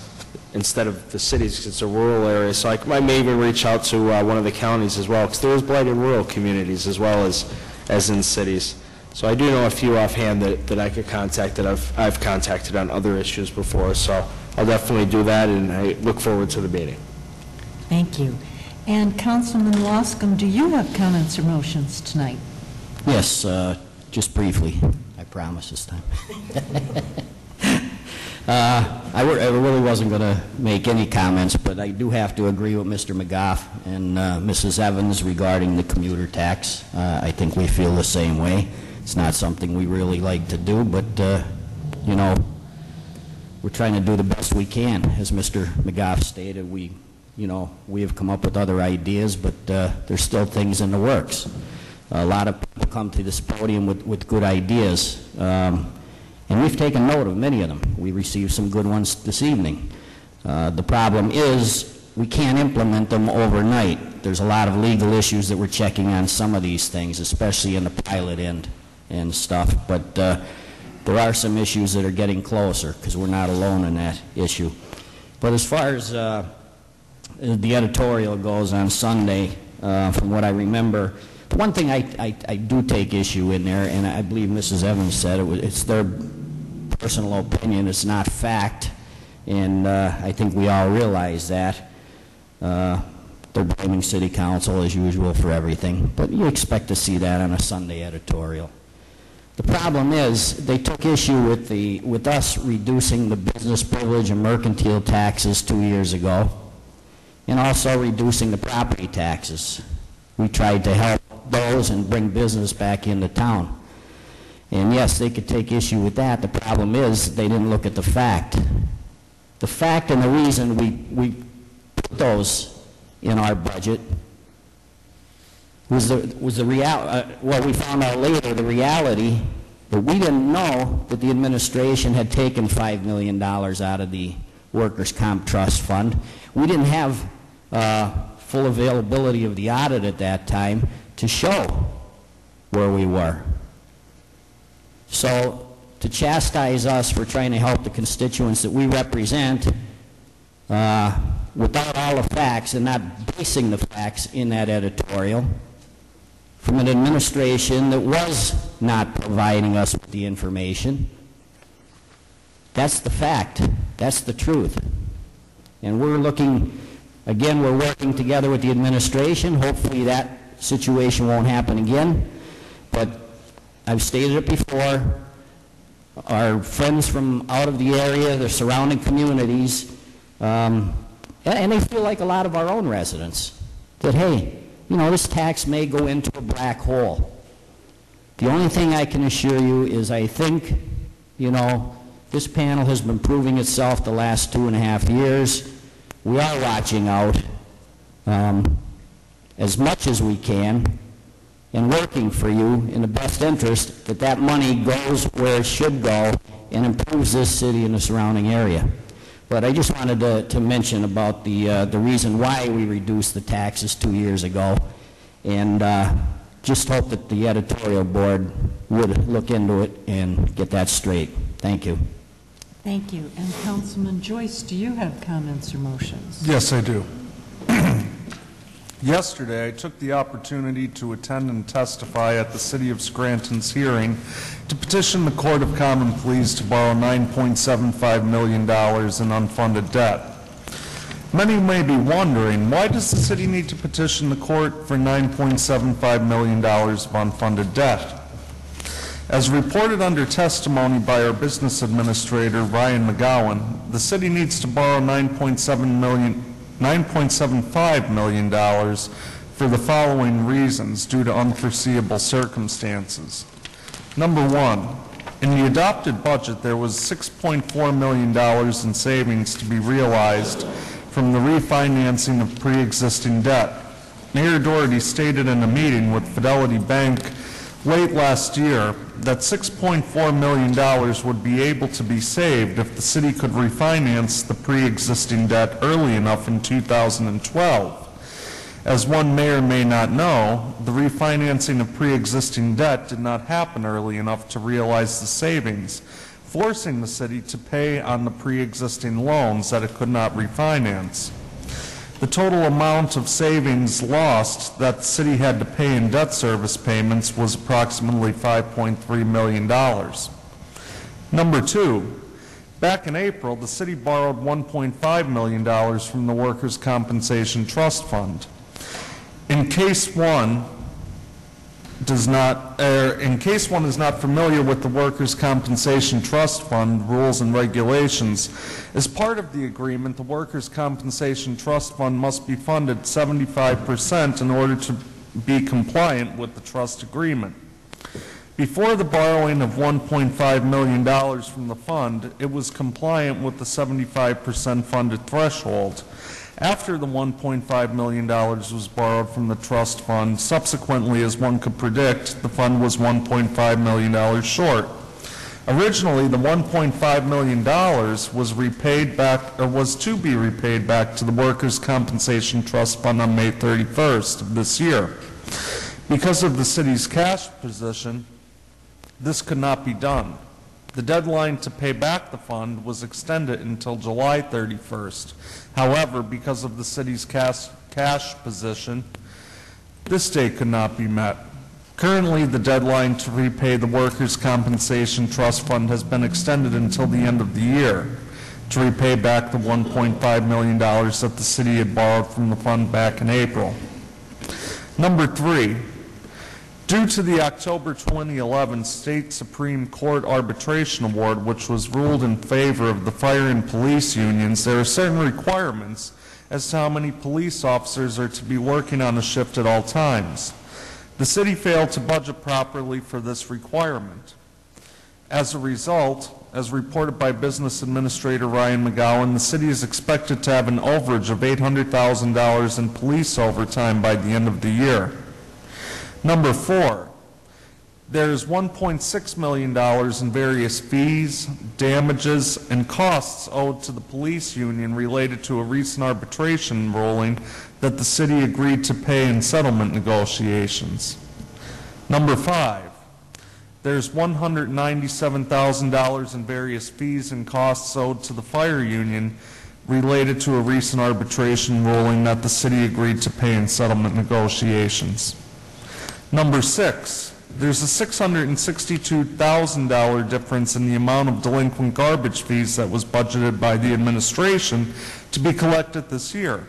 instead of the cities, 'cause it's a rural area, so I might maybe reach out to uh, one of the counties as well, because there is blight in rural communities as well as, as in cities. So I do know a few offhand that, that I could contact, that I've, I've contacted on other issues before, so I'll definitely do that, and I look forward to the meeting. Thank you. And Councilman Loscombe, do you have comments or motions tonight? Yes, uh, just briefly, I promise this time. Uh, I I really wasn't going to make any comments, but I do have to agree with Mr. McGoff and uh, Mrs. Evans regarding the commuter tax. Uh, I think we feel the same way. It's not something we really like to do, but, uh, you know, we're trying to do the best we can. As Mr. McGoff stated, we, you know, we have come up with other ideas, but uh, there's still things in the works. A lot of people come to this podium with, with good ideas, um, and we've taken note of many of them. We received some good ones this evening. Uh, The problem is, we can't implement them overnight. There's a lot of legal issues that we're checking on some of these things, especially in the pilot end and stuff, but uh, there are some issues that are getting closer, because we're not alone in that issue. But as far as uh, the editorial goes on Sunday, uh, from what I remember, one thing I, I, I do take issue in there, and I believe Mrs. Evans said it, was, it's their personal opinion, it's not fact, and uh, I think we all realize that. Uh, they're blaming city council as usual for everything, but you expect to see that on a Sunday editorial. The problem is, they took issue with the, with us reducing the business privilege and mercantile taxes two years ago, and also reducing the property taxes. We tried to help those and bring business back into town. And yes, they could take issue with that. The problem is, they didn't look at the fact. The fact and the reason we, we put those in our budget was the, was the real, uh, well, we found out later, the reality, that we didn't know that the administration had taken $5 million out of the Workers' Comp Trust Fund. We didn't have uh, full availability of the audit at that time to show where we were. So to chastise us for trying to help the constituents that we represent uh, without all the facts and not basing the facts in that editorial from an administration that was not providing us with the information, that's the fact. That's the truth. And we're looking, again, we're working together with the administration. Hopefully that situation won't happen again. But I've stated it before, our friends from out of the area, the surrounding communities, um, and and they feel like a lot of our own residents, that, hey, you know, this tax may go into a black hole. The only thing I can assure you is I think, you know, this panel has been proving itself the last two and a half years. We are watching out um, as much as we can and working for you in the best interest that that money goes where it should go and improves this city and the surrounding area. But I just wanted to, to mention about the, uh, the reason why we reduced the taxes two years ago, and uh, just hope that the editorial board would look into it and get that straight. Thank you. Thank you. And Councilman Joyce, do you have comments or motions? Yes, I do. Yesterday, I took the opportunity to attend and testify at the City of Scranton's hearing to petition the Court of Common Pleas to borrow $9.75 million in unfunded debt. Many may be wondering, why does the city need to petition the court for $9.75 million of unfunded debt? As reported under testimony by our business administrator, Ryan McGowan, the city needs to borrow 9.7 million, $9.75 million for the following reasons due to unforeseeable circumstances. Number one, in the adopted budget, there was $6.4 million in savings to be realized from the refinancing of pre-existing debt. Mayor Doherty stated in a meeting with Fidelity Bank late last year that $6.4 million would be able to be saved if the city could refinance the pre-existing debt early enough in 2012. As one may or may not know, the refinancing of pre-existing debt did not happen early enough to realize the savings, forcing the city to pay on the pre-existing loans that it could not refinance. The total amount of savings lost that the city had to pay in debt service payments was approximately $5.3 million. Number two, back in April, the city borrowed $1.5 million from the Workers' Compensation Trust Fund. In case one does not, er, in case one is not familiar with the Workers' Compensation Trust Fund rules and regulations, as part of the agreement, the Workers' Compensation Trust Fund must be funded 75% in order to be compliant with the trust agreement. Before the borrowing of $1.5 million from the fund, it was compliant with the 75% funded threshold. After the $1.5 million was borrowed from the trust fund, subsequently, as one could predict, the fund was $1.5 million short. Originally, the $1.5 million was repaid back, or was to be repaid back to the Workers' Compensation Trust Fund on May 31st of this year. Because of the city's cash position, this could not be done. The deadline to pay back the fund was extended until July 31st. However, because of the city's cash, cash position, this date could not be met. Currently, the deadline to repay the Workers' Compensation Trust Fund has been extended until the end of the year to repay back the $1.5 million that the city had borrowed from the fund back in April. Number three, Due to the October 2011 State Supreme Court Arbitration Award, which was ruled in favor of the fire and police unions, there are certain requirements as to how many police officers are to be working on a shift at all times. The city failed to budget properly for this requirement. As a result, as reported by Business Administrator Ryan McGowan, the city is expected to have an overage of $800,000 in police overtime by the end of the year. Number four, there's $1.6 million in various fees, damages, and costs owed to the police union related to a recent arbitration ruling that the city agreed to pay in settlement negotiations. Number five, there's $197,000 in various fees and costs owed to the fire union related to a recent arbitration ruling that the city agreed to pay in settlement negotiations. Number six, there's a $662,000 difference in the amount of delinquent garbage fees that was budgeted by the administration to be collected this year.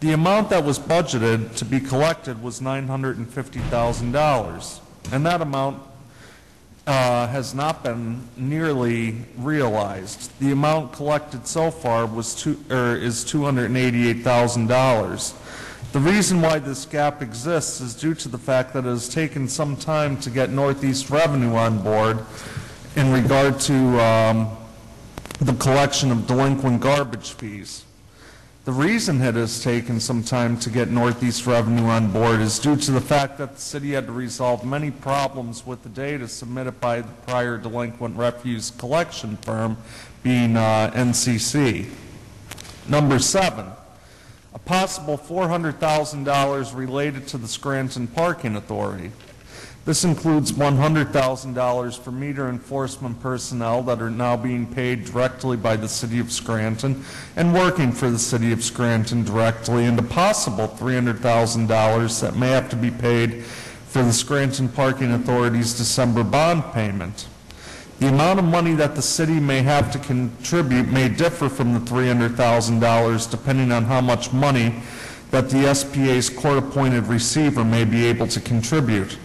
The amount that was budgeted to be collected was $950,000, and that amount uh, has not been nearly realized. The amount collected so far was two, er, is $288,000. The reason why this gap exists is due to the fact that it has taken some time to get Northeast Revenue on board in regard to um, the collection of delinquent garbage fees. The reason it has taken some time to get Northeast Revenue on board is due to the fact that the city had to resolve many problems with the data submitted by the prior delinquent refuse collection firm, being uh, NCC. Number seven, a possible $400,000 related to the Scranton Parking Authority. This includes $100,000 for meter enforcement personnel that are now being paid directly by the city of Scranton and working for the city of Scranton directly, and a possible $300,000 that may have to be paid for the Scranton Parking Authority's December bond payment. The amount of money that the city may have to contribute may differ from the $300,000 depending on how much money that the SPA's court-appointed receiver may be able to contribute.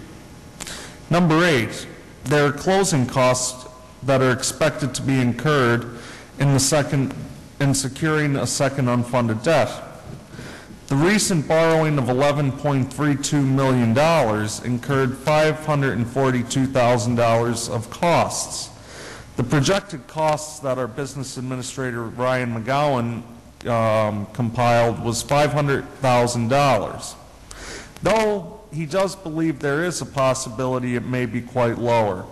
Number eight, there are closing costs that are expected to be incurred in the second, in securing a second unfunded debt. The recent borrowing of $11.32 million incurred $542,000 of costs. The projected costs that our business administrator, Ryan McGowan, um, compiled was $500,000. Though he does believe there is a possibility it may be quite lower.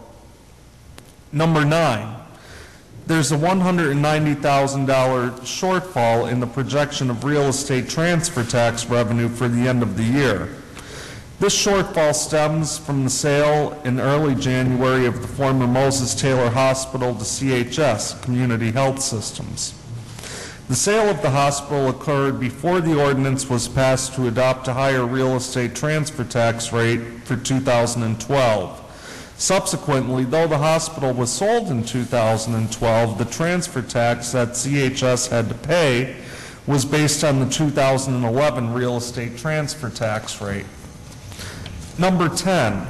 Number nine, there's a $190,000 shortfall in the projection of real estate transfer tax revenue for the end of the year. This shortfall stems from the sale in early January of the former Moses Taylor Hospital to CHS, Community Health Systems. The sale of the hospital occurred before the ordinance was passed to adopt a higher real estate transfer tax rate for 2012. Subsequently, though the hospital was sold in 2012, the transfer tax that CHS had to pay was based on the 2011 real estate transfer tax rate. Number 10,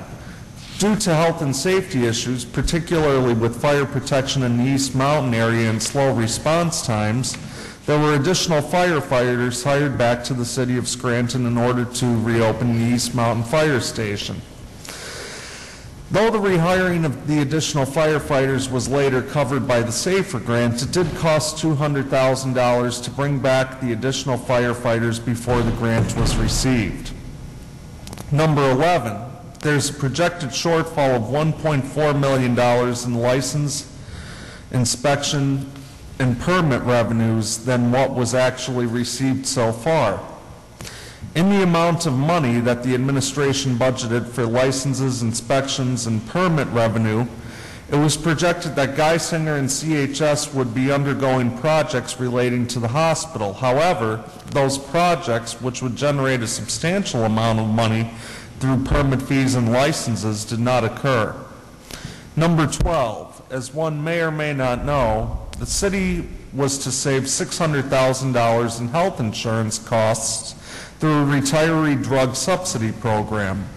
due to health and safety issues, particularly with fire protection in the East Mountain area and slow response times, there were additional firefighters hired back to the city of Scranton in order to reopen the East Mountain Fire Station. Though the rehiring of the additional firefighters was later covered by the SAFER grant, it did cost $200,000 to bring back the additional firefighters before the grant was received. Number 11, there's a projected shortfall of $1.4 million in license, inspection, and permit revenues than what was actually received so far. In the amount of money that the administration budgeted for licenses, inspections, and permit revenue, it was projected that Geisinger and CHS would be undergoing projects relating to the hospital. However, those projects, which would generate a substantial amount of money through permit fees and licenses, did not occur. Number 12, as one may or may not know, the city was to save $600,000 in health insurance costs through a retiree drug subsidy program.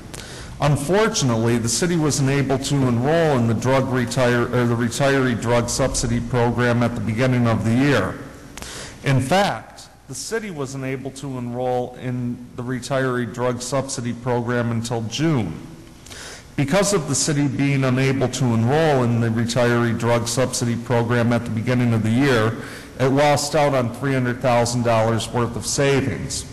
Unfortunately, the city was unable to enroll in the drug retire, or the retiree drug subsidy program at the beginning of the year. In fact, the city was unable to enroll in the retiree drug subsidy program until June. Because of the city being unable to enroll in the retiree drug subsidy program at the beginning of the year, it lost out on $300,000 worth of savings.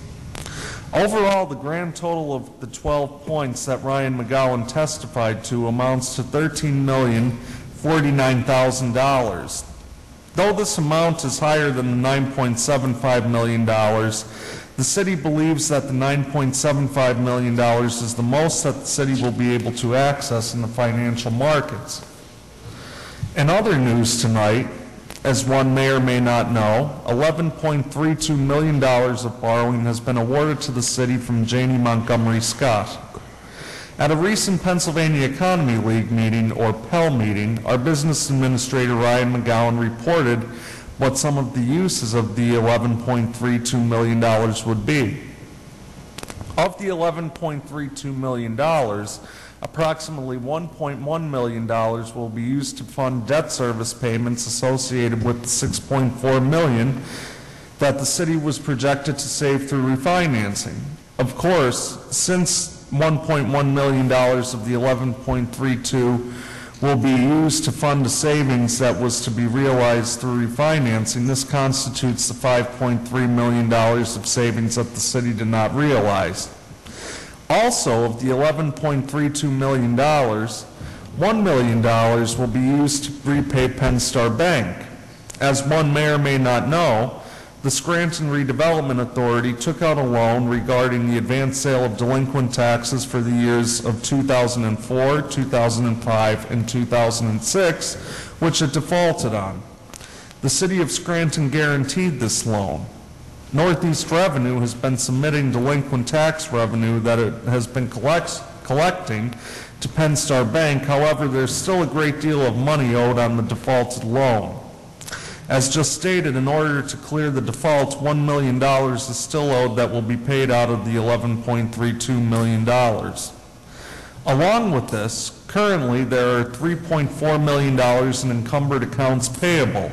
Overall, the grand total of the 12 points that Ryan McGowan testified to amounts to $13,049,000. Though this amount is higher than the $9.75 million, the city believes that the $9.75 million is the most that the city will be able to access in the financial markets. In other news tonight, as one may or may not know, $11.32 million of borrowing has been awarded to the city from Janney Montgomery Scott. At a recent Pennsylvania Economy League meeting, or PEL meeting, our business administrator Ryan McGowan reported what some of the uses of the $11.32 million would be. Of the $11.32 million, approximately $1.1 million will be used to fund debt service payments associated with the 6.4 million that the city was projected to save through refinancing. Of course, since $1.1 million of the 11.32 will be used to fund the savings that was to be realized through refinancing, this constitutes the $5.3 million of savings that the city did not realize. Also, of the $11.32 million, $1 million will be used to repay Penn Star Bank. As one may or may not know, the Scranton Redevelopment Authority took out a loan regarding the advanced sale of delinquent taxes for the years of 2004, 2005, and 2006, which it defaulted on. The city of Scranton guaranteed this loan. Northeast Revenue has been submitting delinquent tax revenue that it has been collecting to Penn Star Bank. However, there's still a great deal of money owed on the defaulted loan. As just stated, in order to clear the default, $1 million is still owed that will be paid out of the $11.32 million. Along with this, currently, there are $3.4 million in encumbered accounts payable.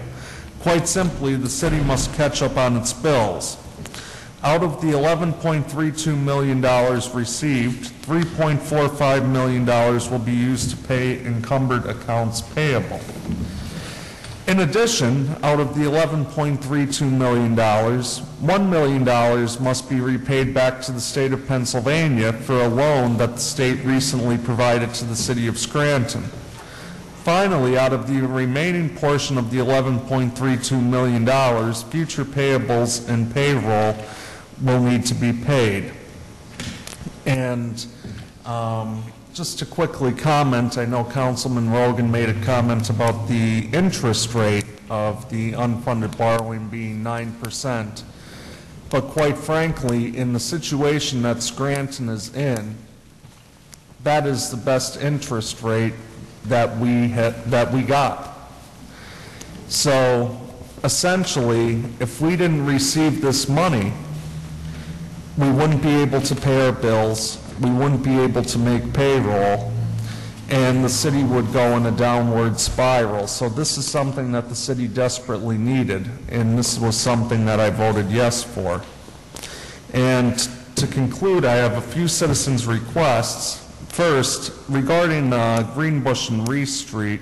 Quite simply, the city must catch up on its bills. Out of the $11.32 million received, $3.45 million will be used to pay encumbered accounts payable. In addition, out of the $11.32 million, $1 million must be repaid back to the state of Pennsylvania for a loan that the state recently provided to the city of Scranton. Finally, out of the remaining portion of the $11.32 million, future payables and payroll will need to be paid. And um, just to quickly comment, I know Councilman Rogan made a comment about the interest rate of the unfunded borrowing being 9%. But quite frankly, in the situation that Scranton is in, that is the best interest rate that we that we got. So essentially, if we didn't receive this money, we wouldn't be able to pay our bills, we wouldn't be able to make payroll, and the city would go in a downward spiral. So this is something that the city desperately needed, and this was something that I voted yes for. And to conclude, I have a few citizens' requests. First, regarding uh, Greenbush and Reese Street,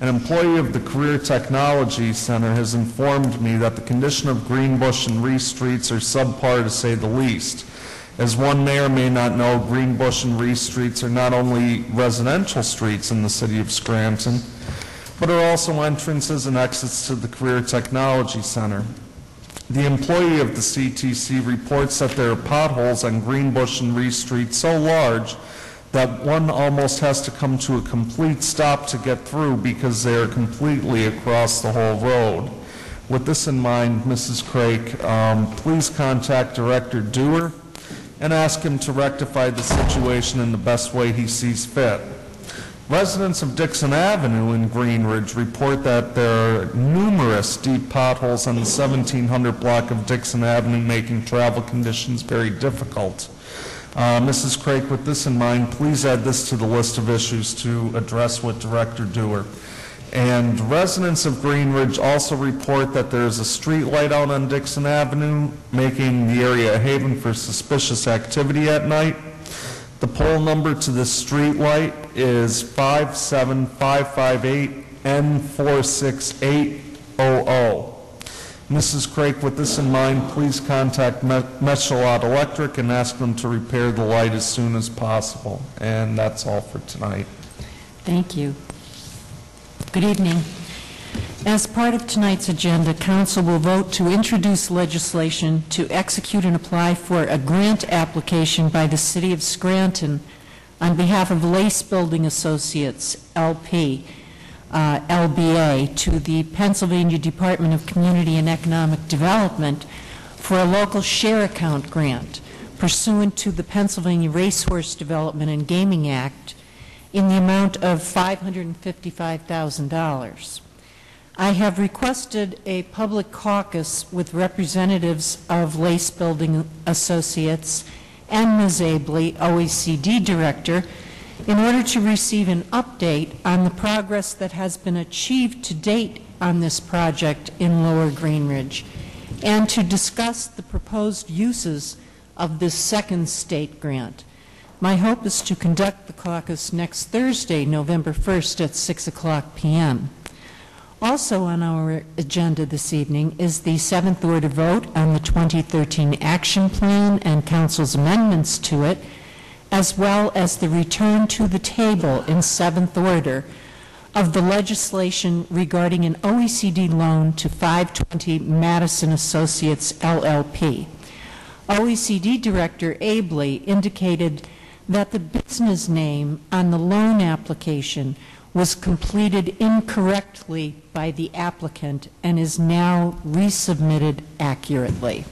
an employee of the Career Technology Center has informed me that the condition of Greenbush and Reese Streets are subpar to say the least. As one may or may not know, Greenbush and Reese Streets are not only residential streets in the city of Scranton, but are also entrances and exits to the Career Technology Center. The employee of the CTC reports that there are potholes on Greenbush and Reese Street so large that one almost has to come to a complete stop to get through because they are completely across the whole road. With this in mind, Mrs. Craik, um, please contact Director Dewar and ask him to rectify the situation in the best way he sees fit. Residents of Dixon Avenue in Greenridge report that there are numerous deep potholes on the 1700 block of Dixon Avenue, making travel conditions very difficult. Uh, Mrs. Craik, with this in mind, please add this to the list of issues to address with Director Dewar. And residents of Greenridge also report that there is a street light out on Dixon Avenue, making the area a haven for suspicious activity at night. The pole number to this street light is 57558N46800. Mrs. Craik, with this in mind, please contact Me- Electric and ask them to repair the light as soon as possible. And that's all for tonight. Thank you. Good evening. As part of tonight's agenda, council will vote to introduce legislation to execute and apply for a grant application by the city of Scranton on behalf of Lace Building Associates, LP, uh, LBA, to the Pennsylvania Department of Community and Economic Development for a local share account grant pursuant to the Pennsylvania Racehorse Development and Gaming Act in the amount of $555,000. I have requested a public caucus with representatives of Lace Building Associates and Ms. Aebli, OECD Director, in order to receive an update on the progress that has been achieved to date on this project in Lower Greenridge, and to discuss the proposed uses of this second state grant. My hope is to conduct the caucus next Thursday, November 1st at 6 o'clock p.m. Also on our agenda this evening is the seventh order vote on the 2013 action plan and council's amendments to it, as well as the return to the table in seventh order of the legislation regarding an OECD loan to 520 Madison Associates LLP. OECD Director Aebli indicated that the business name on the loan application was completed incorrectly by the applicant and is now resubmitted accurately.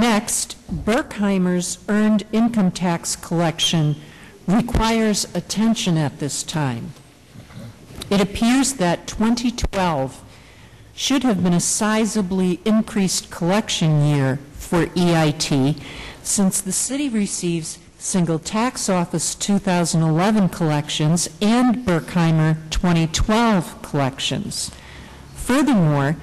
Next, Berkheimer's earned income tax collection requires attention at this time. It appears that 2012 should have been a sizably increased collection year for EIT since the city receives single tax office 2011 collections and Berkheimer 2012 collections. Furthermore,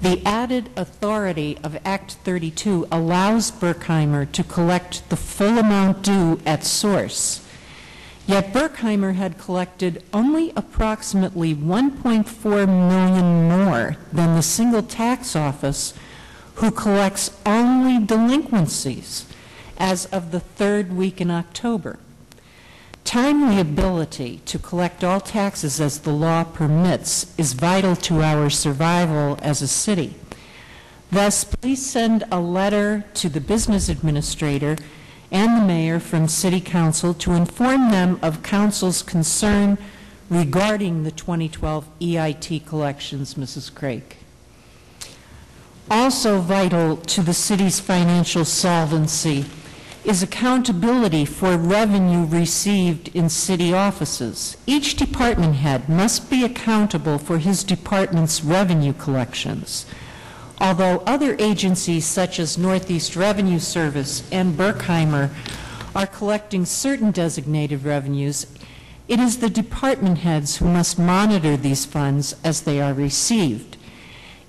the added authority of Act 32 allows Berkheimer to collect the full amount due at source. Yet Berkheimer had collected only approximately 1.4 million more than the single tax office, who collects only delinquencies as of the third week in October. Timely ability to collect all taxes as the law permits is vital to our survival as a city. Thus, please send a letter to the business administrator and the mayor from City Council to inform them of Council's concern regarding the 2012 EIT collections, Mrs. Craig. Also vital to the city's financial solvency is accountability for revenue received in city offices. Each department head must be accountable for his department's revenue collections. Although other agencies such as Northeast Revenue Service and Berkheimer are collecting certain designated revenues, it is the department heads who must monitor these funds as they are received.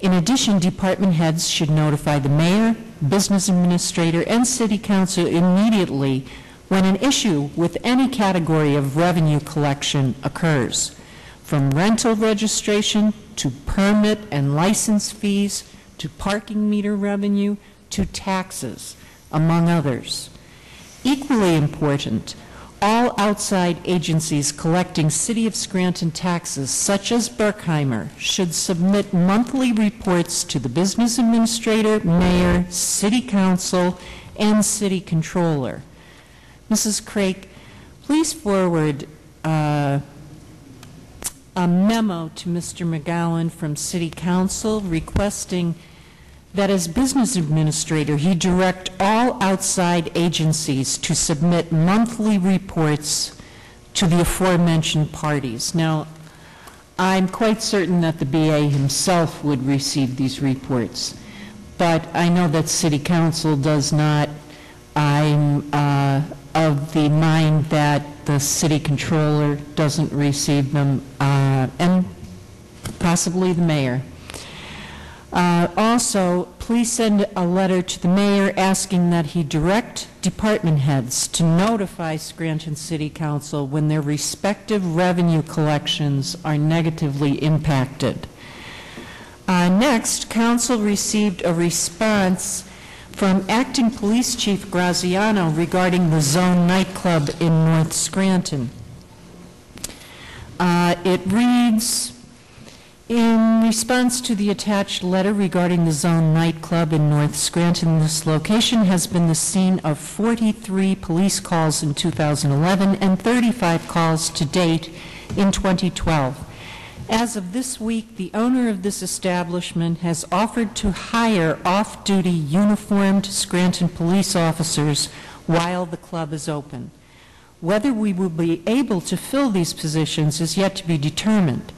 In addition, department heads should notify the mayor, business administrator, and city council immediately when an issue with any category of revenue collection occurs, from rental registration to permit and license fees to parking meter revenue to taxes, among others. Equally important, all outside agencies collecting City of Scranton taxes, such as Berkheimer, should submit monthly reports to the business administrator, mayor, city council, and city controller. Mrs. Craik, please forward uh, a memo to Mr. McGowan from city council requesting that as business administrator, he direct all outside agencies to submit monthly reports to the aforementioned parties. Now, I'm quite certain that the BA himself would receive these reports, but I know that city council does not. I'm uh, of the mind that the city controller doesn't receive them, uh, and possibly the mayor. Uh, Also, please send a letter to the mayor asking that he direct department heads to notify Scranton City Council when their respective revenue collections are negatively impacted. Uh, Next, council received a response from Acting Police Chief Graziano regarding the Zone nightclub in North Scranton. Uh, It reads, in response to the attached letter regarding the Zone nightclub in North Scranton, this location has been the scene of 43 police calls in 2011 and 35 calls to date in 2012. As of this week, the owner of this establishment has offered to hire off-duty uniformed Scranton police officers while the club is open. Whether we will be able to fill these positions is yet to be determined.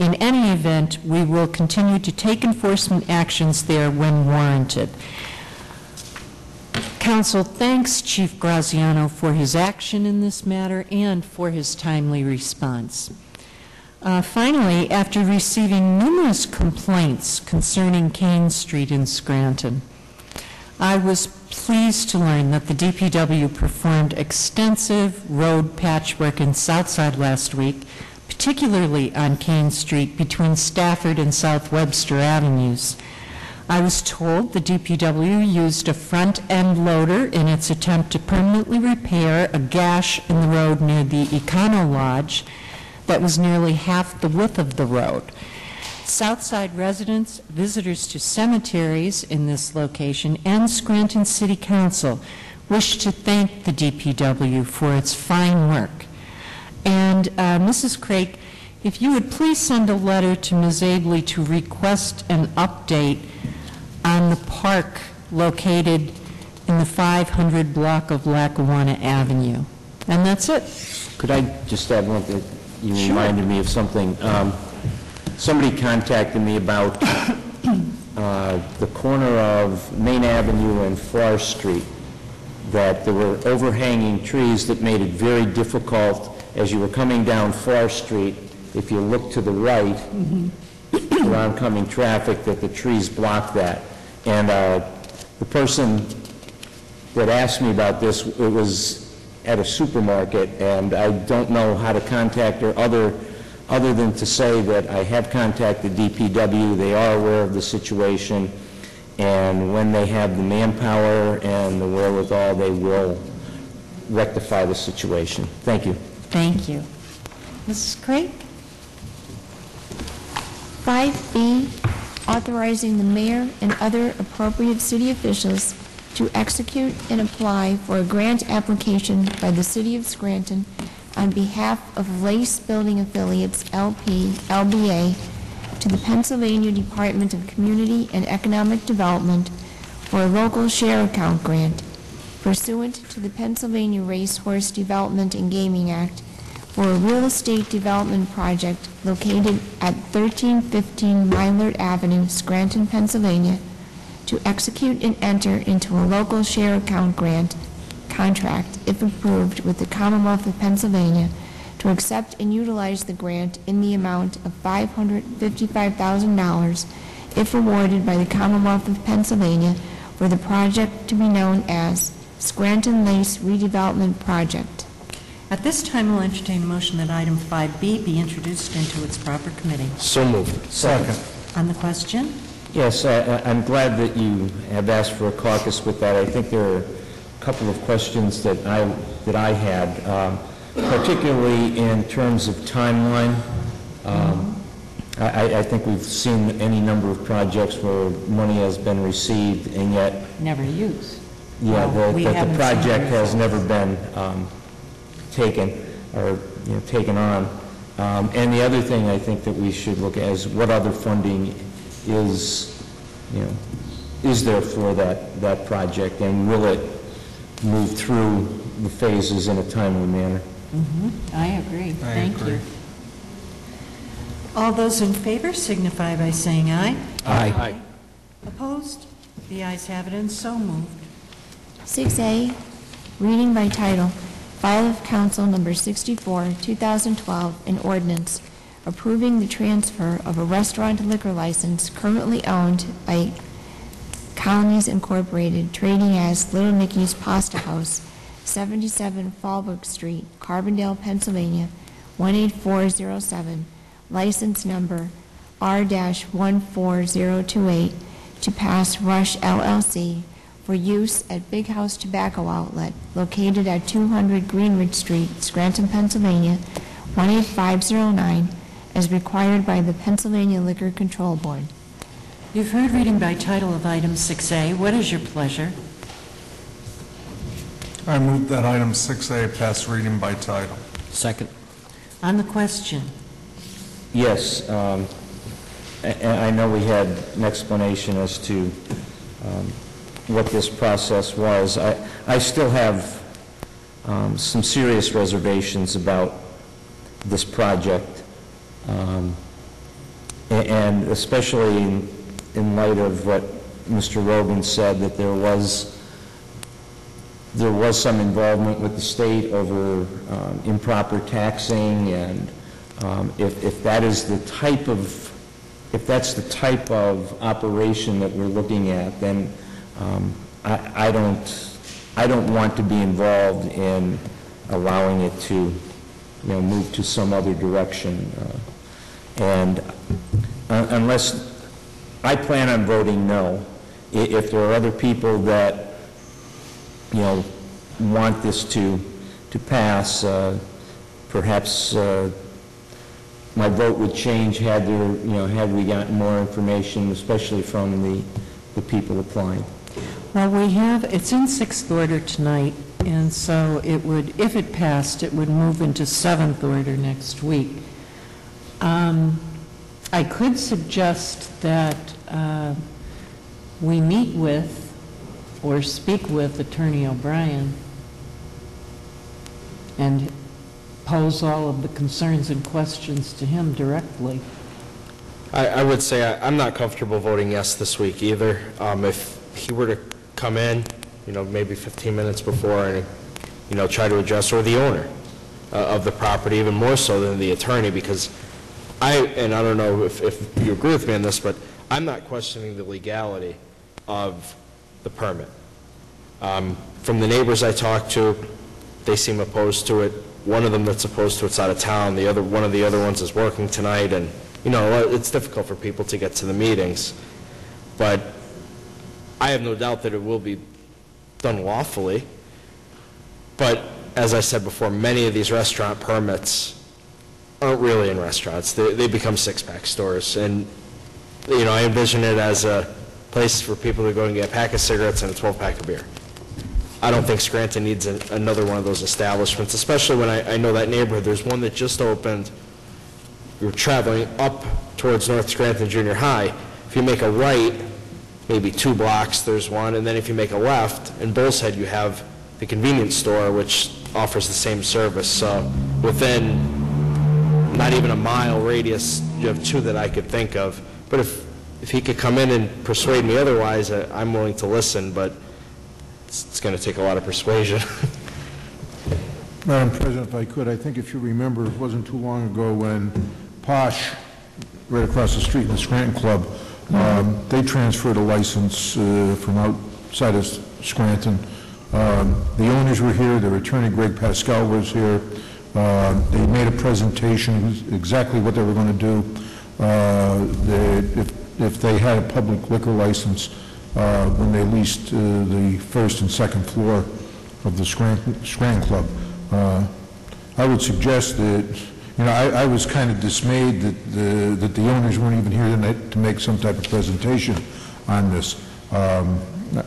In any event, we will continue to take enforcement actions there when warranted. Council thanks Chief Graziano for his action in this matter and for his timely response. Uh, Finally, after receiving numerous complaints concerning Kane Street in Scranton, I was pleased to learn that the DPW performed extensive road patchwork in Southside last week, particularly on Kane Street between Stafford and South Webster Avenues. I was told the DPW used a front-end loader in its attempt to permanently repair a gash in the road near the Econo Lodge that was nearly half the width of the road. Southside residents, visitors to cemeteries in this location, and Scranton City Council wish to thank the DPW for its fine work. And uh, Mrs. Craig, if you would please send a letter to Ms. Aebli to request an update on the park located in the 500 block of Lackawanna Avenue. And that's it. Could I just add one thing? You Sure. reminded me of something. Um, Somebody contacted me about uh, the corner of Main Avenue and Forest Street, that there were overhanging trees that made it very difficult as you were coming down Forest Street, if you look to the right, for oncoming traffic, that the trees block that. And uh, the person that asked me about this, it was at a supermarket, and I don't know how to contact her other, other than to say that I have contacted DPW, they are aware of the situation, and when they have the manpower and the wherewithal, they will rectify the situation. Thank you. Thank you. Mrs. Craig? 5B, authorizing the mayor and other appropriate city officials to execute and apply for a grant application by the city of Scranton on behalf of Lace Building Affiliates LP, LBA, to the Pennsylvania Department of Community and Economic Development for a local share account grant pursuant to the Pennsylvania Racehorse Development and Gaming Act for a real estate development project located at 1315 Mylert Avenue, Scranton, Pennsylvania, to execute and enter into a local share account grant contract, if approved, with the Commonwealth of Pennsylvania to accept and utilize the grant in the amount of $555,000 if awarded by the Commonwealth of Pennsylvania for the project to be known as Scranton Lace Redevelopment Project. At this time, I'll entertain a motion that item 5B be introduced into its proper committee. So moved. Second. On the question? Yes, I- I- I'm glad that you have asked for a caucus with that. I think there are a couple of questions that I, that I had, um, particularly in terms of timeline. Um, I, I- I think we've seen any number of projects where money has been received and yet, Never use. Yeah, Well, the- we that haven't the seen project has never been um, taken, or, you know, taken on. Um, And the other thing I think that we should look at is what other funding is, you know, is there for that, that project, and will it move through the phases in a timely manner? Mhm. I agree. I Thank agree. you. All those in favor signify by saying aye. Aye. Aye. Opposed? The ayes have it, and so moved. 6A, reading by title, file of council number 64, 2012, an ordinance approving the transfer of a restaurant liquor license currently owned by Colonies Incorporated, trading as Little Nicky's Pasta House, 77 Fallbrook Street, Carbondale, Pennsylvania, 18407, license number R-14028, to pass Rush LLC for use at Big House Tobacco Outlet located at 200 Greenridge Street, Scranton, Pennsylvania, 18509, as required by the Pennsylvania Liquor Control Board. You've heard reading by title of item 6A. What is your pleasure? I move that item 6A pass reading by title. Second. On the question? Yes, um, a- a- I know we had an explanation as to um, what this process was. I I still have um, some serious reservations about this project, um, and especially in- in light of what Mr. Rogan said, that there was, there was some involvement with the state over um, improper taxing, and um, if if that is the type of if that's the type of operation that we're looking at, then um, I I don't, I don't want to be involved in allowing it to, you know, move to some other direction. uh, And uh, unless, I plan on voting no. If there are other people that, you know, want this to, to pass, uh, perhaps uh, my vote would change had there, you know, had we gotten more information, especially from the, the people applying. Well, we have, it's in sixth order tonight, and so it would, if it passed, it would move into seventh order next week. Um, I could suggest that uh, we meet with or speak with Attorney O'Brien and pose all of the concerns and questions to him directly. I, I would say I- I'm not comfortable voting yes this week either. Um, If he were to come in, you know, maybe 15 minutes before and, you know, try to address, or the owner uh, of the property, even more so than the attorney, because I, and I don't know if, if you agree with me on this, but I'm not questioning the legality of the permit. Um, From the neighbors I talked to, they seem opposed to it. One of them that's opposed to it's out of town, the other, one of the other ones is working tonight, and, you know, it's difficult for people to get to the meetings. But I have no doubt that it will be done lawfully. But, as I said before, many of these restaurant permits aren't really in restaurants. They, they become six-pack stores, and, you know, I envision it as a place for people to go and get a pack of cigarettes and a 12-pack of beer. I don't think Scranton needs another one of those establishments, especially when I, I know that neighborhood. There's one that just opened. You're traveling up towards North Scranton Junior High. If you make a right, maybe two blocks, there's one, and then if you make a left, in Bull's Head, you have the convenience store, which offers the same service. So within not even a mile radius, you have two that I could think of. But if, if he could come in and persuade me otherwise, I- I'm willing to listen, but it's, it's going to take a lot of persuasion. Madam President, if I could, I think if you remember, it wasn't too long ago when Posh, right across the street in the Scranton Club, um, they transferred a license uh, from outside of Scranton. Um, The owners were here, their attorney Greg Pascal was here. Um, They made a presentation, exactly what they were going to do. Uh, they- If if they had a public liquor license, uh, when they leased uh, the first and second floor of the Scranton Scranton Club. Uh, I would suggest that, you know, I I was kind of dismayed that the that the owners weren't even here tonight to make some type of presentation on this. Um,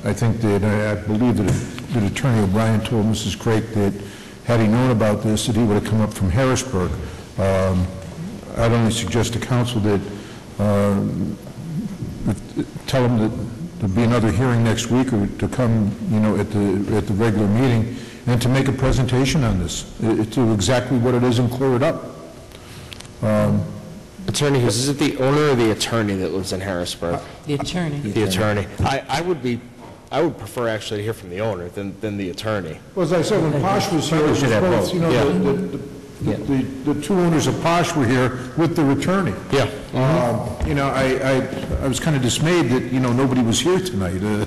I think that, I I believe that that Attorney O'Brien told Mrs. Craik that had he known about this, that he would have come up from Harrisburg. Um, I'd only suggest to council that, um, tell them that there'll be another hearing next week, or to come, you know, at the, at the regular meeting, and to make a presentation on this, uh, to exactly what it is and clear it up. Um, Attorney Hughes, is it the owner or the attorney that lives in Harrisburg? The attorney. The attorney. I, I would be, I would prefer actually to hear from the owner than, than the attorney. Well, as I said, when Posh was here, it was both, both. you know, Yeah. the- the, the, the the two owners of Posh were here with their attorney. Yeah. Um, You know, I, I, I was kind of dismayed that, you know, nobody was here tonight. Uh,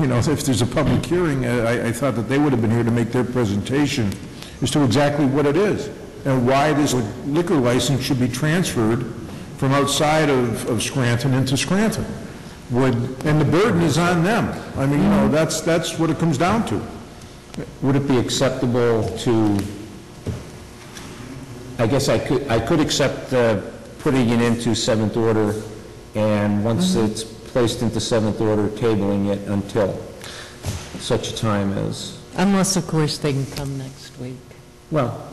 You know, if there's a public hearing, uh, I, I thought that they would have been here to make their presentation as to exactly what it is, and why this liquor license should be transferred from outside of, of Scranton into Scranton. Would, and the burden is on them. I mean, you know, that's, that's what it comes down to. Would it be acceptable to, I guess I could, I could accept uh, putting it into seventh order, and once it's placed into seventh order, tabling it until such a time as, Unless, of course, they can come next week. well,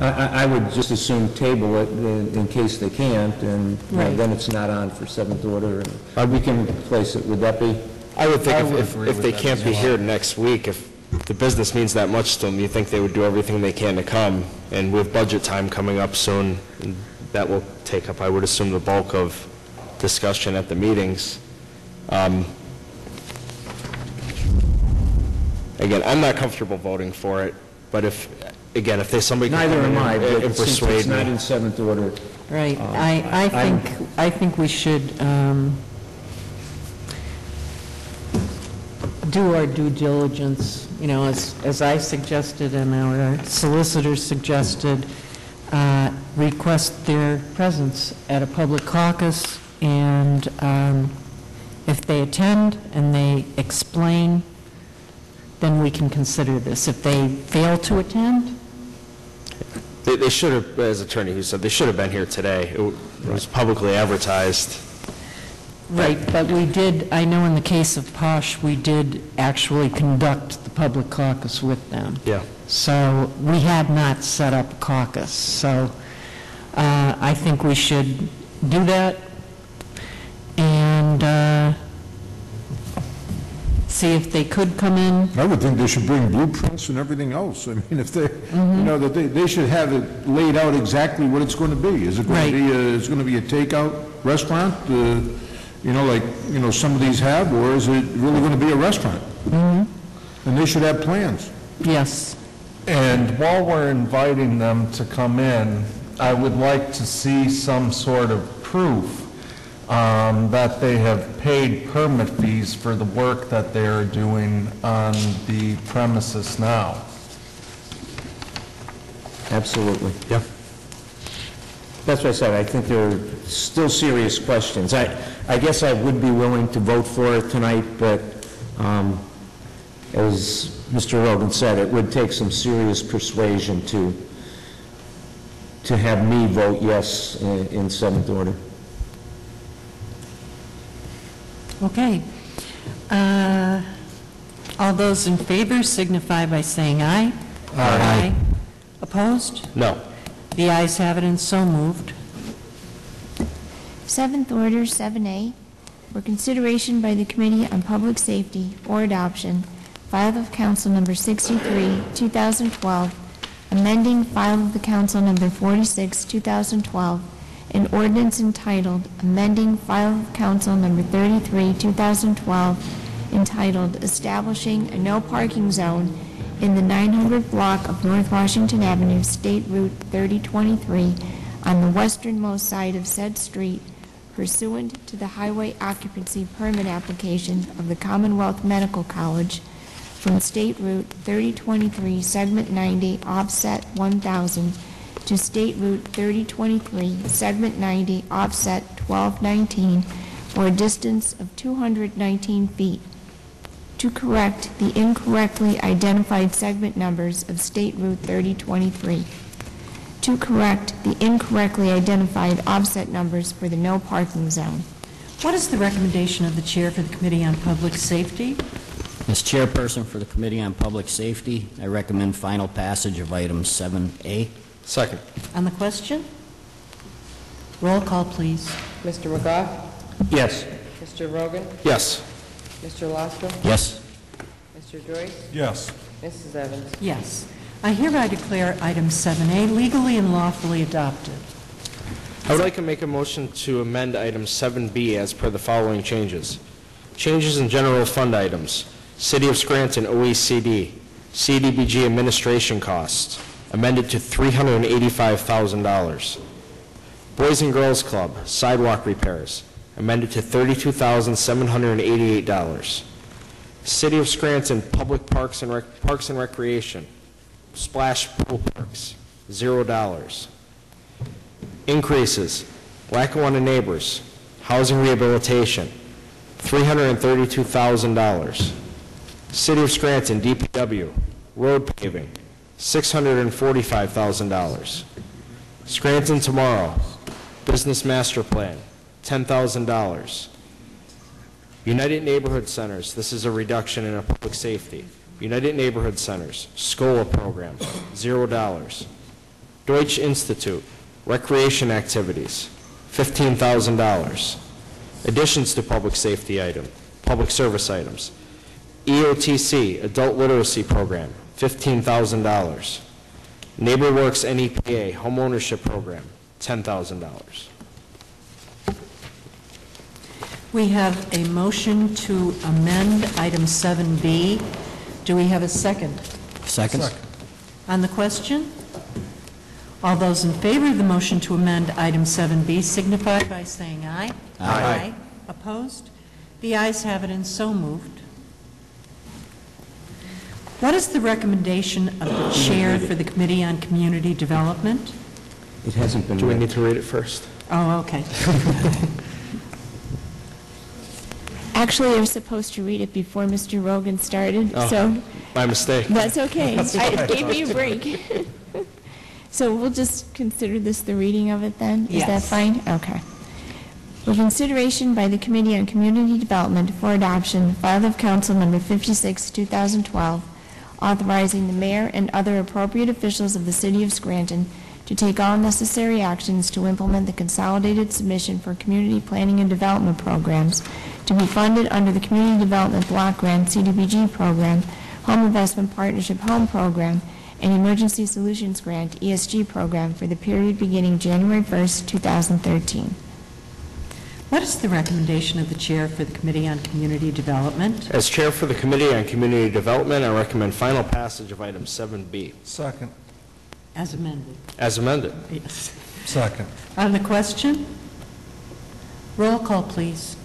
I, I I would just assume table it in in case they can't, and you know, Right. then it's not on for seventh order, and uh, we can place it, would that be? I would think would if- agree if, if they can't be here next week, if the business means that much to them, you think they would do everything they can to come. And with budget time coming up soon, that will take up, I would assume, the bulk of discussion at the meetings. Um, Again, I'm not comfortable voting for it, but if, again, if there's somebody can Neither come in am I, and but and since persuade it's not in seventh order. Right. uh, I, I I'm- think, I think we should um, do our due diligence, you know, as, as I suggested and our solicitor suggested, uh, request their presence at a public caucus, and um, if they attend and they explain, then we can consider this. If they fail to attend, They, they should have, as Attorney Hughes said, they should have been here today. It it was publicly advertised. Right, but we did, I know in the case of Posh, we did actually conduct the public caucus with them. Yeah. So we had not set up a caucus, so uh, I think we should do that and uh, see if they could come in. I would think they should bring blueprints and everything else. I mean, if they, Mm-hmm. you know, that they, they should have it laid out exactly what it's going to be. Is it going Right. to be, a- it's going to be a takeout restaurant, uh, you know, like, you know, some of these have, or is it really going to be a restaurant? And they should have plans. Yes. And while we're inviting them to come in, I would like to see some sort of proof um, that they have paid permit fees for the work that they are doing on the premises now. Absolutely. Yeah. That's what I said, I think there are still serious questions. I, I guess I would be willing to vote for it tonight, but um, as Mr. Rogan said, it would take some serious persuasion to, to have me vote yes in in seventh order. Okay. Uh, All those in favor signify by saying aye. Aye. Opposed? No. The ayes have it and so moved. Seventh order, 7A, for consideration by the Committee on Public Safety or adoption, file of council number 63, 2012, amending file of the council number 46, 2012, an ordinance entitled amending file council number 33, 2012, entitled establishing a no parking zone in the 900 block of North Washington Avenue, State Route 3023, on the westernmost side of said street pursuant to the highway occupancy permit application of the Commonwealth Medical College from State Route 3023, Segment 90, offset 1,000, to State Route 3023, Segment 90, offset 1219, for a distance of 219 feet, to correct the incorrectly identified segment numbers of State Route 3023 to correct the incorrectly identified offset numbers for the no parking zone. What is the recommendation of the chair for the Committee on Public Safety? As chairperson for the Committee on Public Safety, I recommend final passage of item 7A. Second. On the question? Roll call, please. Mr. McGoff? Yes. Mr. Rogan? Yes. Mr. Loscombe? Yes. Mr. Joyce? Yes. Mrs. Evans? Yes. I hereby declare item 7A legally and lawfully adopted. I would like to make a motion to amend item 7B as per the following changes. Changes in general fund items. City of Scranton OECD, CDBG administration costs, amended to $385,000. Boys and Girls Club, sidewalk repairs, amended to $32,788. City of Scranton Public Parks and Rec- Parks and Recreation, splash pool parks, $0. Increases, Lackawanna Neighbors, Housing Rehabilitation, $332,000. City of Scranton, DPW, Road Paving, $645,000. Scranton Tomorrow, Business Master Plan, $10,000. United Neighborhood Centers, this is a reduction in a public safety. United Neighborhood Centers, SCOLA program, $0. Deutsch Institute, recreation activities, $15,000. Additions to public safety item, public service items. EOTC, adult literacy program, $15,000. NeighborWorks NEPA, homeownership program, $10,000. We have a motion to amend item 7B. Do we have a second? Second? On the question? All those in favor of the motion to amend item 7B signify by saying aye. Aye. Opposed? The ayes have it and so moved. What is the recommendation of the chair for the Committee on Community Development? It hasn't been Do we read. need to read it first? Oh, okay. Actually, I was supposed to read it before Mr. Rogan started, Oh. so My mistake. that's okay. That's I gave me a break. So we'll just consider this the reading of it then? Is that Yes. fine? Okay. For consideration by the Committee on Community Development for Adoption, filed of Council Number 56, 2012, authorizing the mayor and other appropriate officials of the City of Scranton to take all necessary actions to implement the consolidated submission for community planning and development programs to be funded under the Community Development Block Grant CDBG Program, Home Investment Partnership Home Program, and Emergency Solutions Grant ESG Program for the period beginning January 1st, 2013. What is the recommendation of the Chair for the Committee on Community Development? As Chair for the Committee on Community Development, I recommend final passage of item 7B Second. As amended. as amended. Yes. Second. On the question? Roll call, please.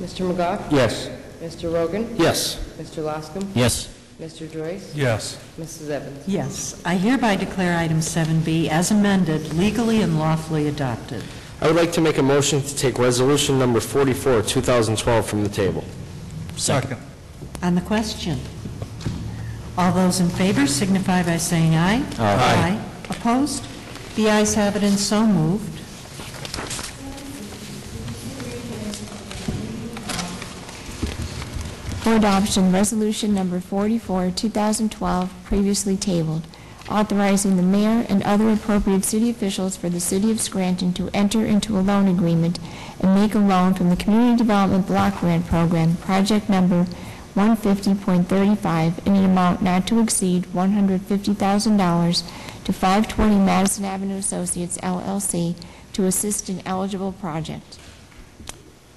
Mr. McGoff? Yes. Mr. Rogan? Yes. Mr. Loscombe? Yes. Mr. Joyce? Yes. Mrs. Evans? Yes. I hereby declare item 7B as amended, legally and lawfully adopted. I would like to make a motion to take resolution number 44, 2012 from the table. Second. On the question? All those in favor signify by saying aye. Aye. Opposed? The ayes have it and so moved. For adoption, Resolution Number 44, 2012, previously tabled, authorizing the mayor and other appropriate city officials for the city of Scranton to enter into a loan agreement and make a loan from the Community Development Block Grant Program, project number 150.35, in an amount not to exceed $150,000 to 520 Madison Avenue Associates LLC to assist in eligible project.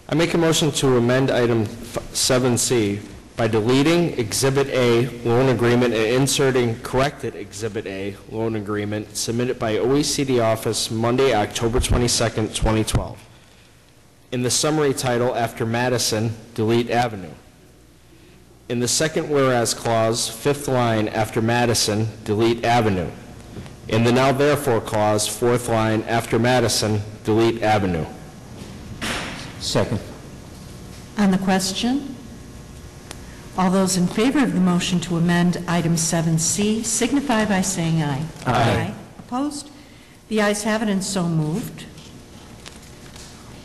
I make a motion to amend item 7C by deleting Exhibit A loan agreement and inserting corrected Exhibit A loan agreement submitted by OECD Office Monday, October 22nd, 2012. In the summary title, after Madison, delete Avenue. In the second whereas clause, fifth line, after Madison, delete Avenue. In the now therefore clause, fourth line, after Madison, delete Avenue. Second. On the question? All those in favor of the motion to amend item 7C signify by saying aye. Aye. Opposed? The ayes have it and so moved.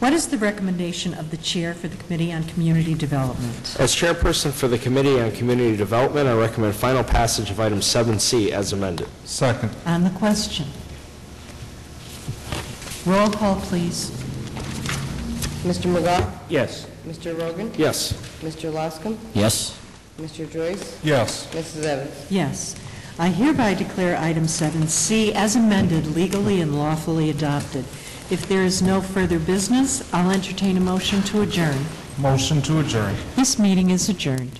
What is the recommendation of the Chair for the Committee on Community Development? As chairperson for the Committee on Community Development, I recommend final passage of item 7C as amended. Second. On the question? Roll call, please. Mr. McGoff? Yes. Mr. Rogan? Yes. Mr. Loscombe? Yes. Mr. Joyce? Yes. Mrs. Evans? Yes. I hereby declare item 7C as amended, legally and lawfully adopted. If there is no further business, I'll entertain a motion to adjourn. Motion to adjourn. This meeting is adjourned.